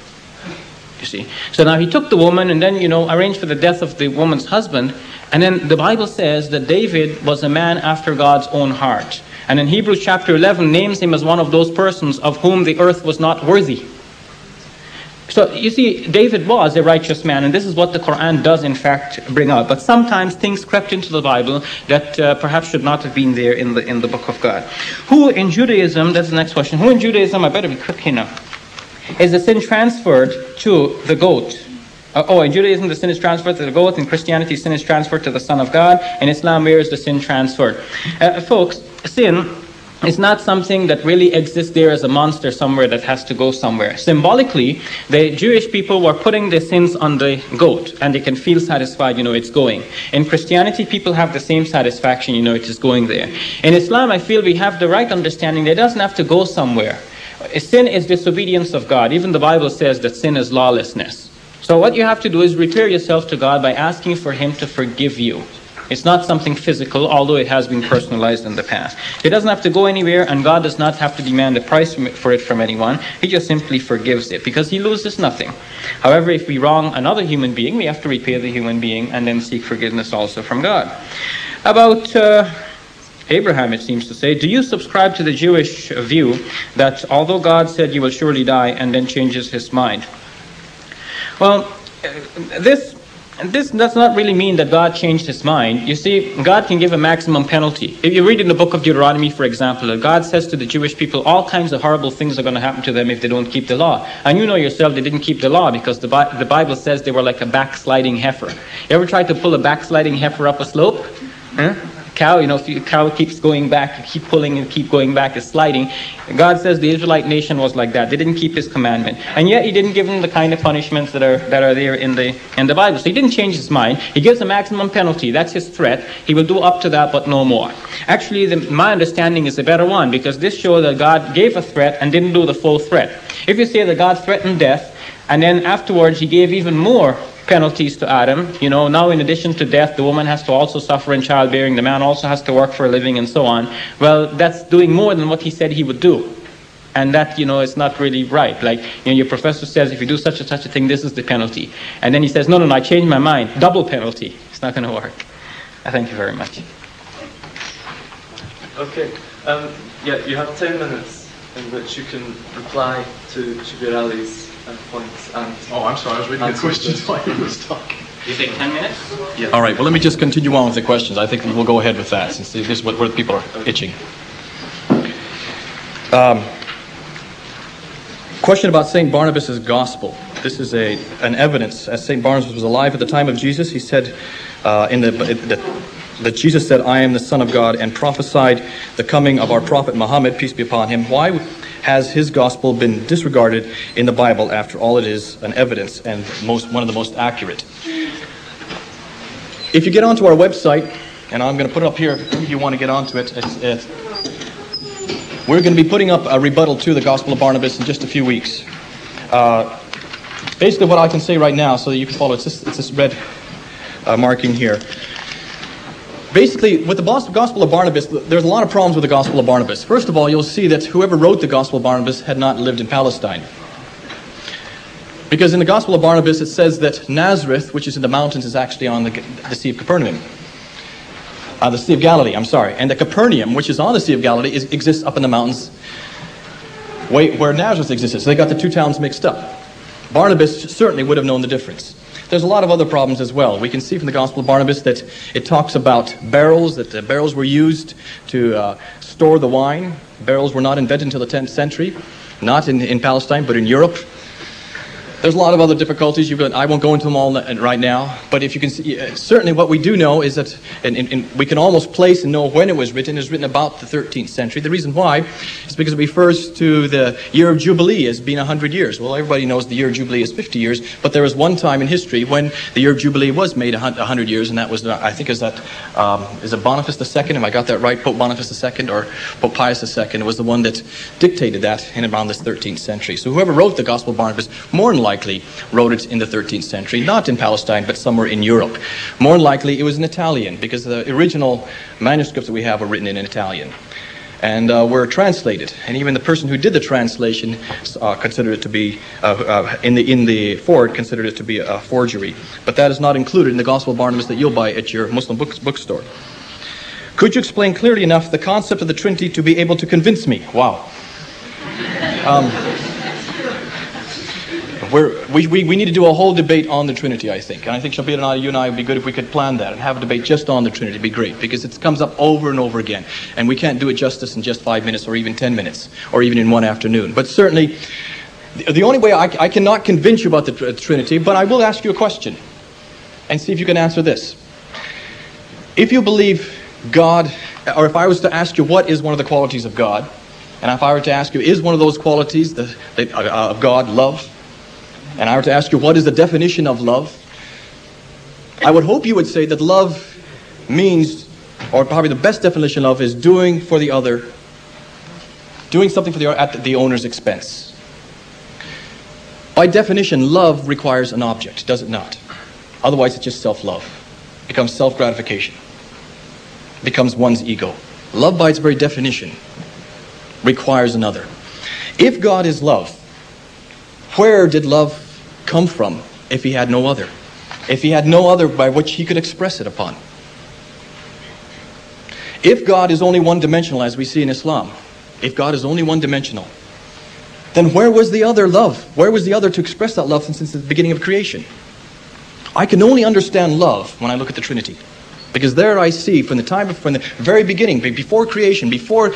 You see. So now he took the woman and then, you know, arranged for the death of the woman's husband. And then the Bible says that David was a man after God's own heart. And in Hebrews chapter 11 names him as one of those persons of whom the earth was not worthy. So you see, David was a righteous man, and this is what the Quran does in fact bring out. But sometimes things crept into the Bible that uh, perhaps should not have been there in the in the Book of God. Who in Judaism? That's the next question. Who in Judaism? I better be quick here now. Is the sin transferred to the goat? Uh, oh, in Judaism, the sin is transferred to the goat. In Christianity, sin is transferred to the Son of God. In Islam, where is the sin transferred? Uh, folks, sin it's not something that really exists there as a monster somewhere that has to go somewhere. Symbolically, the Jewish people were putting the sins on the goat and they can feel satisfied, you know, it's going. In Christianity, people have the same satisfaction, you know, it is going there. In Islam, I feel we have the right understanding that it doesn't have to go somewhere. Sin is disobedience of God. Even the Bible says that sin is lawlessness. So what you have to do is repair yourself to God by asking for Him to forgive you. It's not something physical, although it has been personalized in the past. It doesn't have to go anywhere, and God does not have to demand a price for it from anyone. He just simply forgives it because He loses nothing. However, if we wrong another human being, we have to repay the human being and then seek forgiveness also from God. About uh, Abraham, it seems to say, do you subscribe to the Jewish view that although God said you will surely die and then changes his mind? Well, uh, this and this does not really mean that God changed his mind. You see, God can give a maximum penalty. If you read in the book of Deuteronomy, for example, God says to the Jewish people, all kinds of horrible things are going to happen to them if they don't keep the law. And you know yourself, they didn't keep the law because the, Bi- the Bible says they were like a backsliding heifer. You ever tried to pull a backsliding heifer up a slope? Huh? Cow, you know, if the cow keeps going back, keep pulling and keep going back, is sliding. God says the Israelite nation was like that. They didn't keep his commandment. And yet he didn't give them the kind of punishments that are that are there in the in the Bible. So he didn't change his mind. He gives a maximum penalty. That's his threat. He will do up to that, but no more. Actually, the, my understanding is a better one because this shows that God gave a threat and didn't do the full threat. If you say that God threatened death, and then afterwards he gave even more penalties to Adam. You know, now in addition to death, the woman has to also suffer in childbearing, the man also has to work for a living, and so on. Well, that's doing more than what he said he would do. And that, you know, is not really right. Like, you know, your professor says, if you do such and such a thing, this is the penalty. And then he says, no, no, no, I changed my mind. Double penalty. It's not going to work. I thank you very much. Okay. Um, yeah, you have 10 minutes in which you can reply to Shabir Ally's points and Oh, I'm sorry, I was reading the questions while he was talking. You take 10 minutes? Yeah. All right, well, let me just continue on with the questions. I think we'll go ahead with that since this is what, where people are itching. Um, question about St. Barnabas' gospel. This is a, an evidence. As St. Barnabas was alive at the time of Jesus, he said uh, in the, the that Jesus said, I am the Son of God, and prophesied the coming of our prophet Muhammad, peace be upon him. Why has his gospel been disregarded in the Bible after all it is an evidence and most, one of the most accurate? If you get onto our website, and I'm going to put it up here if you want to get onto it, it's, it's, we're going to be putting up a rebuttal to the Gospel of Barnabas in just a few weeks. Uh, basically, what I can say right now, so that you can follow, it's this, it's this red uh, marking here basically, with the Gospel of Barnabas, there's a lot of problems with the Gospel of Barnabas. First of all, you'll see that whoever wrote the Gospel of Barnabas had not lived in Palestine. Because in the Gospel of Barnabas, it says that Nazareth, which is in the mountains, is actually on the, the Sea of Capernaum. Uh, the Sea of Galilee, I'm sorry. And the Capernaum, which is on the Sea of Galilee, is, exists up in the mountains where Nazareth existed. So they got the two towns mixed up. Barnabas certainly would have known the difference. There's a lot of other problems as well. We can see from the Gospel of Barnabas that it talks about barrels, that the barrels were used to uh, store the wine. Barrels were not invented until the 10th century, not in, in Palestine, but in Europe. There's a lot of other difficulties. Got, I won't go into them all right now, but if you can see, uh, certainly what we do know is that, and, and, and, we can almost place and know when it was written. It was written about the 13th century. The reason why is because it refers to the year of Jubilee as being 100 years. Well, everybody knows the year of Jubilee is 50 years, but there was one time in history when the year of Jubilee was made 100 years, and that was, I think, is that um, is it Boniface II? Have I got that right? Pope Boniface II or Pope Pius II was the one that dictated that in around this 13th century. So whoever wrote the Gospel of Barnabas, more than likely wrote it in the 13th century, not in Palestine, but somewhere in Europe. More likely, it was in Italian, because the original manuscripts that we have are written in Italian and uh, were translated. And even the person who did the translation uh, considered it to be, uh, uh, in the in the Ford, considered it to be a forgery. But that is not included in the Gospel of Barnabas that you'll buy at your Muslim book, bookstore. Could you explain clearly enough the concept of the Trinity to be able to convince me? Wow. Um, we we, we need to do a whole debate on the Trinity, I think. And I think, Shabir and I, you and I, would be good if we could plan that and have a debate just on the Trinity. It'd be great because it comes up over and over again. And we can't do it justice in just five minutes or even ten minutes or even in one afternoon. But certainly, the, the only way I, I cannot convince you about the tr- Trinity, but I will ask you a question and see if you can answer this. If you believe God, or if I was to ask you what is one of the qualities of God, and if I were to ask you, is one of those qualities the, the, uh, of God love? And I were to ask you what is the definition of love, I would hope you would say that love means, or probably the best definition of is doing for the other, doing something for the at the owner's expense. By definition, love requires an object, does it not? Otherwise, it's just self-love. It becomes self-gratification. It becomes one's ego. Love, by its very definition, requires another. If God is love, where did love come from if he had no other? If he had no other by which he could express it upon? If God is only one dimensional, as we see in Islam, if God is only one dimensional, then where was the other love? Where was the other to express that love since the beginning of creation? I can only understand love when I look at the Trinity. Because there I see from the time, from the very beginning, before creation, before,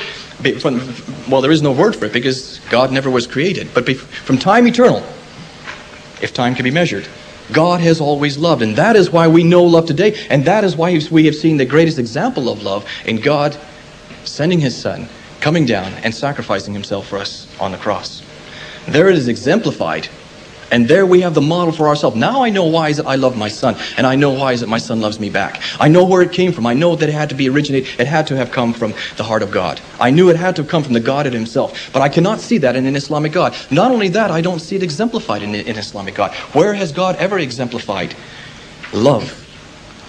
from, well, there is no word for it because God never was created, but from time eternal, if time can be measured. God has always loved, and that is why we know love today, and that is why we have seen the greatest example of love in God sending His Son, coming down, and sacrificing Himself for us on the cross. There it is exemplified and there we have the model for ourselves. Now I know why is it I love my son, and I know why is it my son loves me back. I know where it came from. I know that it had to be originated. It had to have come from the heart of God. I knew it had to have come from the Godhead himself. But I cannot see that in an Islamic God. Not only that, I don't see it exemplified in an Islamic God. Where has God ever exemplified love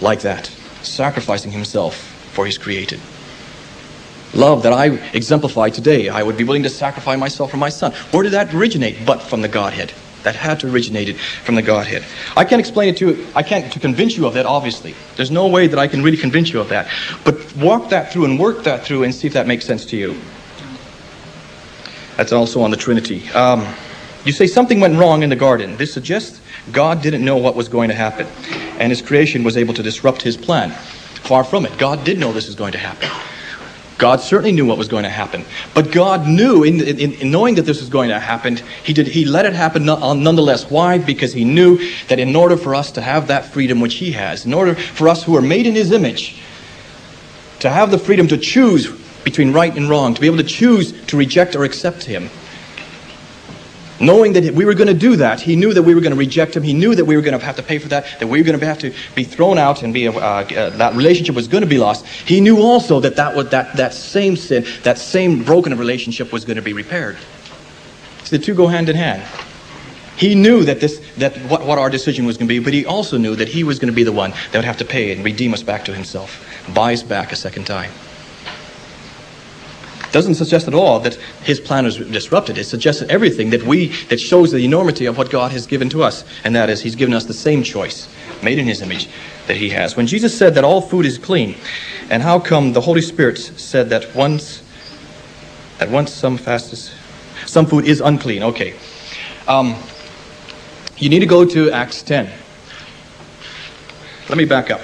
like that? Sacrificing himself for his created love that I exemplify today. I would be willing to sacrifice myself for my son. Where did that originate? But from the Godhead that had to originated from the Godhead. I can't explain it to you, I can't to convince you of that, obviously. There's no way that I can really convince you of that. But walk that through and work that through and see if that makes sense to you. That's also on the Trinity. Um, you say something went wrong in the garden. This suggests God didn't know what was going to happen, and his creation was able to disrupt his plan. Far from it. God did know this was going to happen. God certainly knew what was going to happen. But God knew, in, in, in, knowing that this was going to happen, he, did, he let it happen uh, nonetheless. Why? Because He knew that in order for us to have that freedom which He has, in order for us who are made in His image, to have the freedom to choose between right and wrong, to be able to choose to reject or accept Him, Knowing that we were going to do that, he knew that we were going to reject him. He knew that we were going to have to pay for that, that we were going to have to be thrown out and be, uh, uh, that relationship was going to be lost. He knew also that that, would, that that same sin, that same broken relationship was going to be repaired. So the two go hand in hand. He knew that this that what, what our decision was going to be, but he also knew that he was going to be the one that would have to pay and redeem us back to himself, buy us back a second time doesn't suggest at all that his plan was disrupted. It suggests everything that we that shows the enormity of what God has given to us, and that is He's given us the same choice, made in His image, that He has. When Jesus said that all food is clean, and how come the Holy Spirit said that once that once some fasts some food is unclean. Okay. Um, you need to go to Acts 10. Let me back up.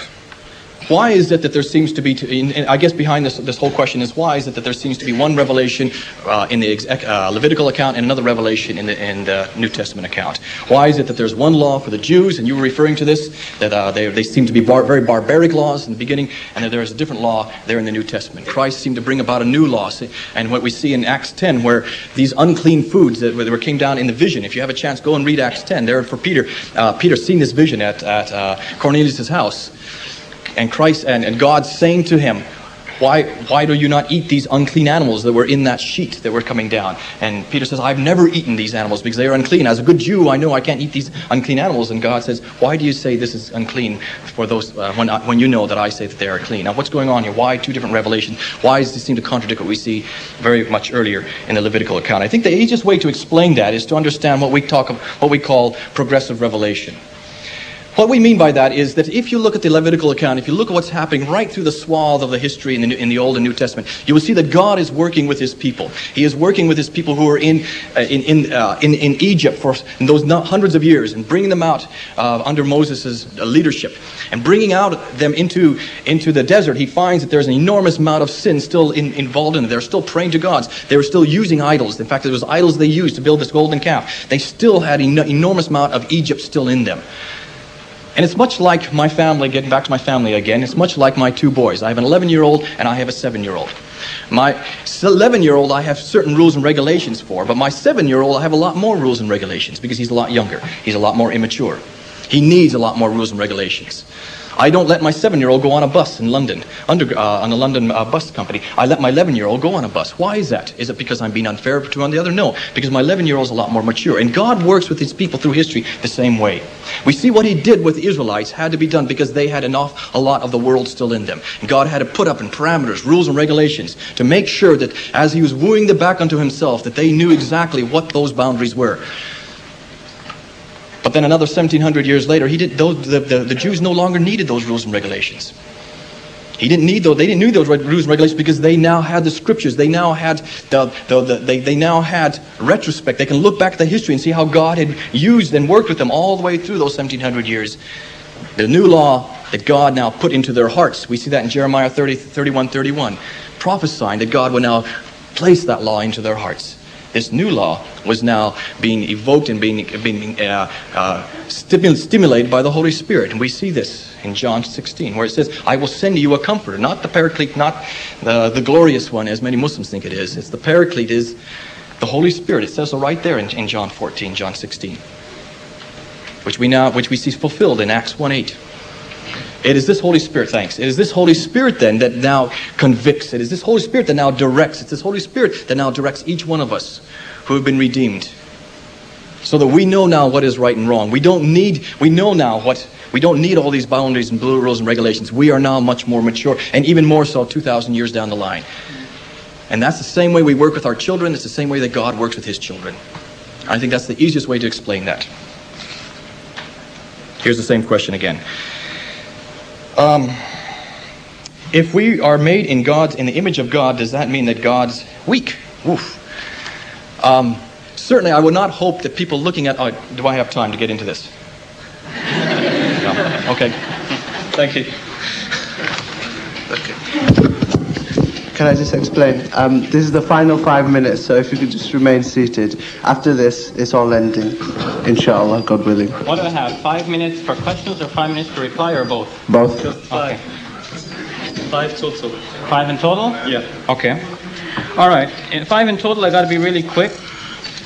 Why is it that there seems to be, to, in, I guess behind this, this whole question is why is it that there seems to be one revelation uh, in the uh, Levitical account and another revelation in the, in the New Testament account? Why is it that there's one law for the Jews, and you were referring to this, that uh, they, they seem to be bar, very barbaric laws in the beginning, and that there is a different law there in the New Testament? Christ seemed to bring about a new law, and what we see in Acts 10, where these unclean foods that, that came down in the vision, if you have a chance, go and read Acts 10. There for Peter, uh, Peter seen this vision at, at uh, Cornelius' house and Christ and, and God saying to him, why, why do you not eat these unclean animals that were in that sheet that were coming down? And Peter says, I've never eaten these animals because they are unclean. As a good Jew, I know I can't eat these unclean animals. And God says, Why do you say this is unclean for those uh, when, I, when you know that I say that they are clean? Now, what's going on here? Why two different revelations? Why does this seem to contradict what we see very much earlier in the Levitical account? I think the easiest way to explain that is to understand what we talk of, what we call progressive revelation. What we mean by that is that if you look at the Levitical account, if you look at what's happening right through the swath of the history in the, in the Old and New Testament, you will see that God is working with His people. He is working with His people who are in uh, in in, uh, in, in Egypt for those hundreds of years and bringing them out uh, under Moses' leadership and bringing out them into into the desert. He finds that there's an enormous amount of sin still in, involved in it. They're still praying to gods. They were still using idols. In fact, it was idols they used to build this golden calf. They still had an enormous amount of Egypt still in them. And it's much like my family, getting back to my family again, it's much like my two boys. I have an 11 year old and I have a 7 year old. My 11 year old, I have certain rules and regulations for, but my 7 year old, I have a lot more rules and regulations because he's a lot younger. He's a lot more immature. He needs a lot more rules and regulations. I don't let my seven-year-old go on a bus in London, under, uh, on a London uh, bus company. I let my 11-year-old go on a bus. Why is that? Is it because I'm being unfair to on the other? No, because my 11-year-old is a lot more mature. And God works with his people through history the same way. We see what he did with the Israelites had to be done because they had enough, a lot of the world still in them. And God had to put up in parameters, rules and regulations to make sure that as he was wooing them back unto himself, that they knew exactly what those boundaries were. But then another 1700 years later, he did, those, the, the, the Jews no longer needed those rules and regulations. He didn't need those. They didn't need those rules and regulations because they now had the scriptures. They now had the, the, the, they, they now had retrospect. They can look back at the history and see how God had used and worked with them all the way through those 1700 years. The new law that God now put into their hearts. We see that in Jeremiah 30, 31, 31, prophesying that God would now place that law into their hearts this new law was now being evoked and being, being uh, uh, stimulated by the Holy Spirit. And we see this in John 16, where it says, I will send you a comforter, not the paraclete, not the, the glorious one, as many Muslims think it is. It's the paraclete is the Holy Spirit. It says so right there in, in John 14, John 16, which we now, which we see fulfilled in Acts 1 8. It is this Holy Spirit, thanks. It is this Holy Spirit then that now convicts. It is this Holy Spirit that now directs. It's this Holy Spirit that now directs each one of us who have been redeemed. So that we know now what is right and wrong. We don't need, we know now what, we don't need all these boundaries and blue rules and regulations. We are now much more mature, and even more so 2,000 years down the line. And that's the same way we work with our children. It's the same way that God works with his children. I think that's the easiest way to explain that. Here's the same question again. Um, if we are made in God's in the image of God, does that mean that God's weak? Oof. Um, certainly, I would not hope that people looking at. Oh, do I have time to get into this? no. Okay. Thank you. Can I just explain? Um, this is the final five minutes, so if you could just remain seated. After this, it's all ending, inshallah, God willing. What do I have? Five minutes for questions or five minutes to reply or both? Both. Just five. Okay. Five total. Five in total? Yeah. Okay. All right. In five in total, I got to be really quick.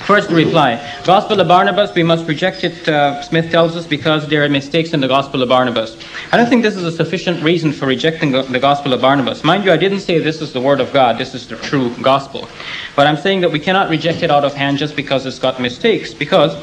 First reply. Gospel of Barnabas, we must reject it, uh, Smith tells us, because there are mistakes in the Gospel of Barnabas. I don't think this is a sufficient reason for rejecting the Gospel of Barnabas. Mind you, I didn't say this is the Word of God, this is the true Gospel. But I'm saying that we cannot reject it out of hand just because it's got mistakes, because,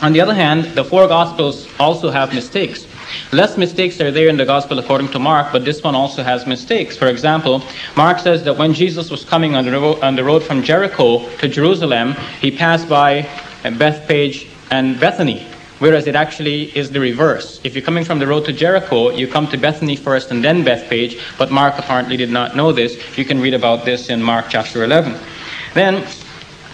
on the other hand, the four Gospels also have mistakes. Less mistakes are there in the gospel according to Mark, but this one also has mistakes. For example, Mark says that when Jesus was coming on the, road, on the road from Jericho to Jerusalem, he passed by Bethphage and Bethany, whereas it actually is the reverse. If you're coming from the road to Jericho, you come to Bethany first and then Bethphage, but Mark apparently did not know this. You can read about this in Mark chapter 11. Then,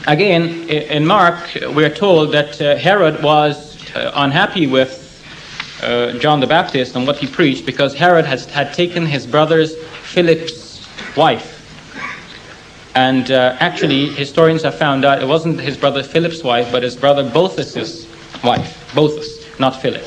Again, in Mark, we're told that uh, Herod was uh, unhappy with uh, John the Baptist and what he preached because Herod has, had taken his brother's Philip's wife. And uh, actually, historians have found out it wasn't his brother Philip's wife, but his brother Boethus' wife. Boethus, not Philip.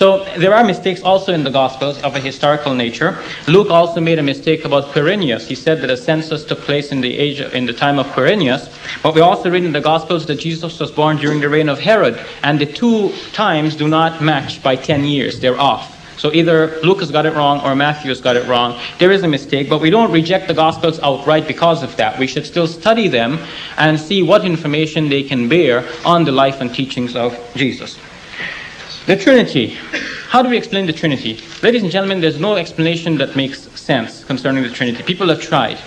So there are mistakes also in the Gospels of a historical nature. Luke also made a mistake about Quirinius. He said that a census took place in the age in the time of Quirinius. But we also read in the Gospels that Jesus was born during the reign of Herod, and the two times do not match by 10 years. They're off. So either Lucas got it wrong or Matthew's got it wrong. There is a mistake, but we don't reject the Gospels outright because of that. We should still study them and see what information they can bear on the life and teachings of Jesus. The Trinity. How do we explain the Trinity? Ladies and gentlemen, there's no explanation that makes sense concerning the Trinity. People have tried.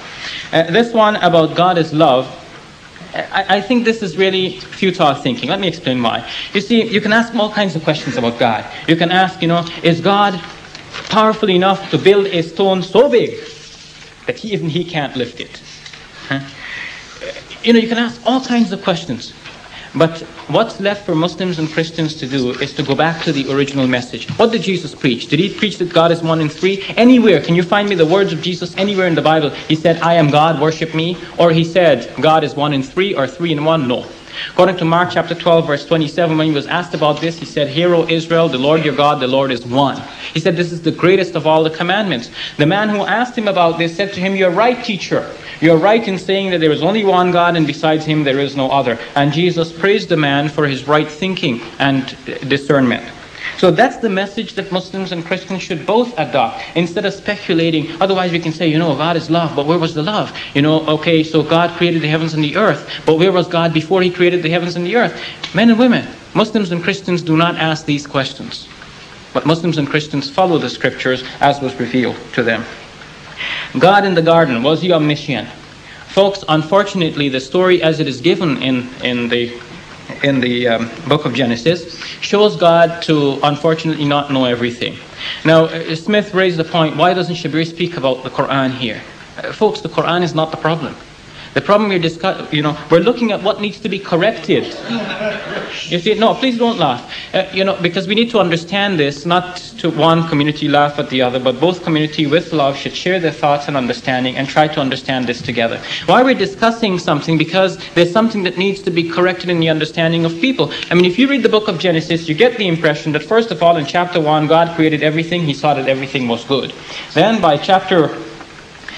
Uh, this one about God is love I, I think this is really futile thinking. Let me explain why. You see, you can ask all kinds of questions about God. You can ask, you know, is God powerful enough to build a stone so big that he, even he can't lift it? Huh? You know, you can ask all kinds of questions. But what's left for Muslims and Christians to do is to go back to the original message. What did Jesus preach? Did he preach that God is one in three? Anywhere, can you find me the words of Jesus anywhere in the Bible? He said, I am God, worship me. Or he said, God is one in three or three in one? No. According to Mark chapter 12, verse 27, when he was asked about this, he said, Hear, O Israel, the Lord your God, the Lord is one. He said, This is the greatest of all the commandments. The man who asked him about this said to him, You're right, teacher. You're right in saying that there is only one God and besides him there is no other. And Jesus praised the man for his right thinking and discernment. So that's the message that Muslims and Christians should both adopt instead of speculating. Otherwise, we can say, you know, God is love, but where was the love? You know, okay, so God created the heavens and the earth, but where was God before He created the heavens and the earth? Men and women, Muslims and Christians do not ask these questions. But Muslims and Christians follow the scriptures as was revealed to them. God in the garden, was he omniscient? Folks, unfortunately, the story as it is given in, in the in the um, book of Genesis shows God to unfortunately not know everything. Now, uh, Smith raised the point why doesn't Shabir speak about the Quran here? Uh, folks, the Quran is not the problem. The problem we're discussing, you know, we're looking at what needs to be corrected. You see, no, please don't laugh. Uh, you know, because we need to understand this, not to one community laugh at the other, but both community with love should share their thoughts and understanding and try to understand this together. Why we're discussing something? Because there's something that needs to be corrected in the understanding of people. I mean, if you read the book of Genesis, you get the impression that first of all, in chapter one, God created everything. He saw that everything was good. Then by chapter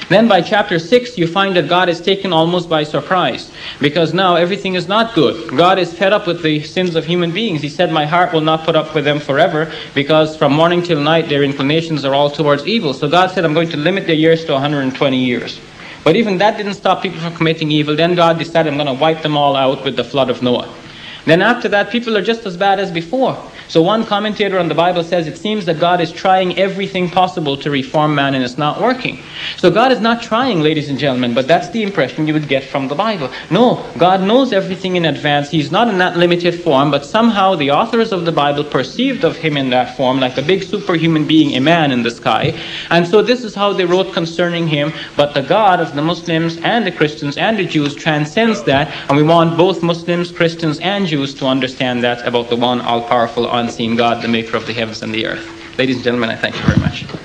then by chapter 6, you find that God is taken almost by surprise because now everything is not good. God is fed up with the sins of human beings. He said, My heart will not put up with them forever because from morning till night their inclinations are all towards evil. So God said, I'm going to limit their years to 120 years. But even that didn't stop people from committing evil. Then God decided, I'm going to wipe them all out with the flood of Noah. Then after that, people are just as bad as before. So one commentator on the Bible says it seems that God is trying everything possible to reform man and it's not working. So God is not trying, ladies and gentlemen, but that's the impression you would get from the Bible. No, God knows everything in advance. He's not in that limited form, but somehow the authors of the Bible perceived of him in that form, like a big superhuman being, a man in the sky. And so this is how they wrote concerning him. But the God of the Muslims and the Christians and the Jews transcends that, and we want both Muslims, Christians, and Jews to understand that about the one all powerful, unseen God, the maker of the heavens and the earth. Ladies and gentlemen, I thank you very much.